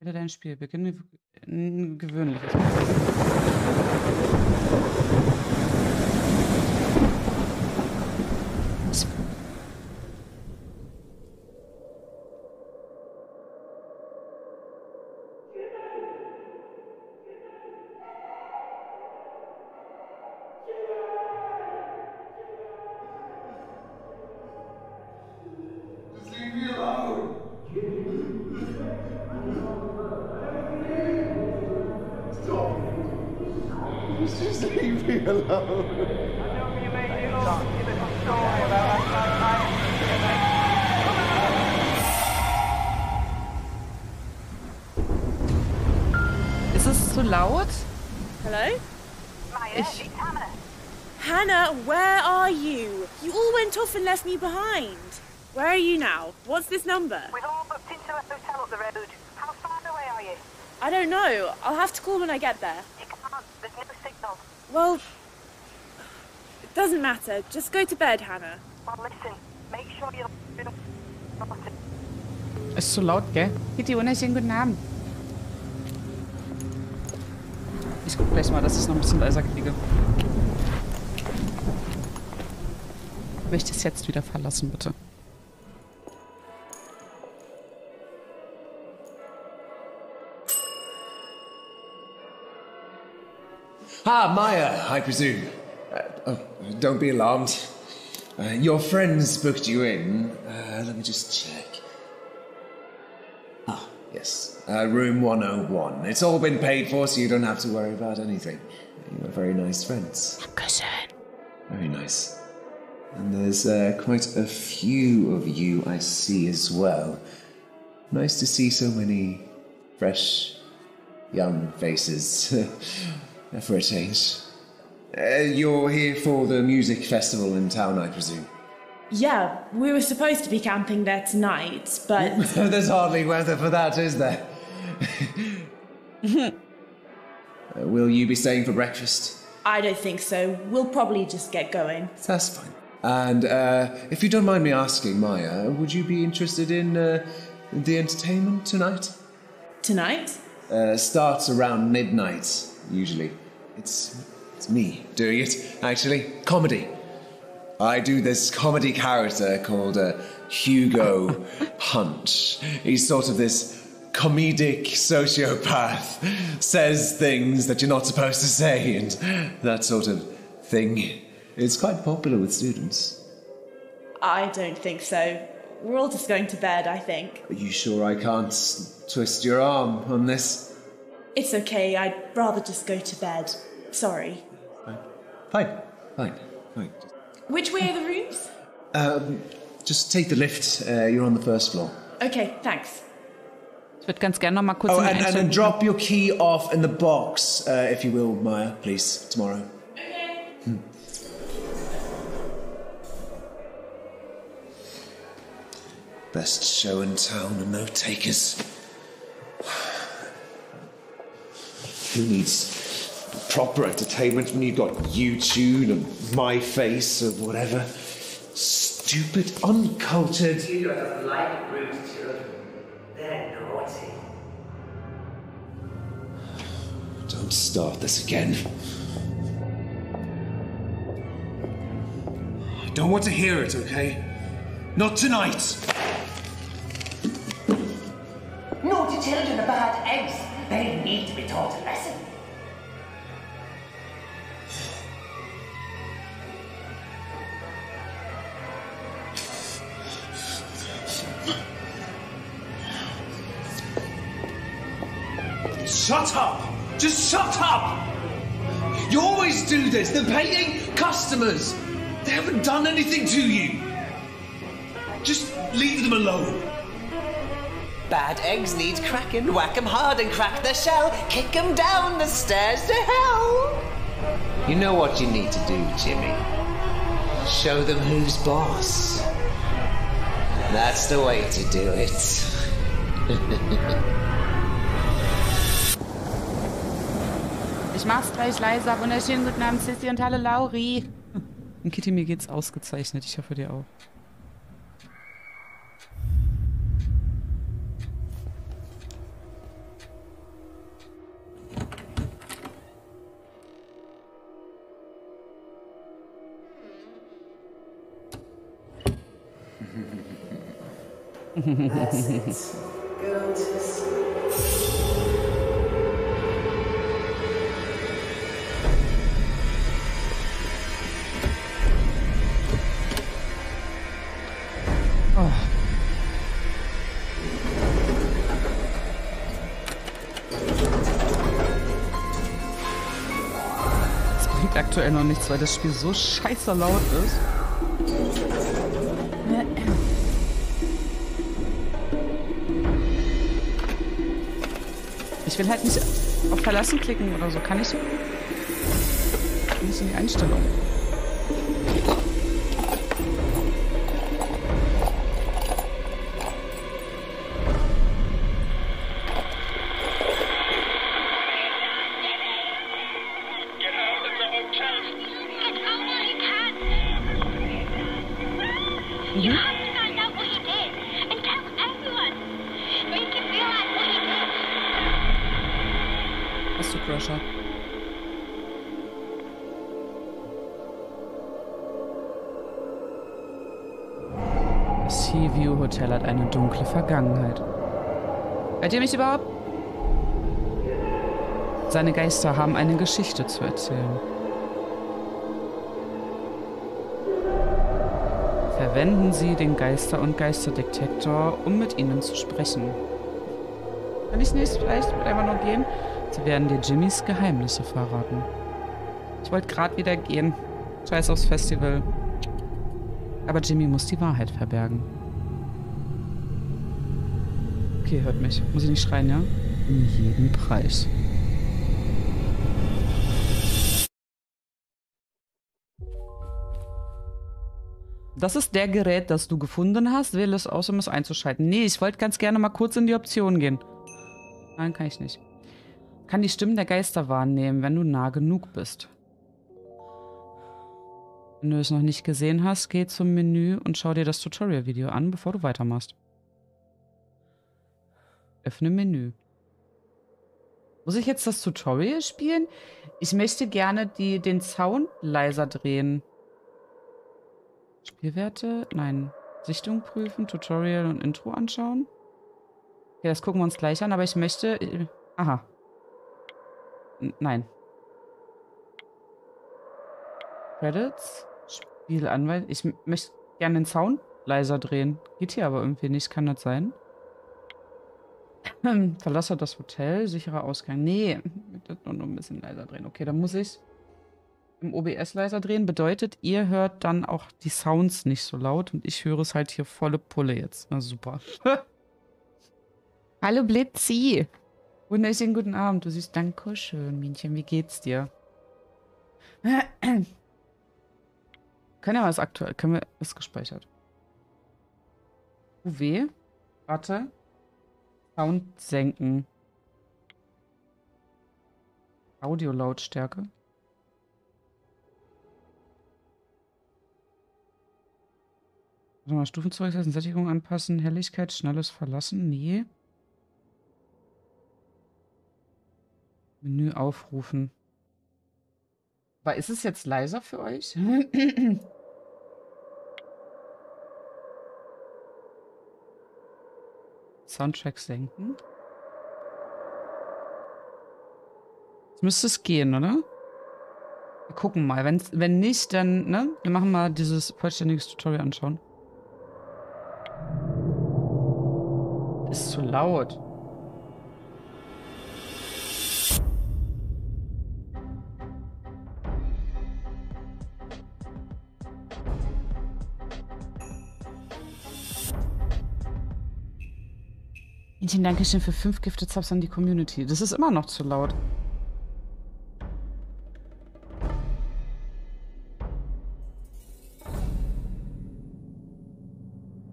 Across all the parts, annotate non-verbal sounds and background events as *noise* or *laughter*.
Wähle dein Spiel. Beginne ein gewöhnliches. Just me behind. Where are you now? What's this number? We've all booked into a hotel up the road. How far away are you? I don't know. I'll have to call when I get there. You can't. There's no signal. Well, it doesn't matter. Just go to bed, Hannah. Well, listen. Make sure you're... Ist zu laut, gell? Kitty, wunderschönen guten Abend. Ich guck gleich mal, dass ich es noch ein bisschen leiser kriege. Ich möchte es jetzt wieder verlassen, bitte. Ah, Maya, I presume. Uh, oh, don't be alarmed. Uh, your friends booked you in. Uh, let me just check. Ah, yes. Uh, room 101. It's all been paid for, so you don't have to worry about anything. You are very nice friends. Very nice. And there's uh, quite a few of you I see as well. Nice to see so many fresh, young faces. *laughs* For a change. Uh, you're here for the music festival in town, I presume. Yeah, we were supposed to be camping there tonight, but *laughs* There's hardly weather for that, is there? *laughs* Uh, will you be staying for breakfast? I don't think so. We'll probably just get going. That's fine. And uh, if you don't mind me asking, Maya, would you be interested in uh, the entertainment tonight? Tonight? Uh, starts around midnight, usually. It's, it's me doing it, actually. Comedy. I do this comedy character called uh, Hugo *laughs* Punch. He's sort of this comedic sociopath, says things that you're not supposed to say, and that sort of thing. It's quite popular with students. I don't think so. We're all just going to bed, I think. Are you sure I can't twist your arm on this? It's okay, I'd rather just go to bed. Sorry. Fine, fine, fine. Which way are the rooms? Um, just take the lift. Uh, you're on the first floor. Okay, thanks. Ich würde ganz gerne noch mal kurz Oh, eine and, and drop your key off in the box, uh, if you will, Maya, please, tomorrow. Best show in town and no takers. Who needs proper entertainment when you've got YouTube and My Face or whatever? Stupid, uncultured. You don't like rude children. They're naughty. Don't start this again. I don't want to hear it, okay? Not tonight! Naughty children are bad eggs. They need to be taught a lesson. Shut up! Just shut up! You always do this. They're paying customers. They haven't done anything to you. Just leave them alone. Bad eggs need cracking. Whack 'em hard and crack the shell. Kick 'em down the stairs to hell. You know what you need to do, Jimmy. Show them who's boss. That's the way to do it. *laughs* Ich mach's gleich leiser. Wunderschönen guten Abend, Sissy und hallo Lauri. Und Kitty, mir geht's ausgezeichnet. Ich hoffe dir auch. Aktuell noch nichts, weil das Spiel so scheiße laut ist. Ich will halt nicht auf Verlassen klicken oder so. Kann ich nicht in die Einstellung? Vergangenheit. Hört ihr mich überhaupt? Seine Geister haben eine Geschichte zu erzählen. Verwenden Sie den Geister- und Geisterdetektor, um mit ihnen zu sprechen. Kann ich nicht vielleicht einfach nur gehen? Sie werden dir Jimmys Geheimnisse verraten. Ich wollte gerade wieder gehen. Scheiß aufs Festival. Aber Jimmy muss die Wahrheit verbergen. Okay, hört mich. Muss ich nicht schreien, ja? Um jeden Preis. Das ist der Gerät, das du gefunden hast. Wähle es aus, um es einzuschalten. Nee, ich wollte ganz gerne mal kurz in die Option gehen. Nein, kann ich nicht. Kann die Stimmen der Geister wahrnehmen, wenn du nah genug bist. Wenn du es noch nicht gesehen hast, geh zum Menü und schau dir das Tutorial-Video an, bevor du weitermachst. Öffne Menü. Muss ich jetzt das Tutorial spielen? Ich möchte gerne die, den Sound leiser drehen. Spielwerte? Nein. Sichtung prüfen, Tutorial und Intro anschauen. Okay, das gucken wir uns gleich an, aber ich möchte... äh, Aha. N nein. Credits. Spielanweisung. Ich möchte gerne den Sound leiser drehen. Geht hier aber irgendwie nicht. Kann das sein? *clears throat* Verlasse das Hotel. Sicherer Ausgang. Nee. Das nur ein bisschen leiser drehen. Okay, dann muss ich im OBS leiser drehen. Bedeutet, ihr hört dann auch die Sounds nicht so laut und ich höre es halt hier volle Pulle jetzt. Na super. *laughs* Hallo Blitzi. Wunderschönen guten Abend. Du siehst, danke schön, Männchen. Wie geht's dir? *clears throat* Können wir was aktuell? Können wir. Ist gespeichert. UW. Warte. Sound senken. Audiolautstärke. Warte mal, Stufen zurücksetzen, Sättigung anpassen, Helligkeit, schnelles Verlassen. Nee. Menü aufrufen. Aber ist es jetzt leiser für euch? *clears throat* Soundtrack senken. Jetzt müsste es gehen, oder? Wir gucken mal. Wenn's, wenn nicht, dann, ne? Wir machen mal dieses vollständige Tutorial anschauen. Ist zu laut. Mädchen, danke schön für fünf Gifted Subs an die Community. Das ist immer noch zu laut.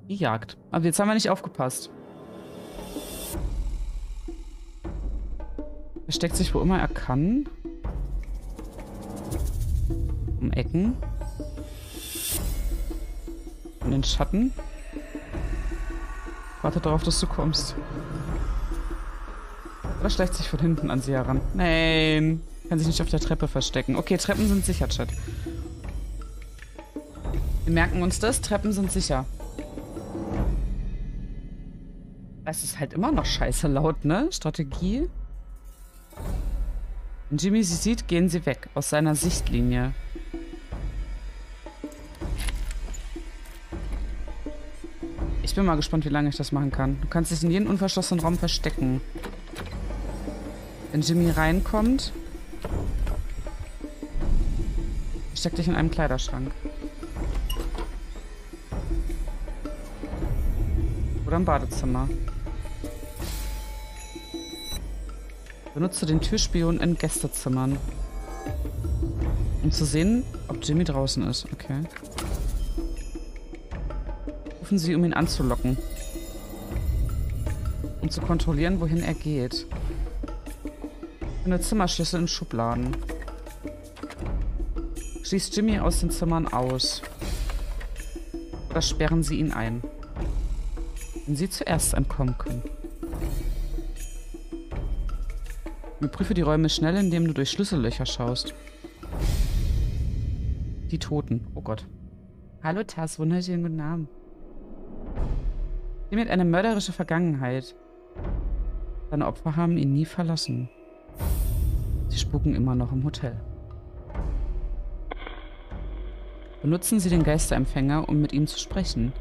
Die Jagd. Aber jetzt haben wir nicht aufgepasst. Versteckt sich wo immer er kann. Um Ecken. In den Schatten. Warte darauf, dass du kommst. Oder schleicht sich von hinten an sie heran. Nein. Kann sich nicht auf der Treppe verstecken. Okay, Treppen sind sicher, Chat. Wir merken uns das. Treppen sind sicher. Es ist halt immer noch scheiße laut, ne? Strategie. Wenn Jimmy sie sieht, gehen sie weg. Aus seiner Sichtlinie. Ich bin mal gespannt, wie lange ich das machen kann. Du kannst dich in jedem unverschlossenen Raum verstecken. Wenn Jimmy reinkommt, steck dich in einem Kleiderschrank. Oder im Badezimmer. Benutze den Türspion in Gästezimmern. Um zu sehen, ob Jimmy draußen ist. Okay. Rufen Sie, um ihn anzulocken. Um zu kontrollieren, wohin er geht. Finde Zimmerschlüssel in Schubladen. Schließt Jimmy aus den Zimmern aus. Oder sperren Sie ihn ein. Wenn Sie zuerst entkommen können. Überprüfe die Räume schnell, indem du durch Schlüssellöcher schaust. Die Toten. Oh Gott. Hallo Tass, wunderschönen guten Abend. Sie hat eine mörderische Vergangenheit. Seine Opfer haben ihn nie verlassen. Sie spuken immer noch im Hotel. Benutzen Sie den Geisterempfänger, um mit ihm zu sprechen.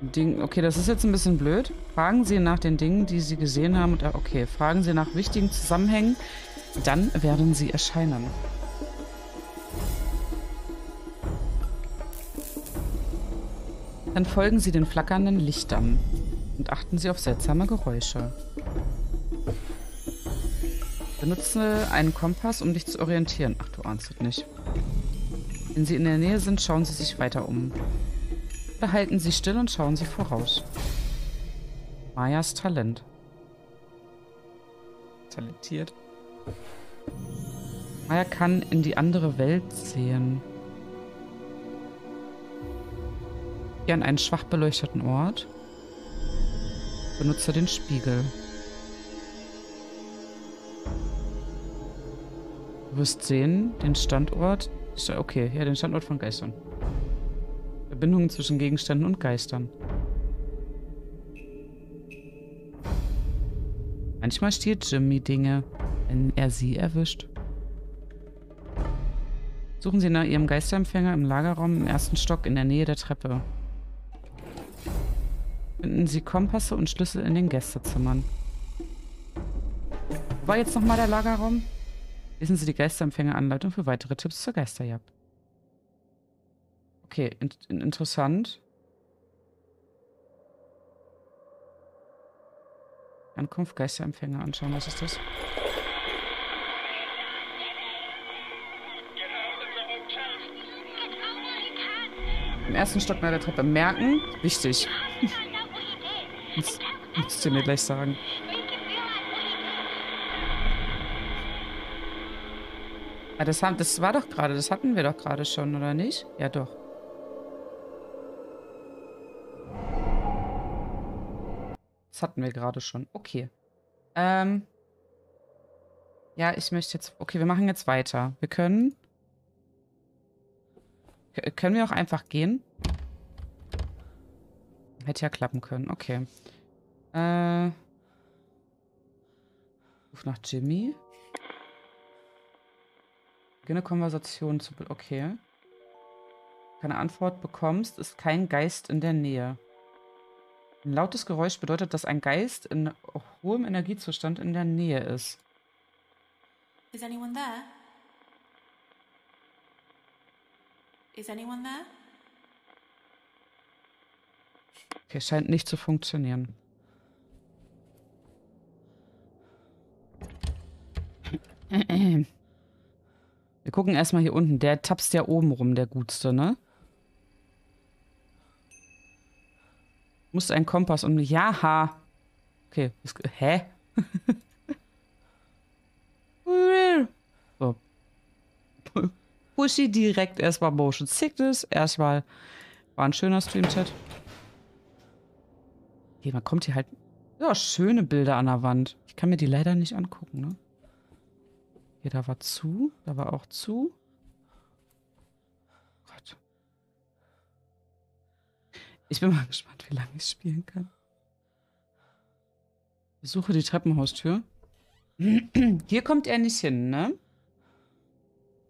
Ding. Okay, das ist jetzt ein bisschen blöd. Fragen Sie nach den Dingen, die Sie gesehen haben. Und, okay, fragen Sie nach wichtigen Zusammenhängen. Dann werden sie erscheinen. Dann folgen Sie den flackernden Lichtern und achten Sie auf seltsame Geräusche. Benutze einen Kompass, um dich zu orientieren. Ach, du ahnst es nicht. Wenn Sie in der Nähe sind, schauen Sie sich weiter um. Behalten Sie still und schauen Sie voraus. Mayas Talent. Talentiert. Maya kann in die andere Welt sehen. Hier an einen schwach beleuchteten Ort. Benutze den Spiegel. Du wirst sehen, den Standort. Okay, ja, den Standort von Geistern. Verbindungen zwischen Gegenständen und Geistern. Manchmal stiehlt Jimmy Dinge, wenn er sie erwischt. Suchen Sie nach Ihrem Geisterempfänger im Lagerraum im ersten Stock in der Nähe der Treppe. Finden Sie Kompasse und Schlüssel in den Gästezimmern. Wo war jetzt nochmal der Lagerraum? Lesen Sie die Geisterempfängeranleitung für weitere Tipps zur Geisterjagd. Okay, in, in, interessant. Ankunft Geisterempfänger anschauen. Was ist das? Im ersten Stock nach der Treppe merken. Wichtig. *laughs* das musst du mir gleich sagen. Ah, das, haben, das war doch gerade, das hatten wir doch gerade schon, oder nicht? Ja, doch. Das hatten wir gerade schon. Okay. Ähm. Ja, ich möchte jetzt... Okay, wir machen jetzt weiter. Wir können... Können wir auch einfach gehen? Hätte ja klappen können. Okay. Äh... Ruf nach Jimmy. Beginne Konversation zu... Okay. Keine Antwort bekommst, ist kein Geist in der Nähe. Ein lautes Geräusch bedeutet, dass ein Geist in hohem Energiezustand in der Nähe ist. Is anyone there? Is anyone there? Okay, scheint nicht zu funktionieren. Wir gucken erstmal hier unten. Der tapst ja oben rum, der Gutste, ne? Musst einen Kompass und ja. Okay. Hä? *laughs* so. Pushy direkt erstmal Motion Sickness. Erstmal war ein schöner Stream-Chat. Okay, man kommt hier halt. Ja, schöne Bilder an der Wand. Ich kann mir die leider nicht angucken, ne? Hier, da war zu. Da war auch zu. Gott. Ich bin mal *laughs* gespannt, wie lange ich spielen kann. Ich suche die Treppenhaustür. *clears throat* Hier kommt er nicht hin, ne?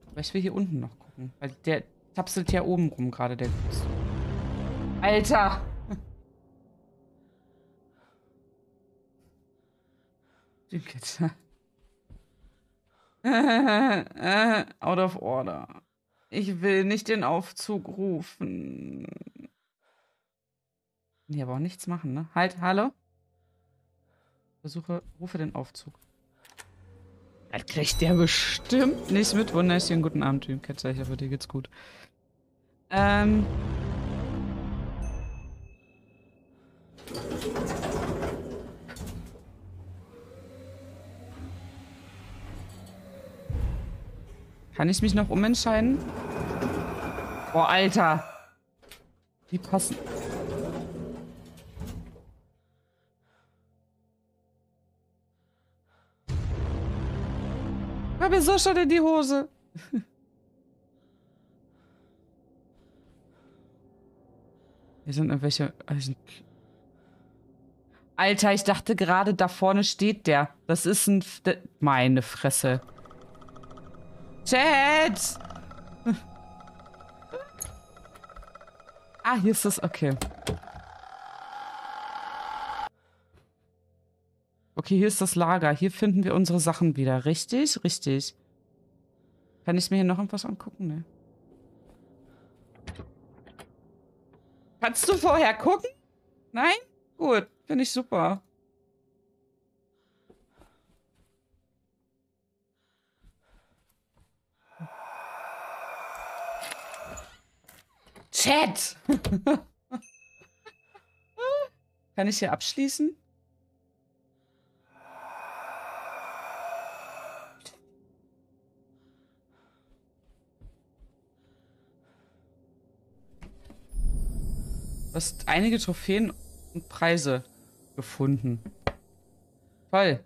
Aber ich will hier unten noch gucken. Weil der tapselt ja oben rum gerade, der Ghost. Alter! *laughs* Out of order. Ich will nicht den Aufzug rufen. Nee, aber auch nichts machen, ne? Halt, hallo? Versuche, rufe den Aufzug. Das kriegt der bestimmt nicht mit. Wunderschönen guten Abend, Dreamcatcher. Ich hoffe, dir geht's gut. Ähm. Kann ich mich noch umentscheiden? Boah, Alter. Wie passen. Hab mir so schon in die Hose. *laughs* Hier sind irgendwelche. also- Alter, ich dachte gerade, da vorne steht der. Das ist ein. Meine Fresse. Chat! ah, hier ist das. Okay. Okay, hier ist das Lager. Hier finden wir unsere Sachen wieder. Richtig? Richtig. Kann ich mir hier noch irgendwas angucken? Ne. Kannst du vorher gucken? Nein? Gut, finde ich super. Chat! *laughs* Kann ich hier abschließen? Du hast einige Trophäen und Preise gefunden. Toll.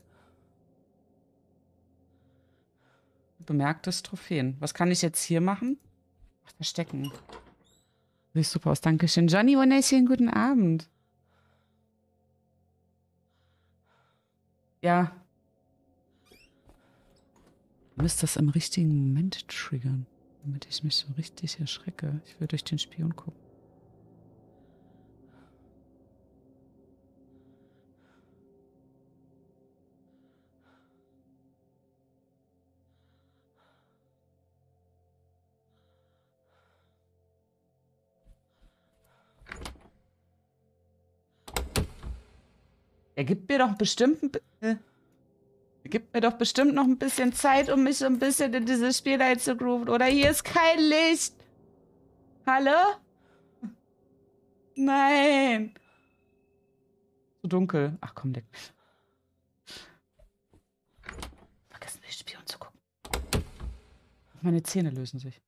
Bemerktes Trophäen. Was kann ich jetzt hier machen? Ach, verstecken. Sieht super aus. Dankeschön. Johnny Wonderschön, guten Abend. Ja. Du müsst das im richtigen Moment triggern, damit ich mich so richtig erschrecke. Ich will durch den Spion gucken. Er gibt mir doch bestimmt ein äh, gibt mir doch bestimmt noch ein bisschen Zeit, um mich so ein bisschen in dieses Spiel einzugrooven. Oder hier ist kein Licht. Hallo? Nein. Zu dunkel. Ach komm, leck mich. Vergessen nicht, Spion zu gucken. Meine Zähne lösen sich.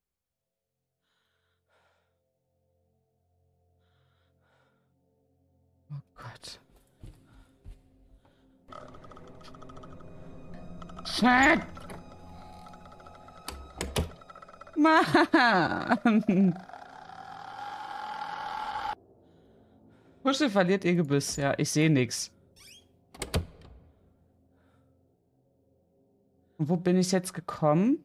Oh Gott. Shit! Mann! Puschel verliert ihr Gebiss. Ja, ich sehe. Und wo bin ich jetzt gekommen?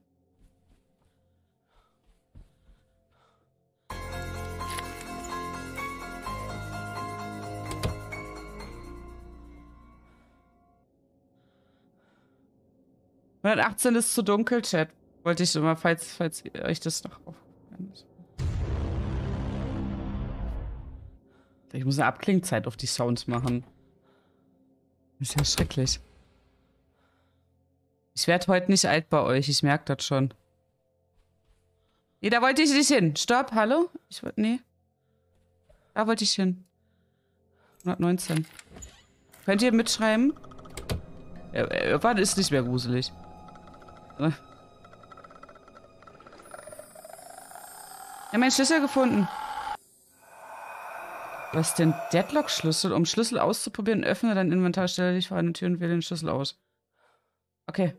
...118 ist zu dunkel, Chat. Wollte ich immer, falls, falls euch das noch aufgefallen. Ich muss eine Abklingzeit auf die Sounds machen. Ist ja schrecklich. Ich werde heute nicht alt bei euch, ich merke das schon. Nee, da wollte ich nicht hin. Stopp, hallo? Ich wollte, nee. Da wollte ich hin. 119. Könnt ihr mitschreiben? Ja, Irgendwann ist nicht mehr gruselig. Ne? Ja, mein Schlüssel gefunden. Was ist denn Deadlock-Schlüssel? Um Schlüssel auszuprobieren, öffne dein Inventar, stelle dich vor eine Tür und wähle den Schlüssel aus. Okay.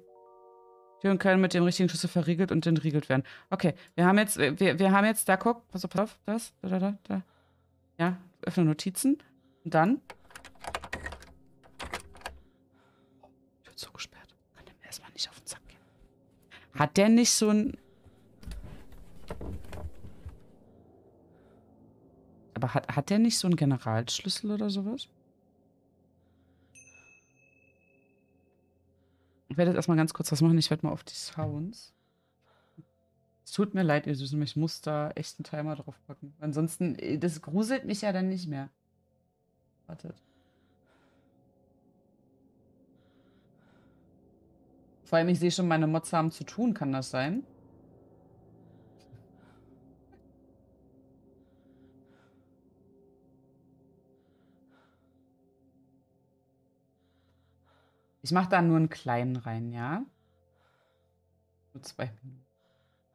Türen können mit dem richtigen Schlüssel verriegelt und entriegelt werden. Okay, wir haben jetzt, wir, wir haben jetzt, da guck, pass auf, pass auf, das, da, da, da, da. Ja, öffne Notizen. Und dann. Tür zugesperrt. Kann dem erstmal nicht auf den Sack gehen. Hat der nicht so ein. Aber hat, hat der nicht so einen Generalschlüssel oder sowas? Ich werde jetzt erstmal ganz kurz was machen. Ich werde mal auf die Sounds. Es tut mir leid, ihr Süßen, ich muss da echt einen Timer drauf packen. Ansonsten, äh, das gruselt mich ja dann nicht mehr. Wartet. Vor allem, ich sehe schon, meine Mods haben zu tun, kann das sein? Ich mache da nur einen kleinen rein, ja? Nur zwei Minuten.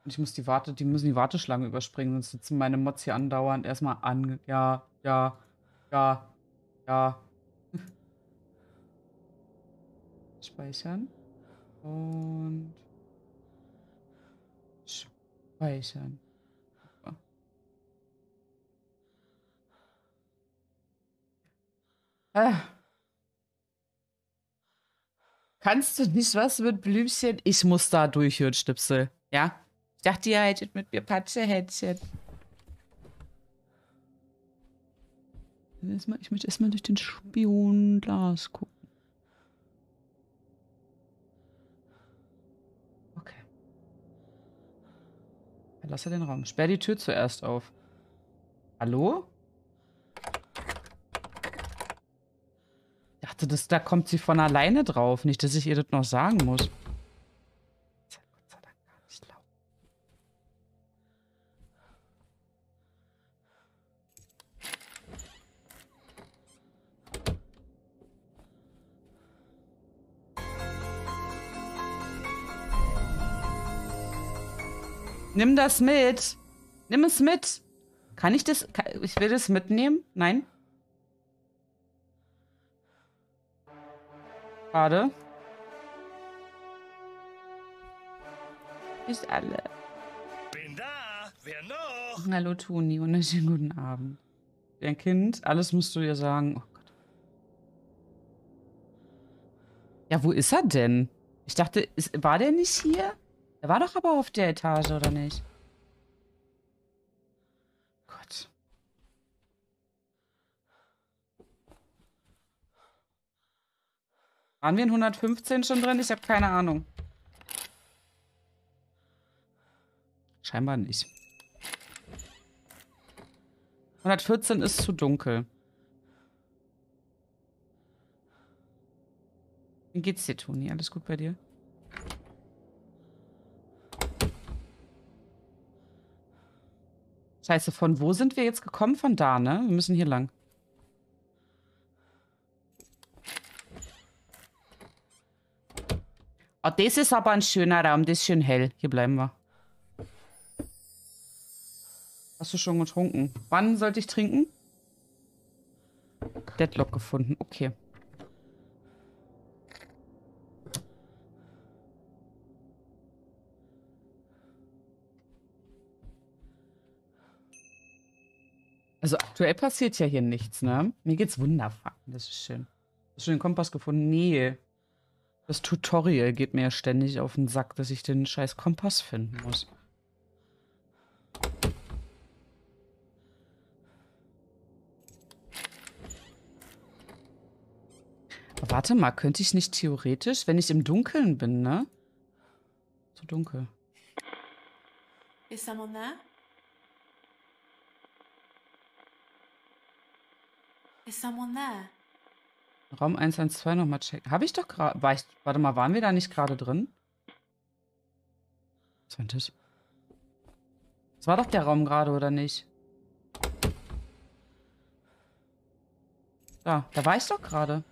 Und ich muss die Warte, die müssen die Warteschlange überspringen, sonst sitzen meine Mods hier andauernd erstmal an. Ja, ja, ja, ja. *laughs* Speichern. Und speichern. Super. Ah. Kannst du nicht was mit Blümchen? Ich muss da durch, Hirnstipsel. Ja? Ich dachte, ihr hättet mit mir Patschehändchen. Ich möchte erstmal durch den Spionglas gucken. Okay. Verlasse den Raum. Sperr die Tür zuerst auf. Hallo? Ich dachte, das, da kommt sie von alleine drauf. Nicht, dass ich ihr das noch sagen muss. Nimm das mit. Nimm es mit. Kann ich das? Kann, ich will das mitnehmen? Nein? Schade. Ist alle. Bin da. Wer noch? Hallo Toni, wunderschönen guten Abend. Dein Kind, alles musst du ihr sagen. Oh Gott. Ja, wo ist er denn? Ich dachte, ist, war der nicht hier? Er war doch aber auf der Etage, oder nicht? Gott. Waren wir in 115 schon drin? Ich habe keine Ahnung. Scheinbar nicht. 114 ist zu dunkel. Wie geht's dir, Toni? Alles gut bei dir? Scheiße, von wo sind wir jetzt gekommen? Von da, ne? Wir müssen hier lang. Oh, das ist aber ein schöner Raum. Das ist schön hell. Hier bleiben wir. Hast du schon getrunken? Wann sollte ich trinken? Deadlock gefunden. Okay. Also aktuell passiert ja hier nichts, ne? Mir geht's wunderbar. Das ist schön. Hast du den Kompass gefunden? Nee. Das Tutorial geht mir ja ständig auf den Sack, dass ich den scheiß Kompass finden muss. Aber warte mal, könnte ich nicht theoretisch, wenn ich im Dunkeln bin, ne? Zu dunkel. Is someone there? Is someone there? Raum 112 nochmal checken. Habe ich doch gerade. War warte mal, waren wir da nicht gerade drin? War denn das? Das war doch der Raum gerade, oder nicht? Da, da war ich doch gerade.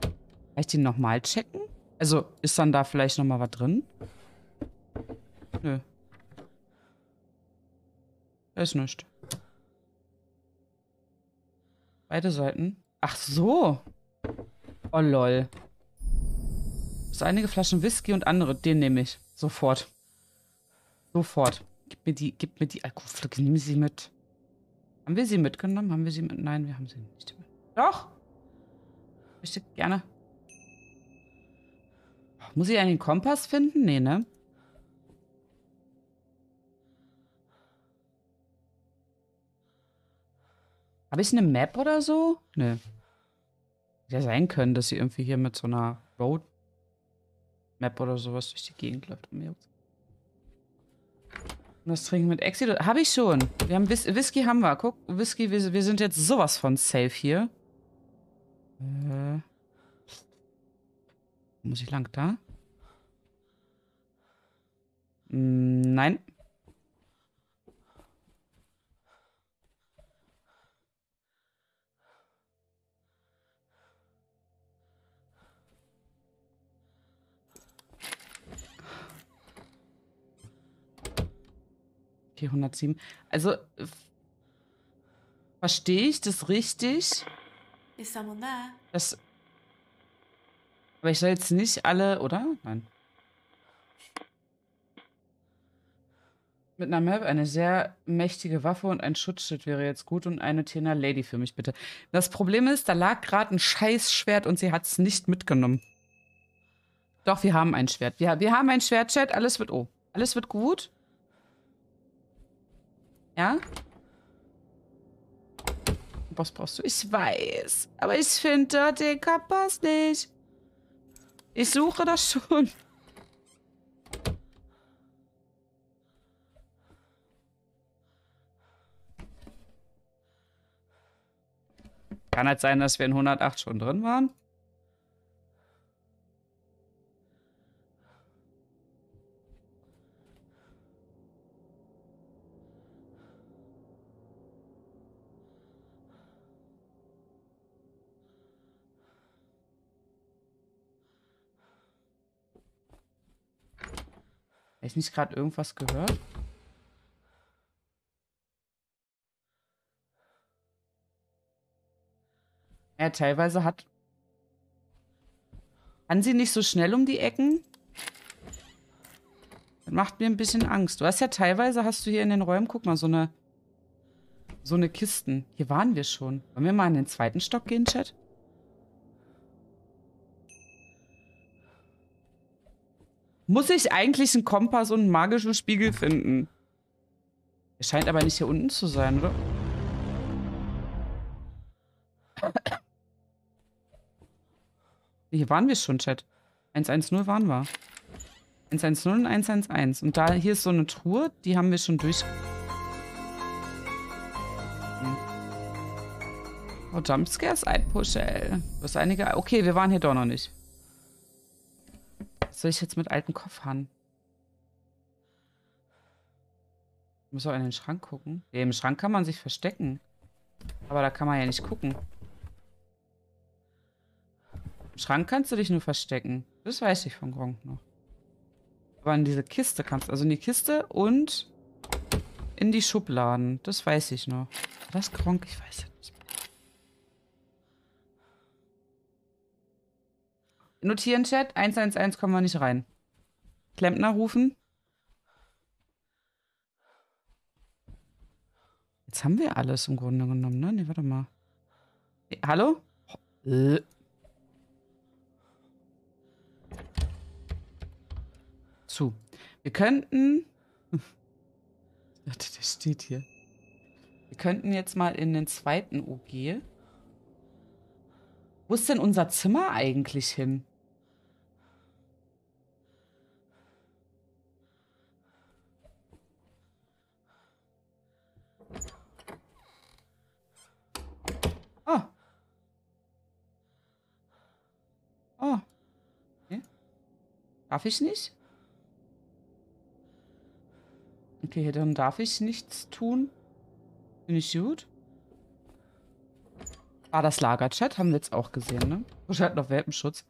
Kann ich den nochmal checken? Also, ist dann da vielleicht nochmal was drin? Nö. Da ist nichts. Beide Seiten. Ach so. Oh lol. So einige Flaschen Whisky und andere. Den nehme ich. Sofort. Sofort. Gib mir die, gib mir die Alkoholflüge. Nimm sie mit. Haben wir sie mitgenommen? Haben wir sie mit? Nein, wir haben sie nicht mit. Doch! Ich möchte gerne. Muss ich einen Kompass finden? Nee, ne? Habe ich eine Map oder so? Nö. Hätte ja sein können, dass sie irgendwie hier mit so einer Road Map oder sowas durch die Gegend läuft. Und das Trinken mit Exit. Habe ich schon. Wir haben Whis Whisky haben wir. Guck, Whisky, wir, wir, sind jetzt sowas von safe hier. Äh. Muss ich lang da? Mm, nein. Okay, 107. Also, verstehe ich das richtig? Is someone there? Das. Aber ich soll jetzt nicht alle, oder? Nein. Mit einer Map eine sehr mächtige Waffe und ein Schutzschild wäre jetzt gut und eine Tena Lady für mich bitte. Das Problem ist, da lag gerade ein Scheißschwert und sie hat es nicht mitgenommen. Doch, wir haben ein Schwert. Wir, wir haben ein Schwert, Chat. Alles wird oh. Alles wird gut. Ja? Was brauchst du? Ich weiß. Aber ich finde den Kompass nicht. Ich suche das schon. Kann halt sein, dass wir in 108 schon drin waren. Habe ich nicht gerade irgendwas gehört? Ja, teilweise hat... Kann sie nicht so schnell um die Ecken? Das macht mir ein bisschen Angst. Du hast ja teilweise, hast du hier in den Räumen, guck mal, so eine... So eine Kisten. Hier waren wir schon. Wollen wir mal in den zweiten Stock gehen, Chat? Muss ich eigentlich einen Kompass und einen magischen Spiegel finden? Er scheint aber nicht hier unten zu sein, oder? Hier waren wir schon, Chat. 110 waren wir. 110 und 111. Und da hier ist so eine Truhe, die haben wir schon durch. Hm. Oh, Jumpscares einpushen, ey. Du hast einige. Okay, wir waren hier doch noch nicht. Was soll ich jetzt mit alten Koffern? Ich muss auch in den Schrank gucken. Ja, Im Schrank kann man sich verstecken. Aber da kann man ja nicht gucken. Im Schrank kannst du dich nur verstecken. Das weiß ich von Gronk noch. Aber in diese Kiste kannst du. Also in die Kiste und in die Schubladen. Das weiß ich noch. Was Gronk? Ich weiß es nicht. Notieren, Chat. 111 kommen wir nicht rein. Klempner rufen. Jetzt haben wir alles im Grunde genommen, ne? Nee, warte mal. Hey, hallo? Äh. Zu. Wir könnten... *laughs* Warte, der steht hier. Wir könnten jetzt mal in den zweiten OG. Wo ist denn unser Zimmer eigentlich hin? Darf ich nicht? Okay, dann darf ich nichts tun. Finde ich gut. Ah, das Lagerchat haben wir jetzt auch gesehen, ne? Wahrscheinlich noch Welpenschutz.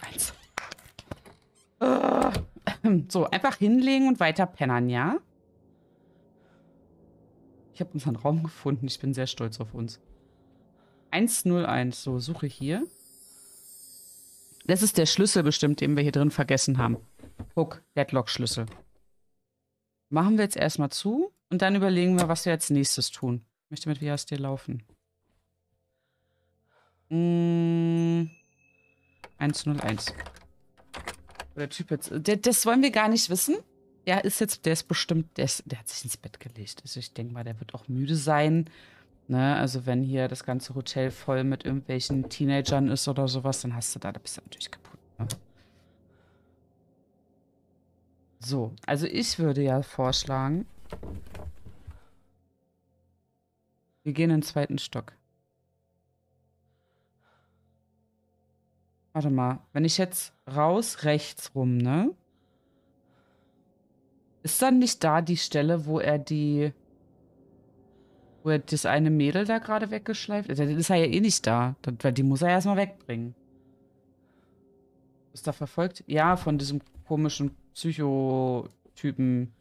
Eins. So, einfach hinlegen und weiter pennern, ja? Ich habe unseren Raum gefunden. Ich bin sehr stolz auf uns. 101. So, suche hier. Das ist der Schlüssel bestimmt, den wir hier drin vergessen haben. Hook, Deadlock-Schlüssel. Machen wir jetzt erstmal zu und dann überlegen wir, was wir als nächstes tun. Ich möchte mit VSD laufen. Mm, 101. Der Typ jetzt. Das wollen wir gar nicht wissen. Der ist jetzt, der ist bestimmt, der, ist, der hat sich ins Bett gelegt. Also ich denke mal, der wird auch müde sein. Ne? Also wenn hier das ganze Hotel voll mit irgendwelchen Teenagern ist oder sowas, dann hast du da, da bist du natürlich kaputt. Ne? So, also ich würde ja vorschlagen, wir gehen in den zweiten Stock. Warte mal, wenn ich jetzt raus rechts rum, ne? Ist dann nicht da die Stelle, wo er die wo er das eine Mädel da gerade weggeschleift? Dann ist er ja eh nicht da. Die muss er erstmal wegbringen. Ist da verfolgt? Ja, von diesem komischen Psychotypen.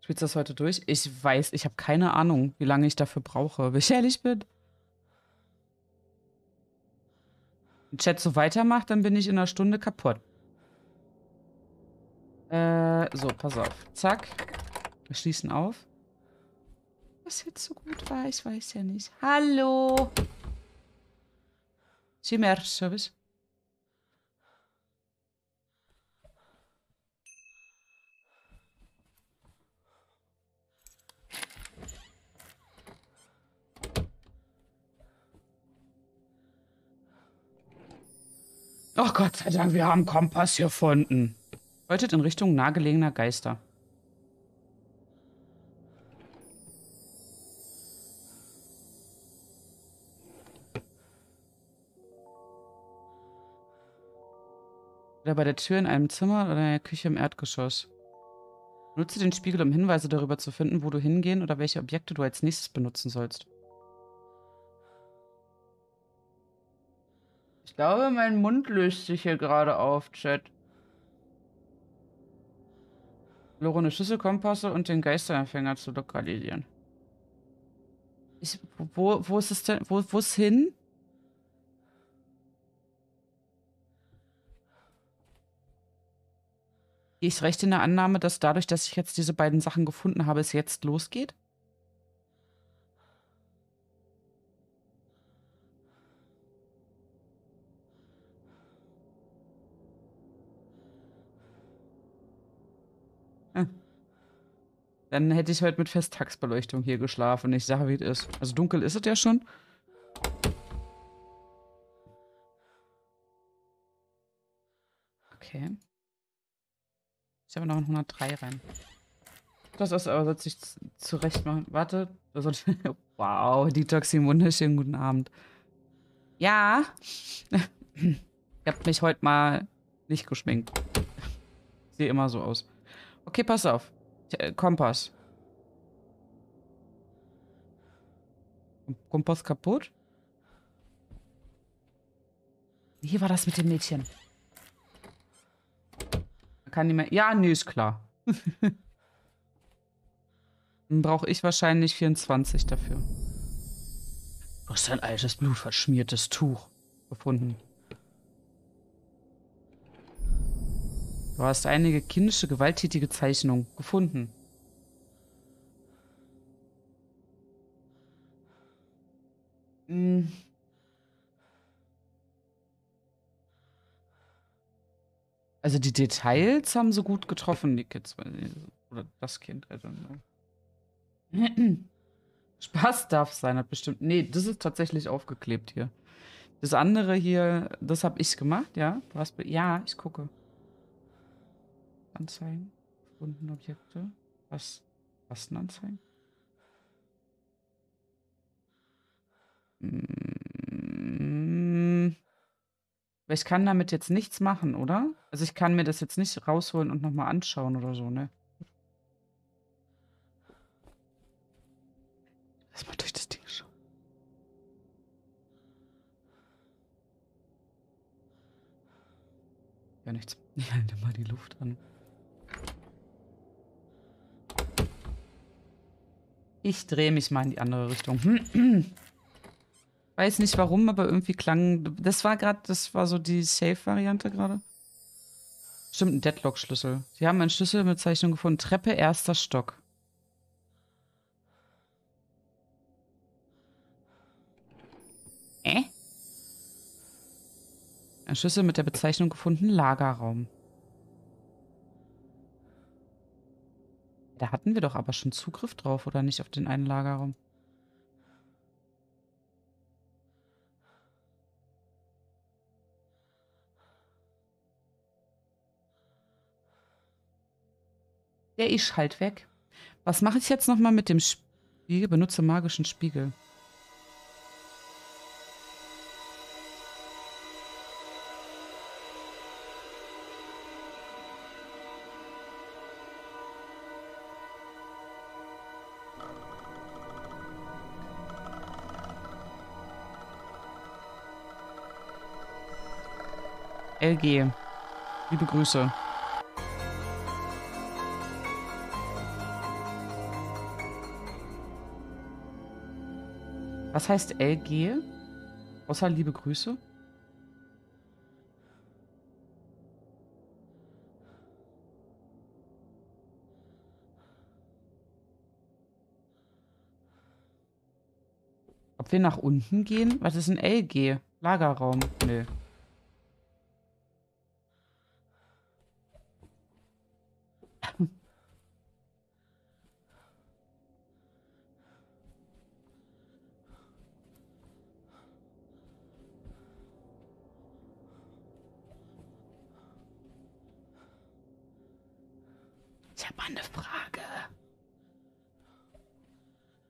Spielst du das heute durch? Ich weiß, ich habe keine Ahnung, wie lange ich dafür brauche, wenn ich ehrlich bin. Wenn Chat so weitermacht, dann bin ich in einer Stunde kaputt. Äh, so, pass auf. Zack. Wir schließen auf. Was jetzt so gut war, ich weiß ja nicht. Hallo. Zimmer, Service. Oh Gott sei Dank, wir haben Kompass gefunden. Deutet in Richtung nahegelegener Geister. Oder bei der Tür in einem Zimmer oder in der Küche im Erdgeschoss. Nutze den Spiegel, um Hinweise darüber zu finden, wo du hingehen oder welche Objekte du als nächstes benutzen sollst. Ich glaube, mein Mund löst sich hier gerade auf, Chat. Verlorene Schlüsselkompasse und den Geisterempfänger zu lokalisieren. Ich, wo, wo ist es denn? Wo, wo ist hin? Gehe ich recht in der Annahme, dass dadurch, dass ich jetzt diese beiden Sachen gefunden habe, es jetzt losgeht? Dann hätte ich heute mit Festtagsbeleuchtung hier geschlafen. Ich sage, wie es ist. Also dunkel ist es ja schon. Okay. Ich habe noch ein 103 rein. Das ist aber sollte sich zurecht machen. Warte. *laughs* wow, Detoxi, wunderschönen guten Abend. Ja. *laughs* ich habe mich heute mal nicht geschminkt. Sehe immer so aus. Okay, pass auf. Äh, Kompass. Kompass kaputt? Hier war das mit dem Mädchen. Kann nicht mehr. Ja, nee, ist klar. *laughs* Dann brauche ich wahrscheinlich 24 dafür. Du hast ein altes, blutverschmiertes Tuch gefunden. Du hast einige kindische, gewalttätige Zeichnungen gefunden. Hm. Also die Details haben so gut getroffen, die Kids. Oder das Kind, I don't know. Spaß darf sein, hat bestimmt. Nee, das ist tatsächlich aufgeklebt hier. Das andere hier, das habe ich gemacht, ja. Du hast, ja, ich gucke. Anzeigen, gefunden Objekte. Was? Was denn Anzeigen? Hm. Ich kann damit jetzt nichts machen, oder? Also ich kann mir das jetzt nicht rausholen und nochmal anschauen oder so, ne? Lass mal durch das Ding schauen. Ja, nichts. *laughs* Ich halte mal die Luft an. Ich drehe mich mal in die andere Richtung. *clears throat* Weiß nicht warum, aber irgendwie klang. Das war gerade, das war so die Safe-Variante gerade. Stimmt, ein Deadlock-Schlüssel. Sie haben einen Schlüssel mit Zeichnung gefunden. Treppe, erster Stock. Äh? Ein Schlüssel mit der Bezeichnung gefunden, Lagerraum. Da hatten wir doch aber schon Zugriff drauf, oder nicht, auf den einen Lagerraum? Der ist halt weg. Was mache ich jetzt nochmal mit dem Spiegel? Benutze magischen Spiegel. LG. Liebe Grüße. Was heißt LG? Außer liebe Grüße? Ob wir nach unten gehen? Was ist ein LG? Lagerraum? Nö. Ich mal eine Frage.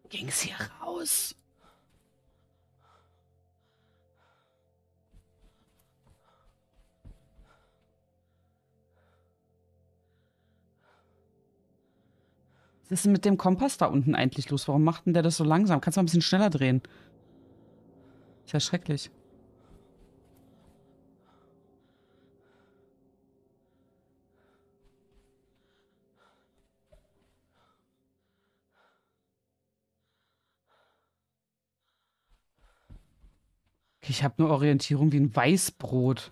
Ging's hier raus? Was ist denn mit dem Kompass da unten eigentlich los? Warum macht denn der das so langsam? Kannst du mal ein bisschen schneller drehen? Ist ja schrecklich. Ich habe nur Orientierung wie ein Weißbrot.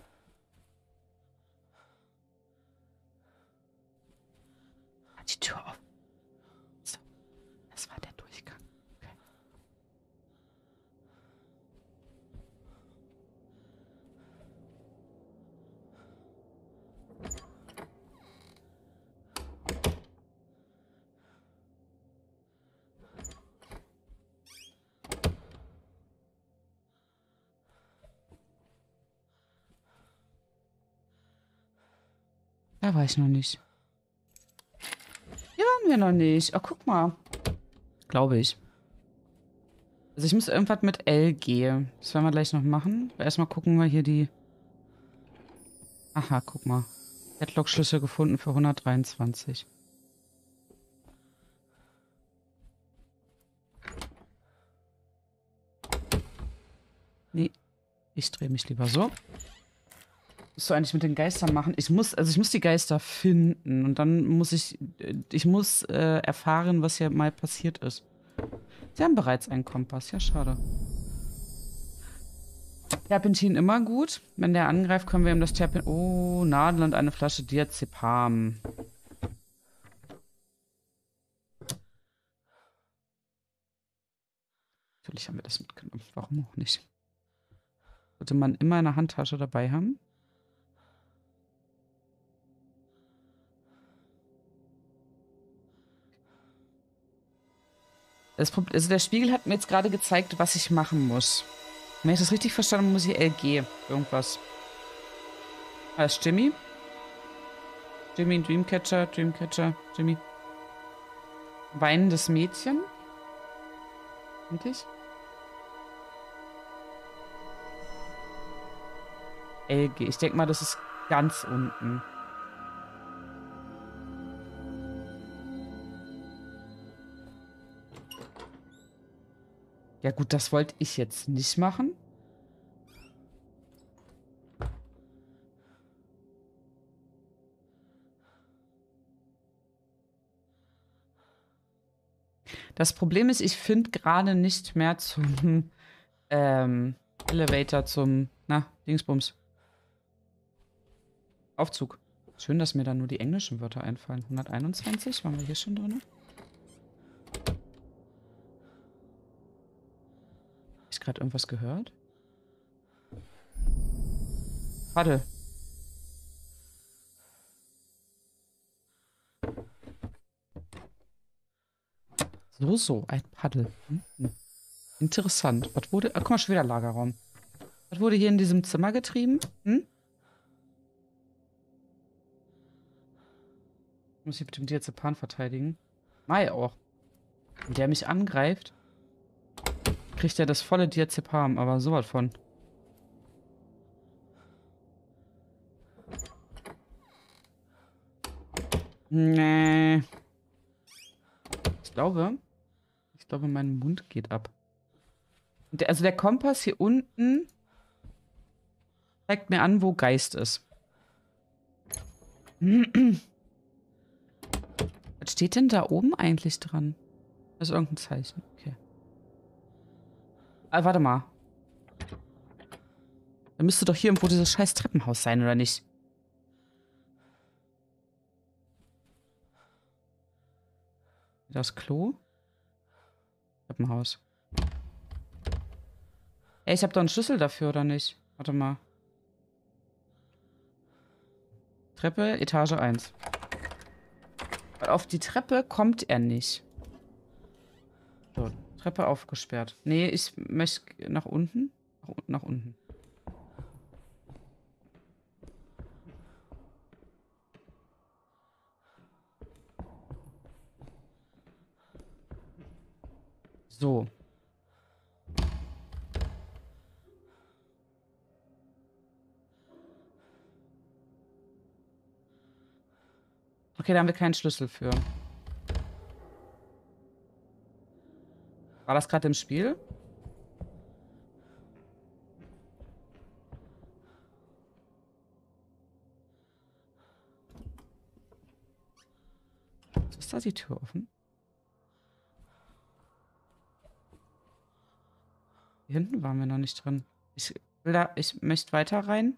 Die Tür auf. So, das war der Durchgang. Okay. Da war ich noch nicht. Hier waren wir noch nicht. Oh, guck mal. Glaube ich. Also ich muss irgendwas mit LG. Das werden wir gleich noch machen. Aber erstmal gucken wir hier die... Aha, guck mal. Headlock-Schlüssel gefunden für 123. Nee, ich drehe mich lieber so. Was du eigentlich mit den Geistern machen? Ich muss, also ich muss die Geister finden und dann muss ich, ich muss äh, erfahren, was hier mal passiert ist. Sie haben bereits einen Kompass, ja schade. Terpentin immer gut. Wenn der angreift, können wir ihm das Terpentin... Oh, Nadel und eine Flasche Diazepam. Natürlich haben wir das mitgenommen. Warum auch nicht? Sollte man immer eine Handtasche dabei haben? Das Problem, also der Spiegel hat mir jetzt gerade gezeigt, was ich machen muss. Wenn ich das richtig verstanden habe, muss ich LG irgendwas. Ah, das ist Jimmy. Jimmy, Dreamcatcher, Dreamcatcher, Jimmy. Weinendes Mädchen. Endlich. LG. Ich denke mal, das ist ganz unten. Ja gut, das wollte ich jetzt nicht machen. Das Problem ist, ich finde gerade nicht mehr zum *laughs* Ähm, Elevator zum, na, Dingsbums. Aufzug. Schön, dass mir da nur die englischen Wörter einfallen. 121, waren wir hier schon drin? Gerade irgendwas gehört? Warte. So, so, ein Paddel. Hm, hm. Interessant. Was wurde. Ah, guck mal, schon wieder Lagerraum. Was wurde hier in diesem Zimmer getrieben? Hm? Muss ich mit dem Diazepan verteidigen? Mai auch. Wenn der mich angreift, kriegt er das volle Diazepam, aber sowas von. Nee. Ich glaube, ich glaube, mein Mund geht ab. Der, also der Kompass hier unten zeigt mir an, wo Geist ist. Was steht denn da oben eigentlich dran? Das ist irgendein Zeichen. Okay. Ah, warte mal. Da müsste doch hier irgendwo dieses scheiß Treppenhaus sein, oder nicht? Das Klo? Treppenhaus. Ey, ich habe doch einen Schlüssel dafür, oder nicht? Warte mal. Treppe, Etage 1. Auf die Treppe kommt er nicht. Treppe aufgesperrt. Nee, ich möchte nach unten. Nach unten. So. Okay, da haben wir keinen Schlüssel für. War das gerade im Spiel? Ist da die Tür offen? Hier hinten waren wir noch nicht drin. Ich will da, ich möchte weiter rein.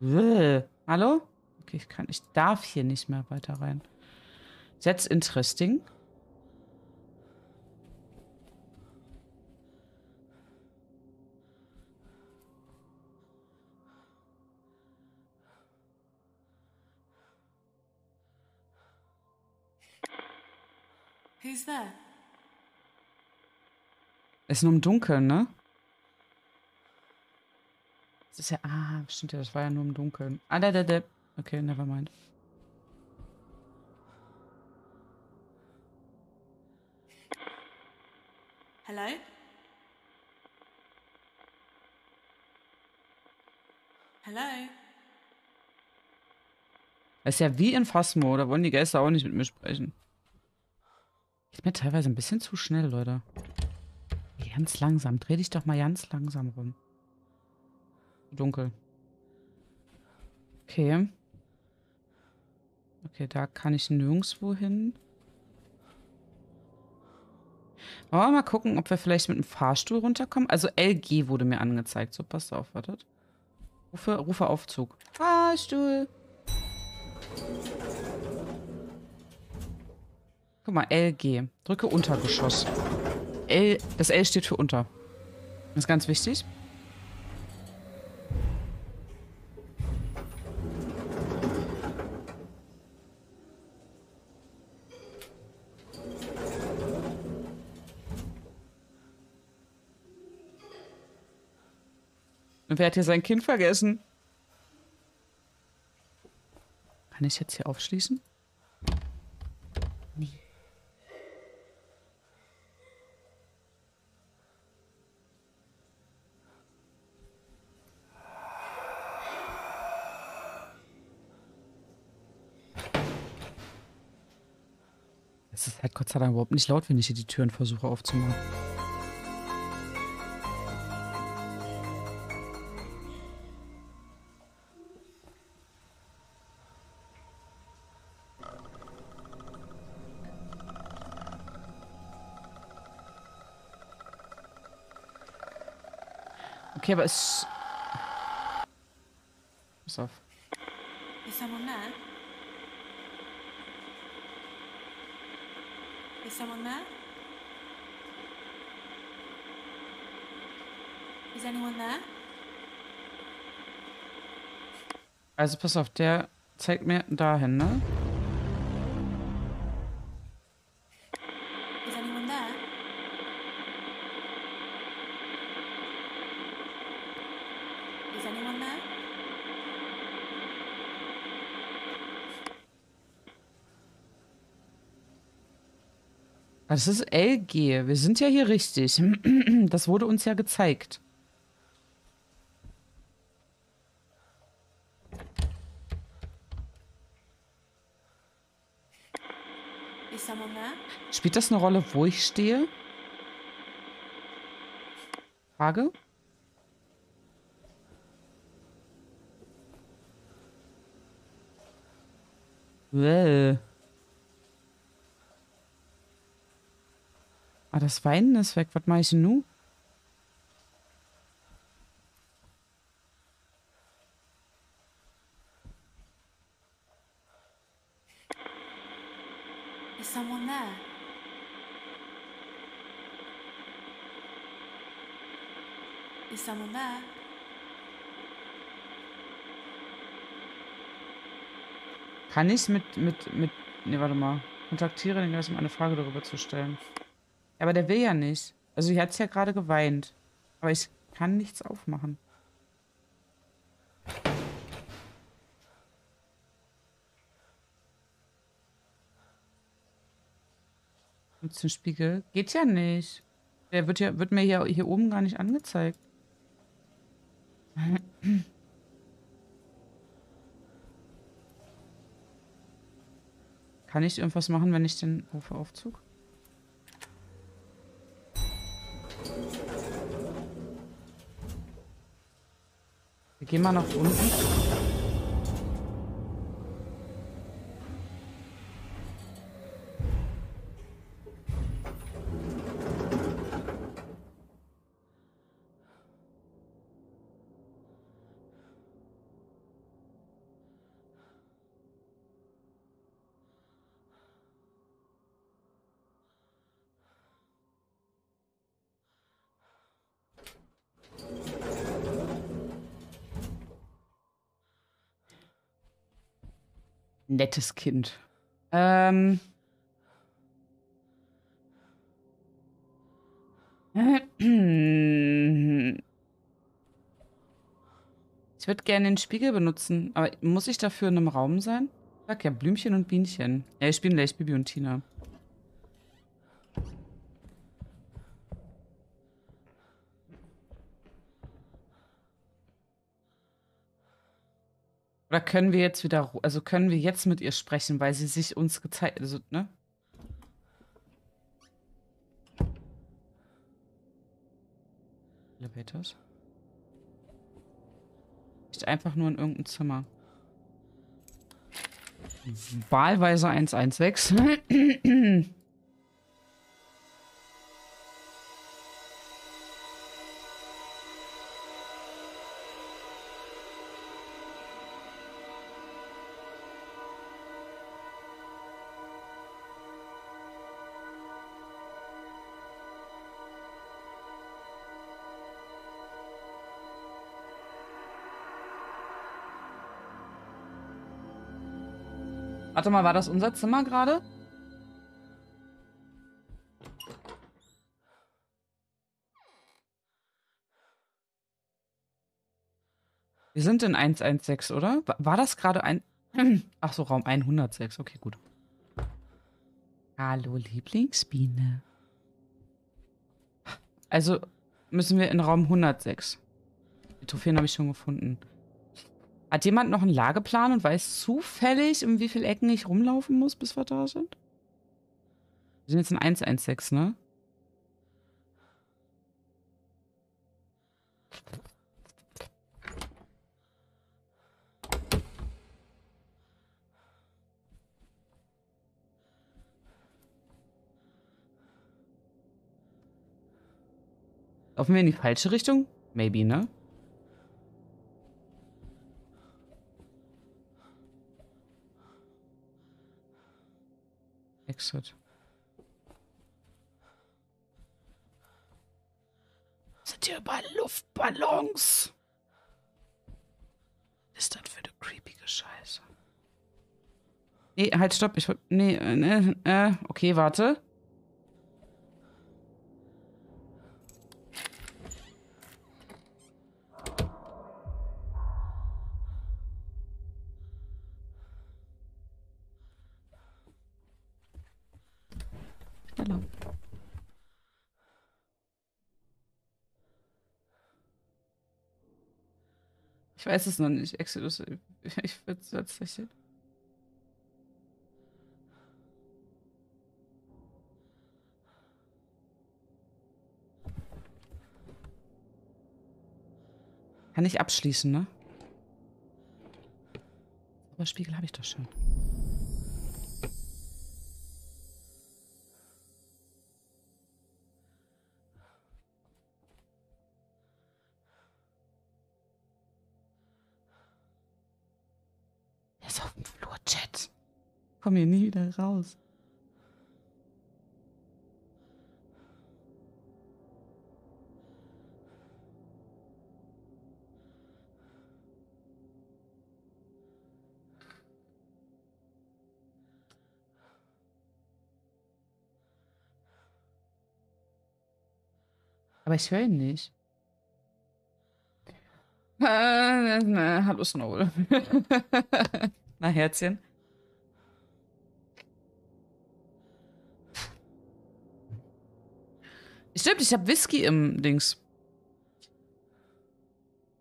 Will. Hallo? Okay, ich kann, ich darf hier nicht mehr weiter rein. That's interesting. Ist nur im Dunkeln, ne? Das ist ja. Ah, stimmt ja, das war ja nur im Dunkeln. Ah, da, da, da. Okay, never mind. Hello? Hello? Das ist ja wie in Phasmo, da wollen die Geister auch nicht mit mir sprechen. Geht mir teilweise ein bisschen zu schnell, Leute. Ganz langsam. Dreh dich doch mal ganz langsam rum. Dunkel. Okay. Okay, da kann ich nirgendwo hin. Wollen wir mal gucken, ob wir vielleicht mit dem Fahrstuhl runterkommen? Also LG wurde mir angezeigt. So, passt auf, wartet. Rufe, rufe Aufzug. Fahrstuhl. Guck mal, LG. Drücke Untergeschoss. L, das L steht für unter. Das ist ganz wichtig. Und wer hat hier sein Kind vergessen? Kann ich jetzt hier aufschließen? Gott sei Dank überhaupt nicht laut, wenn ich hier die Türen versuche aufzumachen. Okay, aber es... Pass auf. Is someone there? Is someone there? Is anyone there? Also pass auf, der zeigt mir dahin, ne? Das ist LG. Wir sind ja hier richtig. *clears throat* Das wurde uns ja gezeigt. There? Spielt das eine Rolle, wo ich stehe? Frage? Well. Ah, das Weinen ist weg. Was mache ich denn nun? Is someone there? Is someone there? Kann ich mit, mit, mit, ne, warte mal. Kontaktiere den Geist, um eine Frage darüber zu stellen. Aber der will ja nicht. Also, sie hat ja gerade geweint. Aber ich kann nichts aufmachen. Und zum Spiegel? Geht ja nicht. Der wird ja, wird mir ja hier oben gar nicht angezeigt. *clears throat* Kann ich irgendwas machen, wenn ich den rufe Aufzug? Gehen mal nach unten. Nettes Kind. Ähm. Ich würde gerne den Spiegel benutzen, aber muss ich dafür in einem Raum sein? Sag ja, Blümchen und Bienchen. Ja, ich spiele gleich Bibi und Tina. Können wir jetzt wieder, also können wir jetzt mit ihr sprechen, weil sie sich uns gezeigt, also, ne? Elevators? Nicht einfach nur in irgendein Zimmer. Wahlweise 116. Warte mal, war das unser Zimmer gerade? Wir sind in 116, oder? Wa- War das gerade ein... *clears throat* Ach so, Raum 106. Okay, gut. Hallo, Lieblingsbiene. Also müssen wir in Raum 106. Die Trophäen habe ich schon gefunden. Hat jemand noch einen Lageplan und weiß zufällig, in wie vielen Ecken ich rumlaufen muss, bis wir da sind? Wir sind jetzt in 116, ne? Laufen wir in die falsche Richtung? Maybe, ne? Exit. Sind hier überall Luftballons? Was ist das für eine creepige Scheiße? Nee, halt, stopp. Ich wollte. Nee, äh, nee, äh, okay, warte. Schneller. Ich weiß es noch nicht. Exodus. *laughs* Ich würde es tatsächlich. Kann ich abschließen, ne? Aber Spiegel habe ich doch schon. Komm hier nie wieder raus. Aber ich höre ihn nicht. Äh, na, hallo Snowl. Na, Herzchen. Stimmt, ich habe Whisky im Dings.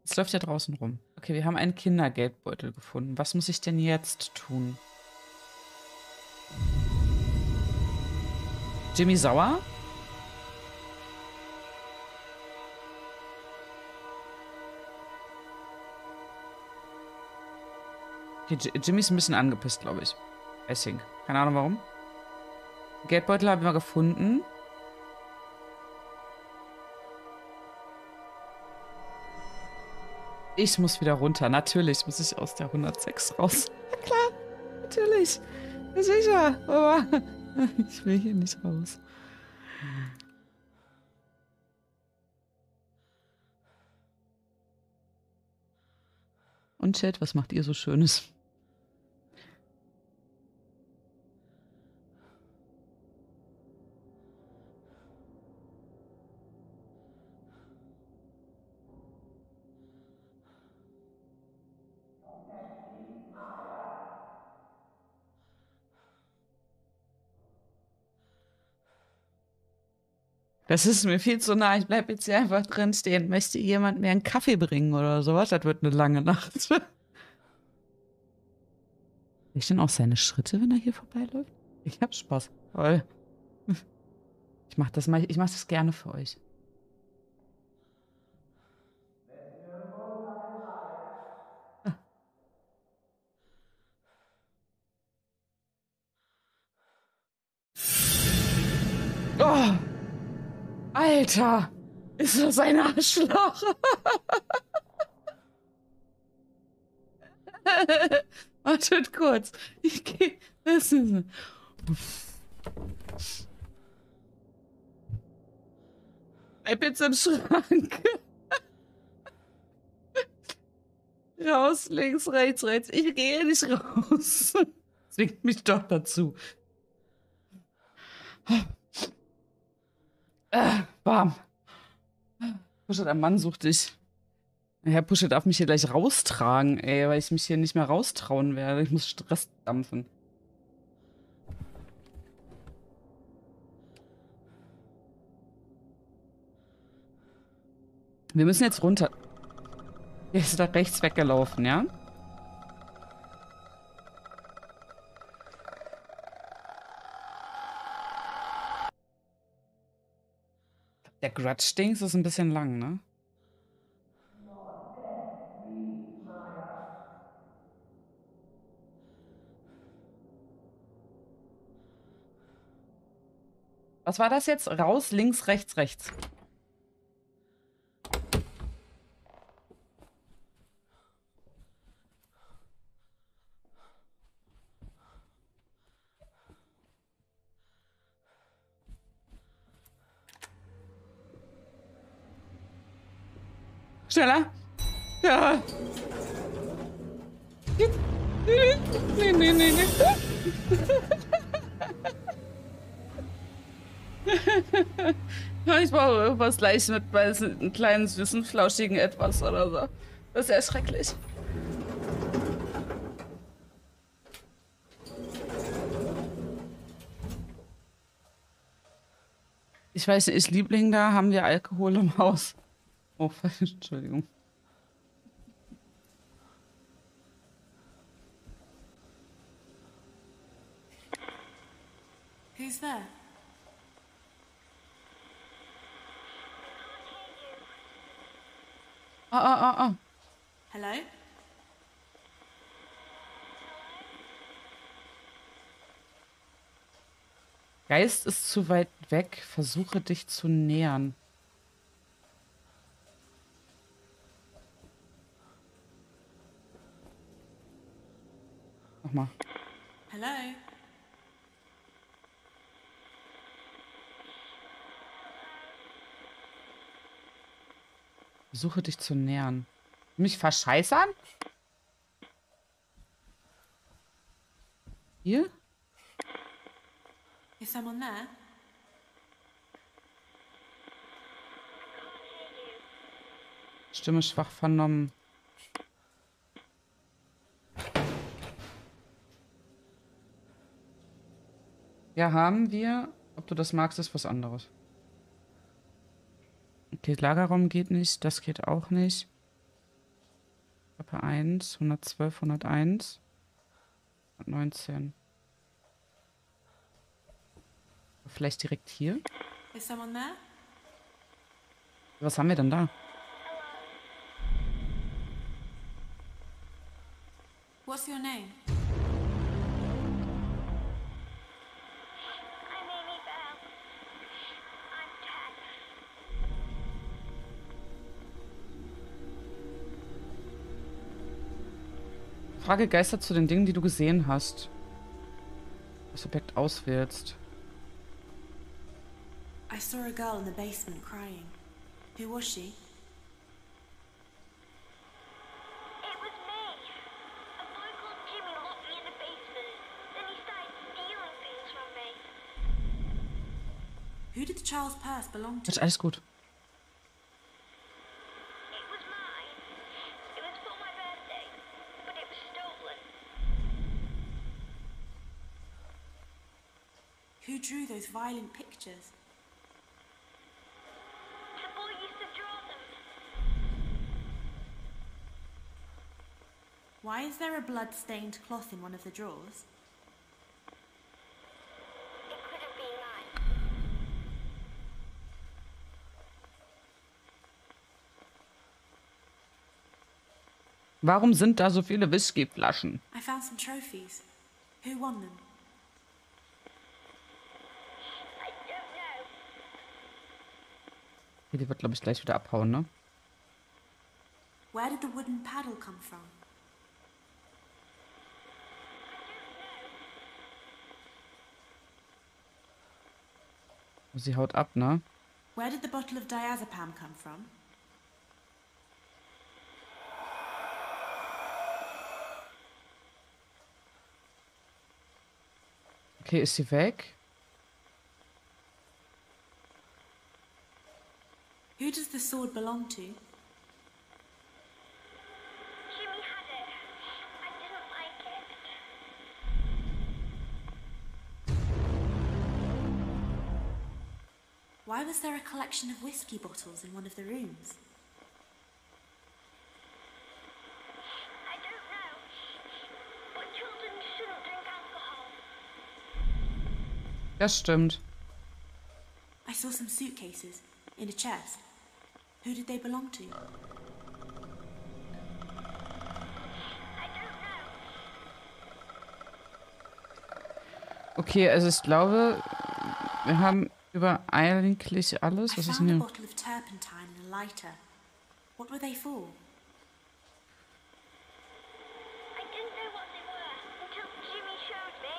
Es läuft ja draußen rum. Okay, wir haben einen Kindergeldbeutel gefunden. Was muss ich denn jetzt tun? Jimmy sauer? Okay, Jimmy ist ein bisschen angepisst, glaube ich. I think. Keine Ahnung warum. Geldbeutel haben wir gefunden. Ich muss wieder runter. Natürlich muss ich aus der 106 raus. Na klar, natürlich. Sicher. Aber *laughs* ich will hier nicht raus. Und Chat, was macht ihr so Schönes? Das ist mir viel zu nah. Ich bleib jetzt hier einfach drin stehen. Möchte jemand mir einen Kaffee bringen oder sowas? Das wird eine lange Nacht. *laughs* Ich denn auch seine Schritte, wenn er hier vorbeiläuft? Ich hab Spaß. Toll. Ich mach das mal, ich mach das gerne für euch. Alter! Ist das ein Arschloch? *laughs* Wartet kurz. Ich geh. Das ist. Bleib jetzt im Schrank. *laughs* raus, links, rechts, rechts. Ich gehe nicht raus. *laughs* Zwingt mich doch dazu. Äh, warm. Pusche, der Mann sucht dich. Herr Pusche darf mich hier gleich raustragen, ey, weil ich mich hier nicht mehr raustrauen werde. Ich muss Stress dampfen. Wir müssen jetzt runter. Der ist da rechts weggelaufen, ja? Der Grudge-Dings ist ein bisschen lang, ne? Was war das jetzt? Raus, links, rechts, rechts. Schneller. Ja. Nee, nee, nee, nee. Ich brauche irgendwas leicht mit bei einem kleinen, süßen, flauschigen Etwas oder so. Das ist ja schrecklich. Ich weiß nicht, Liebling da? Haben wir Alkohol im Haus? Oh, *laughs* Entschuldigung. Who's there? Ah, ah, ah, ah. Hello? Geist ist zu weit weg. Versuche dich zu nähern. Nochmal. Hello? Versuche dich zu nähern. Mich verscheißern? Hier? Is someone there? Stimme schwach vernommen. Ja, haben wir. Ob du das magst, ist was anderes. Okay, Lagerraum geht nicht. Das geht auch nicht. Kappe 1, 112, 101. 119. Vielleicht direkt hier? Is someone there? Was haben wir denn da? What's your name? Frage Geister zu den Dingen, die du gesehen hast. Das Objekt auswählst. I saw a girl in the basement crying. Who was she? It was me. A boy called Jimmy locked me in the basement. Then he started stealing things from me. Who did the child's purse belong to? Ist alles gut. Drew those violent pictures? The boy used to draw them. Why is there a blood-stained cloth in one of the drawers? It could have been mine. Warum sind da so viele Whiskyflaschen? I found some trophies. Who won them? Die wird, glaube ich, gleich wieder abhauen, ne? Where did the wooden paddle come from? Sie haut ab, ne? Where did the bottle of diazepam come from? Okay, ist sie weg? Who does the sword belong to? Jimmy had it. I didn't like it. Why was there a collection of whiskey bottles in one of the rooms? I don't know. But children shouldn't drink alcohol. Das stimmt. I saw some suitcases in a chest. Who did they belong to? Okay, also ich glaube, wir haben über eigentlich alles. Was ist denn hier? What were they for? I didn't know what they were until Jimmy showed me.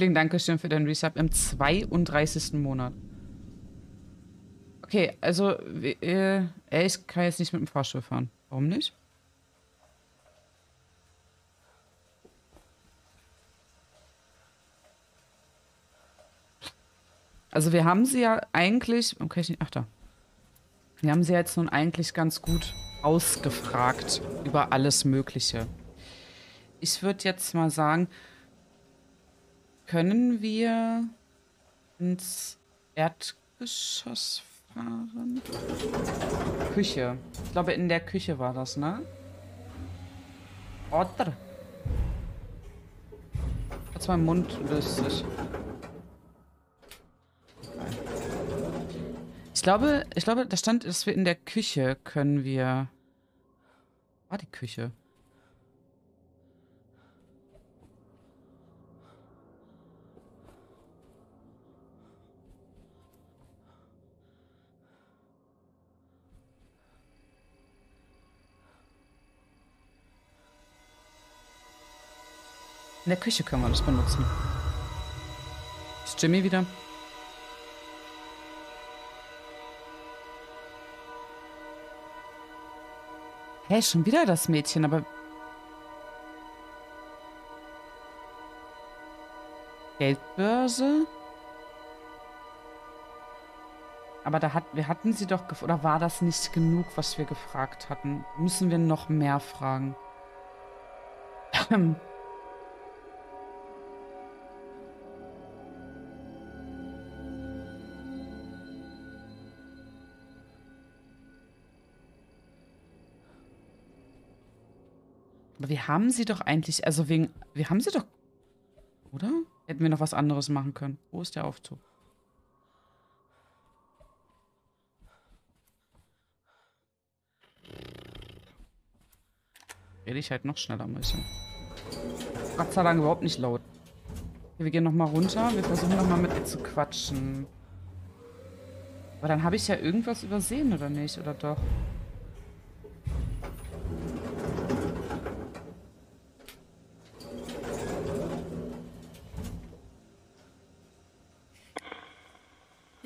Liebling, Dankeschön für deinen Resub im 32. Monat. Okay, also, äh, ich kann jetzt nicht mit dem Fahrstuhl fahren. Warum nicht? Also wir haben sie ja eigentlich... Okay, ich ach da. Wir haben sie jetzt nun eigentlich ganz gut ausgefragt über alles Mögliche. Ich würde jetzt mal sagen, können wir ins Erdgeschoss fahren? Küche. Ich glaube, in der Küche war das, ne? Oder? Jetzt mein Mund löst sich. Ich glaube, ich glaube, da stand, dass wir in der Küche können wir. War die Küche? In der Küche können wir das benutzen. Ist Jimmy wieder? Hey, schon wieder das Mädchen, aber... Geldbörse? Aber da hat, wir hatten sie doch... Oder war das nicht genug, was wir gefragt hatten? Müssen wir noch mehr fragen? *clears throat* wir haben sie doch eigentlich, also wegen, wir haben sie doch, oder? Hätten wir noch was anderes machen können. Wo ist der Aufzug? Rede ich halt noch schneller bisschen. Gott sei Dank überhaupt nicht laut. Okay, wir gehen nochmal runter. Wir versuchen nochmal mit ihr zu quatschen. Aber dann habe ich ja irgendwas übersehen, oder nicht? Oder doch?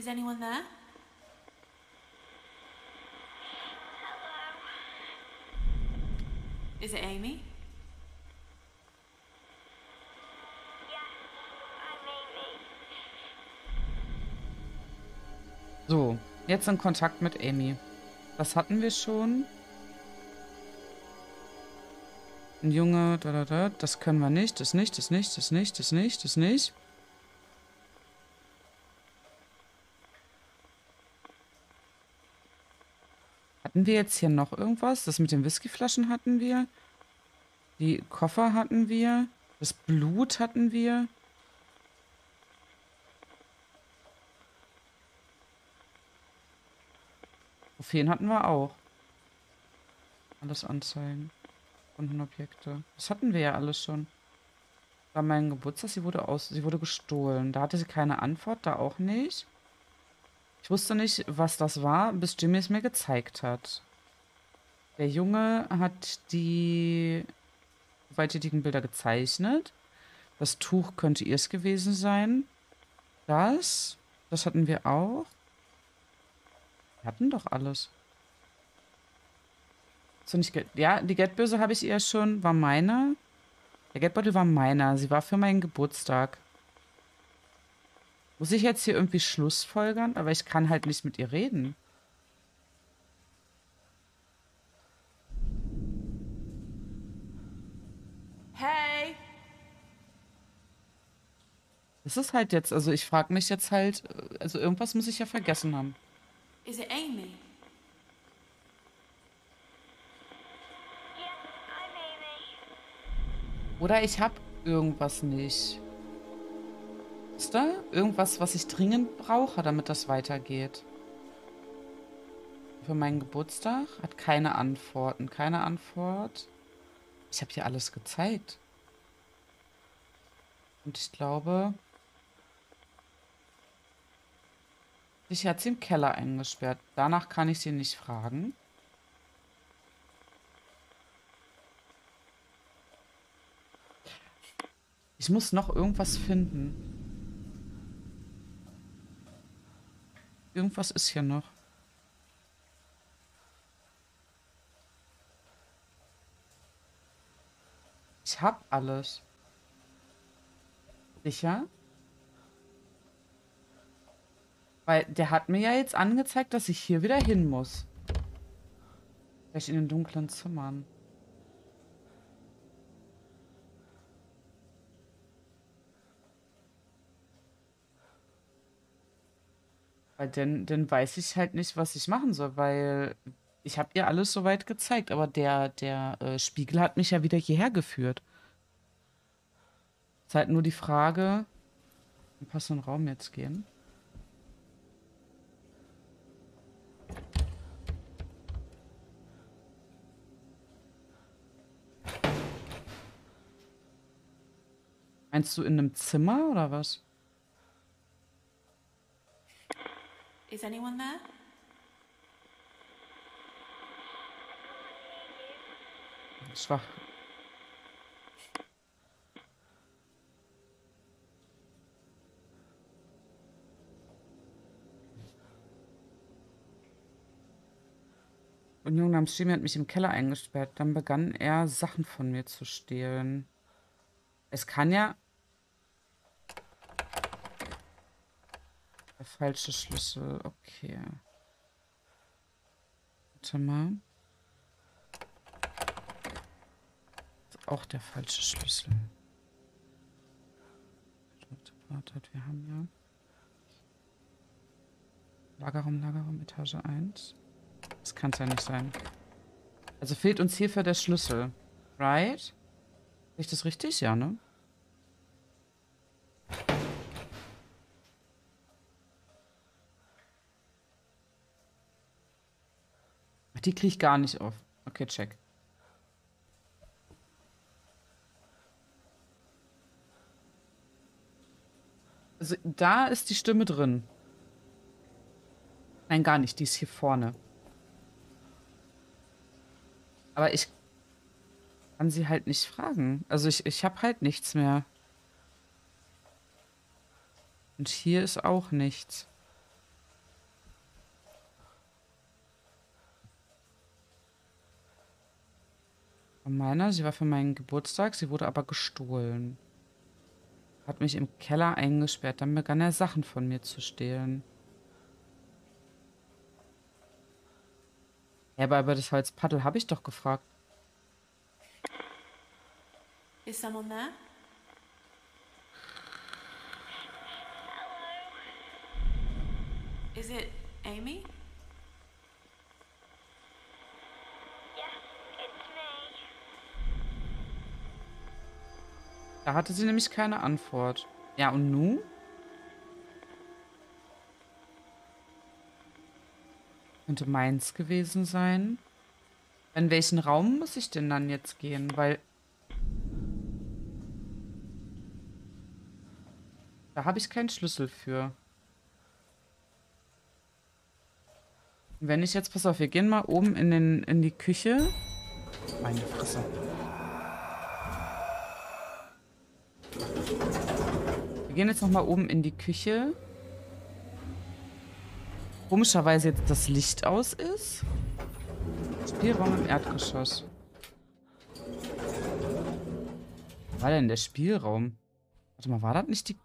Is anyone there? Is it Amy? So, jetzt in Kontakt mit Amy. Das hatten wir schon. Ein Junge, da, da, da, das können wir nicht, das nicht, das nicht, das nicht, das nicht, das nicht. Hatten wir jetzt hier noch irgendwas? Das mit den Whiskyflaschen hatten wir. Die Koffer hatten wir. Das Blut hatten wir. Trophäen hatten wir auch. Alles anzeigen. Kundenobjekte. Das hatten wir ja alles schon. War mein Geburtstag, sie wurde aus, sie wurde gestohlen. Da hatte sie keine Antwort, da auch nicht. Ich wusste nicht, was das war, bis Jimmy es mir gezeigt hat. Der Junge hat die gewalttätigen Bilder gezeichnet. Das Tuch könnte ihr es gewesen sein. Das, das hatten wir auch. Wir hatten doch alles. So nicht ja, die Geldbörse habe ich ihr schon, war meiner. Der Geldbeutel war meiner. Sie war für meinen Geburtstag. Muss ich jetzt hier irgendwie Schlussfolgern? Aber ich kann halt nicht mit ihr reden. Hey! Das ist halt jetzt, also ich frage mich jetzt halt, also irgendwas muss ich ja vergessen haben. Is it Amy? Oder ich habe irgendwas nicht. Ist da irgendwas, was ich dringend brauche, damit das weitergeht? Für meinen Geburtstag? Hat keine Antworten. Keine Antwort. Ich habe hier alles gezeigt. Und ich glaube... Ich hat sie im Keller eingesperrt. Danach kann ich sie nicht fragen. Ich muss noch irgendwas finden. Irgendwas ist hier noch. Ich hab alles. Sicher? Weil der hat mir ja jetzt angezeigt, dass ich hier wieder hin muss. Vielleicht in den dunklen Zimmern. Weil dann, dann weiß ich halt nicht, was ich machen soll, weil ich habe ihr alles soweit gezeigt, aber der, der äh, Spiegel hat mich ja wieder hierher geführt. Ist halt nur die Frage, in passenden Raum jetzt gehen. Meinst du in einem Zimmer oder was? Is anyone there? Schwach. Und Junge namens Jimmy hat mich im Keller eingesperrt. Dann begann er, Sachen von mir zu stehlen. Es kann ja... Der falsche Schlüssel. Okay. Warte mal. auch der falsche Schlüssel. Wartet, wir haben ja Lagerraum, Lagerraum, Etage 1. Das kann es ja nicht sein. Also fehlt uns hierfür der Schlüssel. Right? Sehe ich das richtig? Ja, ne? Die kriege ich gar nicht auf. Okay, check. Also da ist die Stimme drin. Nein, gar nicht. Die ist hier vorne. Aber ich kann sie halt nicht fragen. Also ich, ich habe halt nichts mehr. Und hier ist auch nichts. Von meiner, sie war für meinen Geburtstag, sie wurde aber gestohlen. Hat mich im Keller eingesperrt. Dann begann er Sachen von mir zu stehlen. Ja, aber über das Holzpaddel habe ich doch gefragt. Is someone there? Is it Amy? Da hatte sie nämlich keine Antwort. Ja, und nu? Könnte meins gewesen sein. In welchen Raum muss ich denn dann jetzt gehen? Weil... Da habe ich keinen Schlüssel für. Wenn ich jetzt... Pass auf, wir gehen mal oben in, den, in die Küche. Meine Fresse. Wir gehen jetzt noch mal oben in die Küche. Komischerweise jetzt das Licht aus ist. Spielraum im Erdgeschoss. Wo war denn der Spielraum? Warte mal, war das nicht die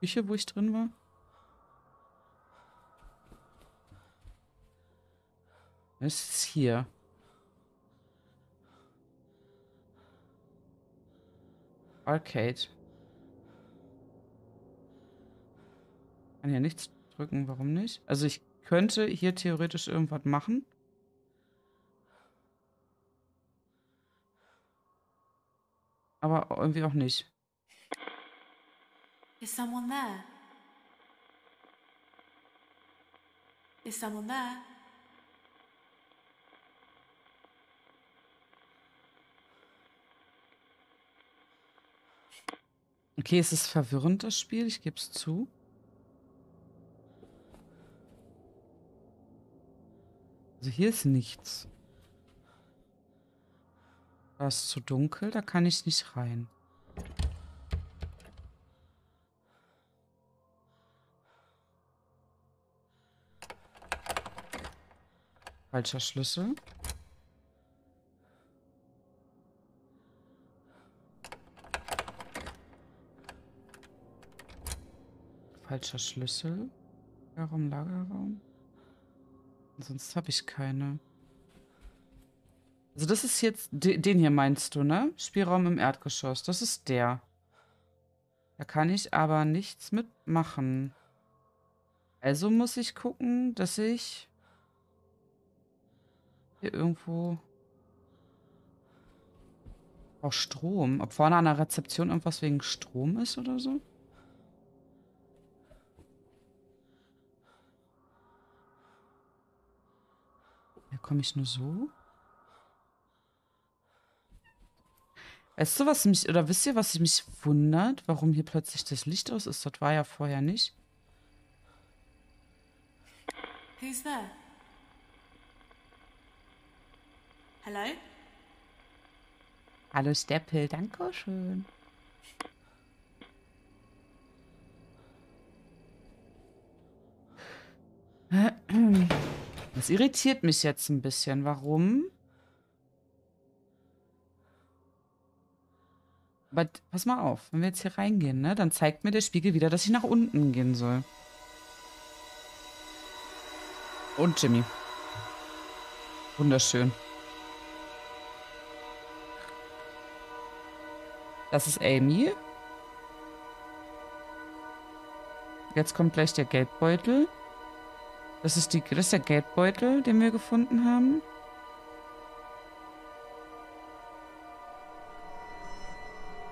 Küche, wo ich drin war? Das ist hier. Arcade. Kann hier nichts drücken, warum nicht? Also ich könnte hier theoretisch irgendwas machen. Aber irgendwie auch nicht. Is someone there? Is someone there? Okay, es ist verwirrend, das Spiel. Ich gebe es zu. Also hier ist nichts. Da ist zu dunkel, da kann ich nicht rein. Falscher Schlüssel. Falscher Schlüssel. Warum Lagerraum? Sonst habe ich keine. Also das ist jetzt, den hier meinst du, ne? Spielraum im Erdgeschoss. Das ist der. Da kann ich aber nichts mitmachen. Also muss ich gucken, dass ich hier irgendwo auch Strom. Ob vorne an der Rezeption irgendwas wegen Strom ist oder so? Komme ich nur so. Weißt du, was mich, oder wisst ihr, was mich wundert, warum hier plötzlich das Licht aus ist? Das war ja vorher nicht. Who's there? Hello? Hallo Steppel, danke schön. *clears throat* Das irritiert mich jetzt ein bisschen. Warum? Aber pass mal auf, wenn wir jetzt hier reingehen, ne, dann zeigt mir der Spiegel wieder, dass ich nach unten gehen soll. Und Jimmy. Wunderschön. Das ist Amy. Jetzt kommt gleich der Geldbeutel. Das ist, die, das ist der Geldbeutel, den wir gefunden haben.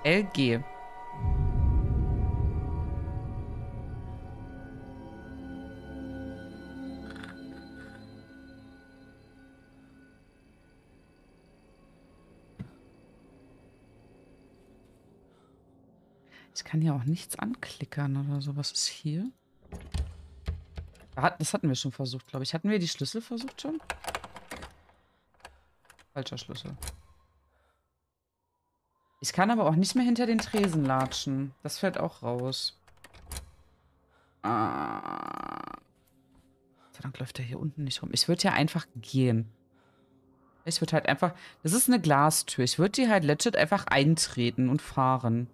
LG. Ich kann hier auch nichts anklickern oder so. Was ist hier? Das hatten wir schon versucht, glaube ich. Hatten wir die Schlüssel versucht schon? Falscher Schlüssel. Ich kann aber auch nicht mehr hinter den Tresen latschen. Das fällt auch raus. Ah. Verdammt, läuft er hier unten nicht rum. Ich würde ja einfach gehen. Ich würde halt einfach... Das ist eine Glastür. Ich würde die halt legit einfach eintreten und fahren.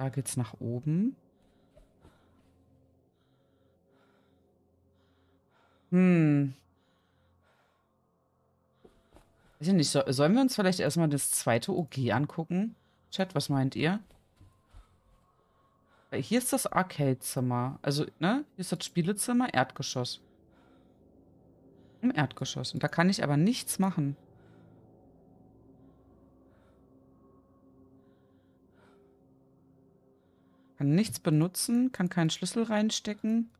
Da geht's nach oben. Hm. Weiß ich nicht, so, sollen wir uns vielleicht erstmal das zweite OG angucken? Chat, was meint ihr? Hier ist das Arcade-Zimmer. Also, ne? Hier ist das Spielezimmer, Erdgeschoss. Im Erdgeschoss. Und da kann ich aber nichts machen. Kann nichts benutzen, kann keinen Schlüssel reinstecken.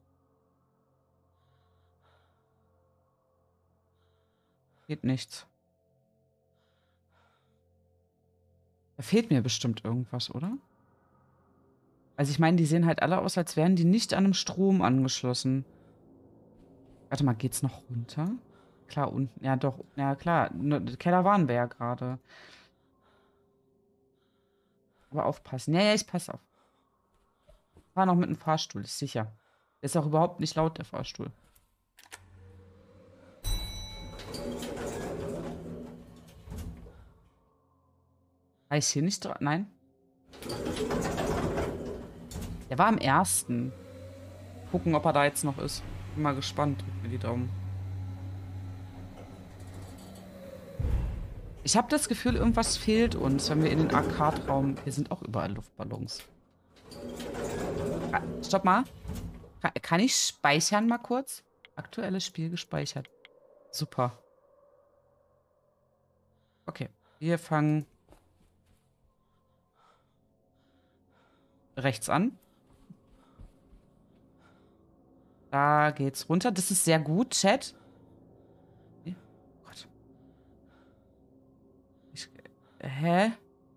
Geht nichts. Da fehlt mir bestimmt irgendwas, oder? Also ich meine, die sehen halt alle aus, als wären die nicht an einem Strom angeschlossen. Warte mal, geht's noch runter? Klar, unten. Ja, doch. Ja, klar. Keller waren wir ja gerade. Aber aufpassen. Ja, ja, ich pass auf. War noch mit dem Fahrstuhl, ist sicher. Ist auch überhaupt nicht laut, der Fahrstuhl. Heißt hier nicht dran? Nein. Der war am ersten. Gucken, ob er da jetzt noch ist. Bin mal gespannt. Drück mir die Daumen. Ich habe das Gefühl, irgendwas fehlt uns, wenn wir in den Arcade-Raum... Hier sind auch überall Luftballons. Stopp mal. Kann ich speichern mal kurz? Aktuelles Spiel gespeichert. Super. Okay. Wir fangen rechts an. Da geht's runter. Das ist sehr gut, Chat. Oh Gott. Ich, hä?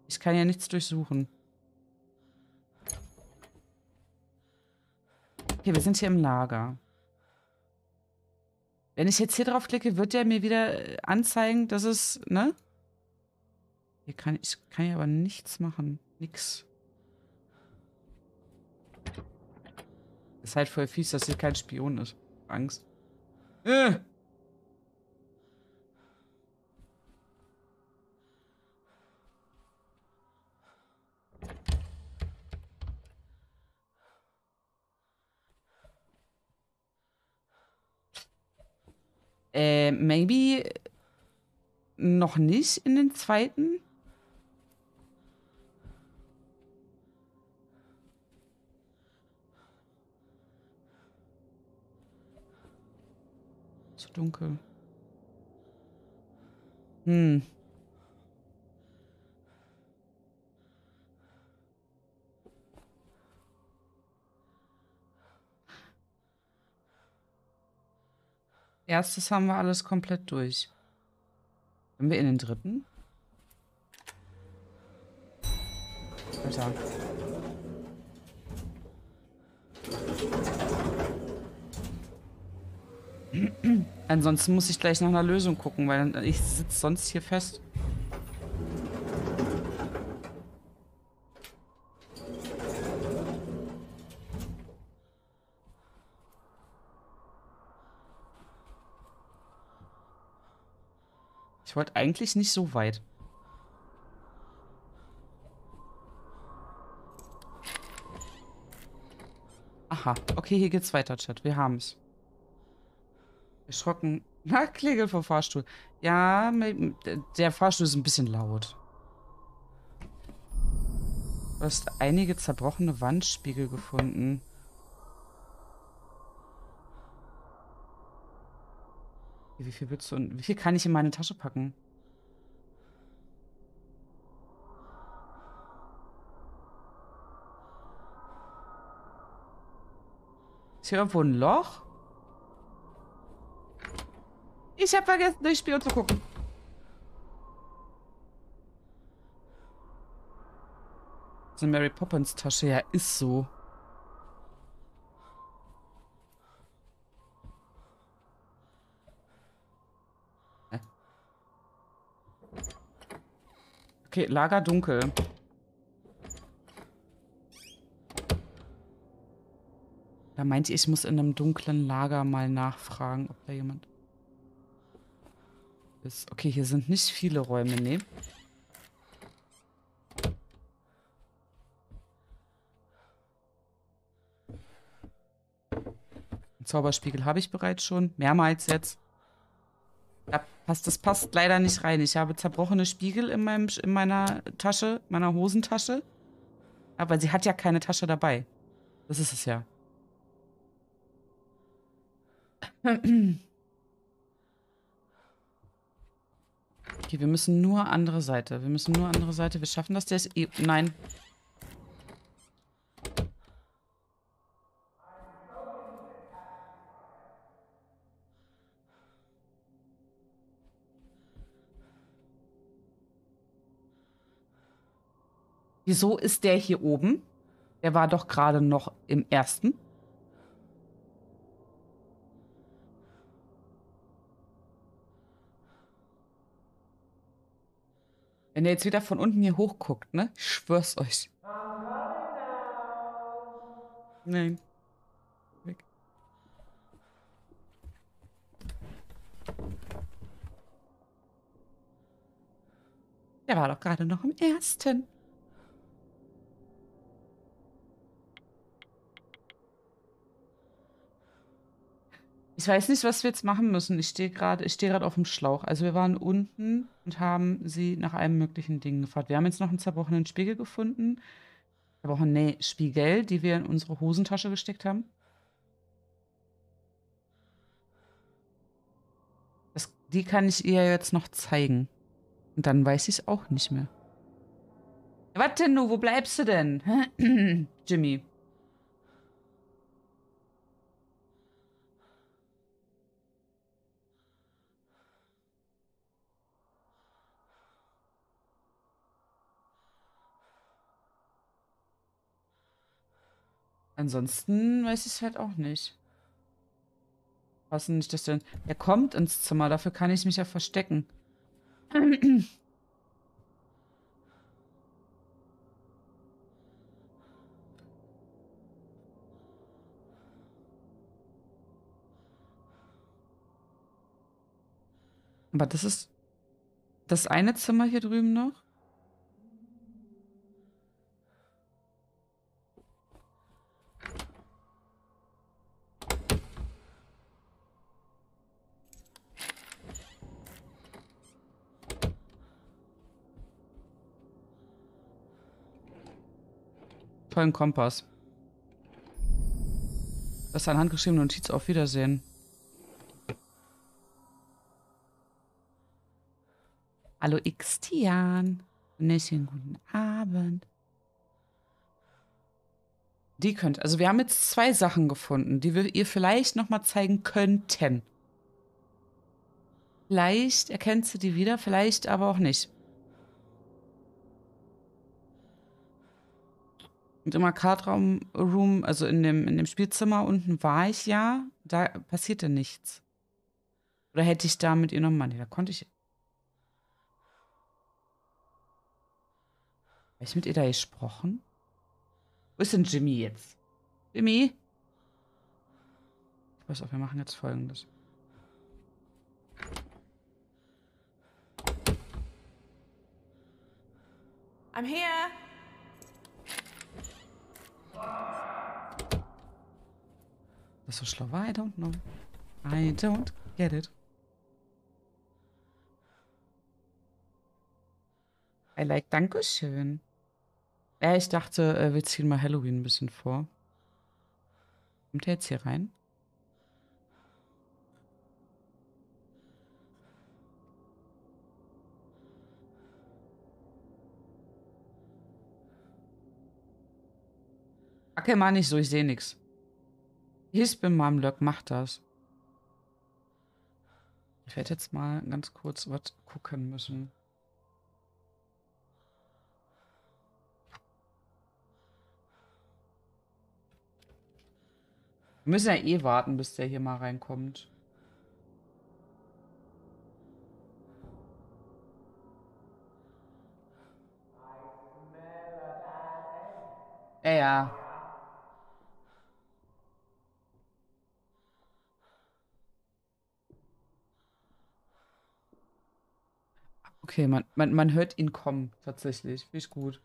Ich kann ja nichts durchsuchen. Okay, wir sind hier im Lager. Wenn ich jetzt hier drauf klicke, wird der mir wieder äh, anzeigen, dass es, ne? Hier kann ich kann ja aber nichts machen. Nix. Ist halt voll fies, dass hier kein Spion ist. Angst. Äh. Äh, maybe noch nicht in den zweiten? Zu dunkel. Hm. Erstes haben wir alles komplett durch. Sind wir in den dritten? Alter. *clears throat* Ansonsten muss ich gleich nach einer Lösung gucken, weil ich sitze sonst hier fest. Ich wollte eigentlich nicht so weit. Aha, okay, hier geht's weiter, Chat. Wir haben's. Erschrocken. *laughs* Na, Klingel vom Fahrstuhl. Ja, der Fahrstuhl ist ein bisschen laut. Du hast einige zerbrochene Wandspiegel gefunden. Wie viel willst du und wie viel kann ich in meine Tasche packen? Ist hier irgendwo ein Loch? Ich habe vergessen, durchs Spiel zu gucken. Ist eine Mary Poppins Tasche. Ja, ist so. Okay, Lager dunkel. Da meinte ich, ich muss in einem dunklen Lager mal nachfragen, ob da jemand ist. Okay, hier sind nicht viele Räume, ne? Zauberspiegel habe ich bereits schon. Mehrmals jetzt. Passt, das passt leider nicht rein. Ich habe zerbrochene Spiegel in, meinem, in meiner Tasche, meiner Hosentasche. Aber sie hat ja keine Tasche dabei. Das ist es ja. Okay, wir müssen nur andere Seite. Wir müssen nur andere Seite. Wir schaffen das. Der eh... Nein. Wieso ist der hier oben? Der war doch gerade noch im ersten. Wenn ihr jetzt wieder von unten hier hochguckt, ne? Ich schwör's euch. Nein. Weg. Der war doch gerade noch im ersten. Ich weiß nicht, was wir jetzt machen müssen. Ich stehe gerade steh auf dem Schlauch. Also wir waren unten und haben sie nach einem möglichen Ding gefragt. Wir haben jetzt noch einen zerbrochenen Spiegel gefunden. Zerbrochenen, nee, Spiegel, die wir in unsere Hosentasche gesteckt haben. Das, die kann ich ihr jetzt noch zeigen. Und dann weiß ich es auch nicht mehr. Warte nur, wo bleibst du denn? *clears throat* Jimmy. Ansonsten weiß ich es halt auch nicht. Passen nicht, das denn? Er kommt ins Zimmer, dafür kann ich mich ja verstecken. Aber das ist das eine Zimmer hier drüben noch? Tollen Kompass. Das ist ein handgeschriebene Notiz. Auf Wiedersehen. Hallo Xtian. Wunderschönen guten Abend. Die könnt, also wir haben jetzt zwei Sachen gefunden, die wir ihr vielleicht nochmal zeigen könnten. Vielleicht erkennt sie die wieder, vielleicht aber auch nicht. Und im Arcade-Raum, Room, also in dem, in dem Spielzimmer unten war ich ja, da passierte nichts. Oder hätte ich da mit ihr nochmal, nee, da konnte ich. Habe ich mit ihr da gesprochen? Wo ist denn Jimmy jetzt? Jimmy? Pass auf, wir machen jetzt folgendes. I'm here. Das so schlau war, I don't know. I don't get it. I like, Dankeschön. Ja, ich dachte, äh, wir ziehen mal Halloween ein bisschen vor. Kommt er jetzt hier rein? Okay, mach nicht so, ich sehe nichts. Ich bin Mamlöck, mach das. Ich werde jetzt mal ganz kurz was gucken müssen. Wir müssen ja eh warten, bis der hier mal reinkommt. Ja, ja. Okay, man, man, man hört ihn kommen, tatsächlich. Finde ich gut.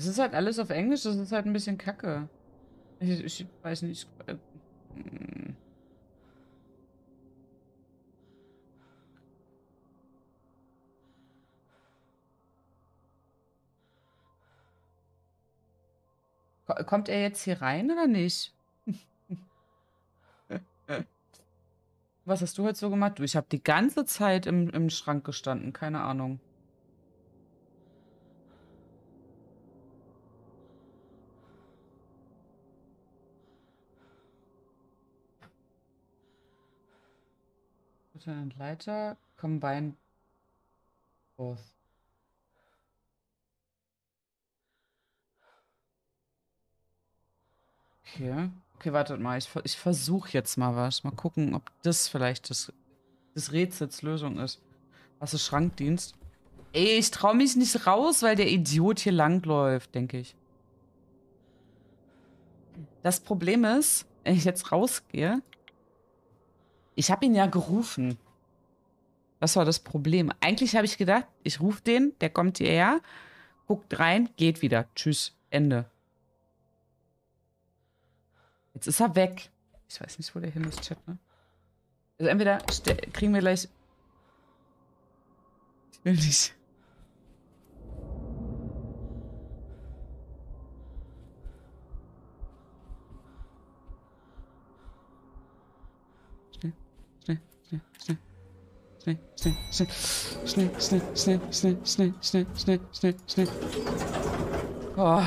Es ist halt alles auf Englisch, das ist halt ein bisschen kacke. Ich, ich weiß nicht. Äh, hm. Kommt er jetzt hier rein oder nicht? *laughs* Was hast du heute so gemacht? Du, ich habe die ganze Zeit im, im Schrank gestanden, keine Ahnung. Lieutenant Leiter, combine both. Okay. Okay, wartet mal. Ich, ich versuche jetzt mal was. Mal gucken, ob das vielleicht das, das Rätsels Lösung ist. Was ist Schrankdienst? Ey, ich traue mich nicht raus, weil der Idiot hier langläuft, denke ich. Das Problem ist, wenn ich jetzt rausgehe, ich habe ihn ja gerufen. Das war das Problem. Eigentlich habe ich gedacht, ich rufe den, der kommt hierher, guckt rein, geht wieder. Tschüss, Ende. Jetzt ist er weg. Ich weiß nicht, wo der hin ist, Chat, ne? Also entweder kriegen wir gleich... Ich will nicht... schnell, schnell, schnell, schnell, schnell, schnell, schnell, schnell, schnell, schnell, schnell. Oh.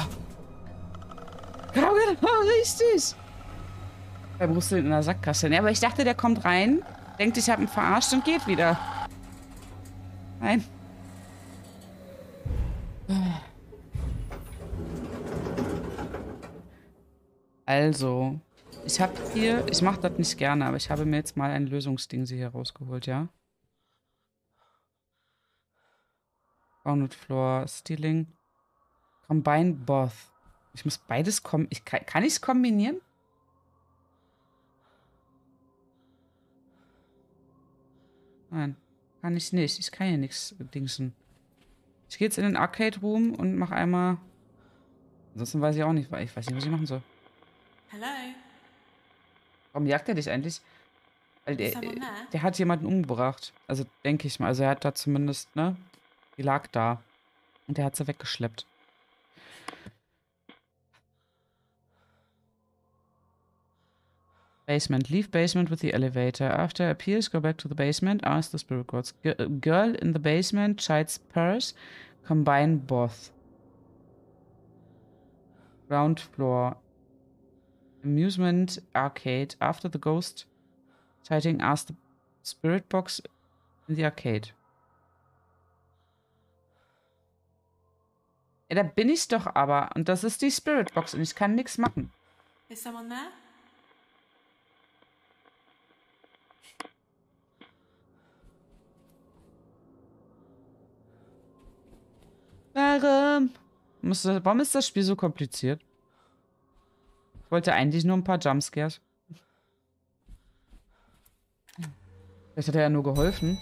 Genau, genau, richtig. Bei Brüssel in der Sackgasse. Ja, aber ich dachte, der kommt rein, denkt, ich habe ihn verarscht und geht wieder. Nein. Also, ich habe hier, ich mache das nicht gerne, aber ich habe mir jetzt mal ein Lösungsding hier rausgeholt, ja? Grounded Floor, Stealing. Combine both. Ich muss beides kommen. Ich kann, kann ich es kombinieren? Nein, kann ich nicht. Ich kann ja nichts dingsen. Ich gehe jetzt in den Arcade Room und mache einmal. Ansonsten weiß ich auch nicht, weil ich weiß nicht, was ich machen soll. Hello? Warum jagt er dich eigentlich? Weil der, der hat jemanden umgebracht. Also denke ich mal. Also er hat da zumindest, ne? Die lag da. Und der hat sie weggeschleppt. Basement. Leave basement with the elevator. After appears, go back to the basement. Ask the spirit gods. G girl in the basement, child's purse. Combine both. Ground floor. Amusement arcade. After the ghost sighting, ask the spirit box in the arcade. Ja, da bin ich doch aber. Und das ist die Spirit Box und ich kann nichts machen. Is someone there? Warum? Warum ist das Spiel so kompliziert? Wollte eigentlich nur ein paar Jumpscares. Vielleicht hat er ja nur geholfen.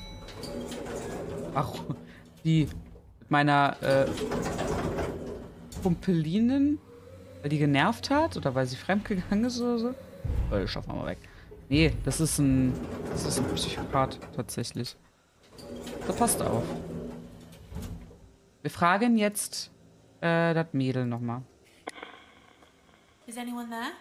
Ach, die mit meiner äh, Kumpelinen, weil die genervt hat oder weil sie fremdgegangen ist oder so. Oh, schaffen wir mal weg. Nee, das ist ein, das ist ein Psychopath tatsächlich. So passt auf. Wir fragen jetzt äh, das Mädel nochmal. Is anyone there?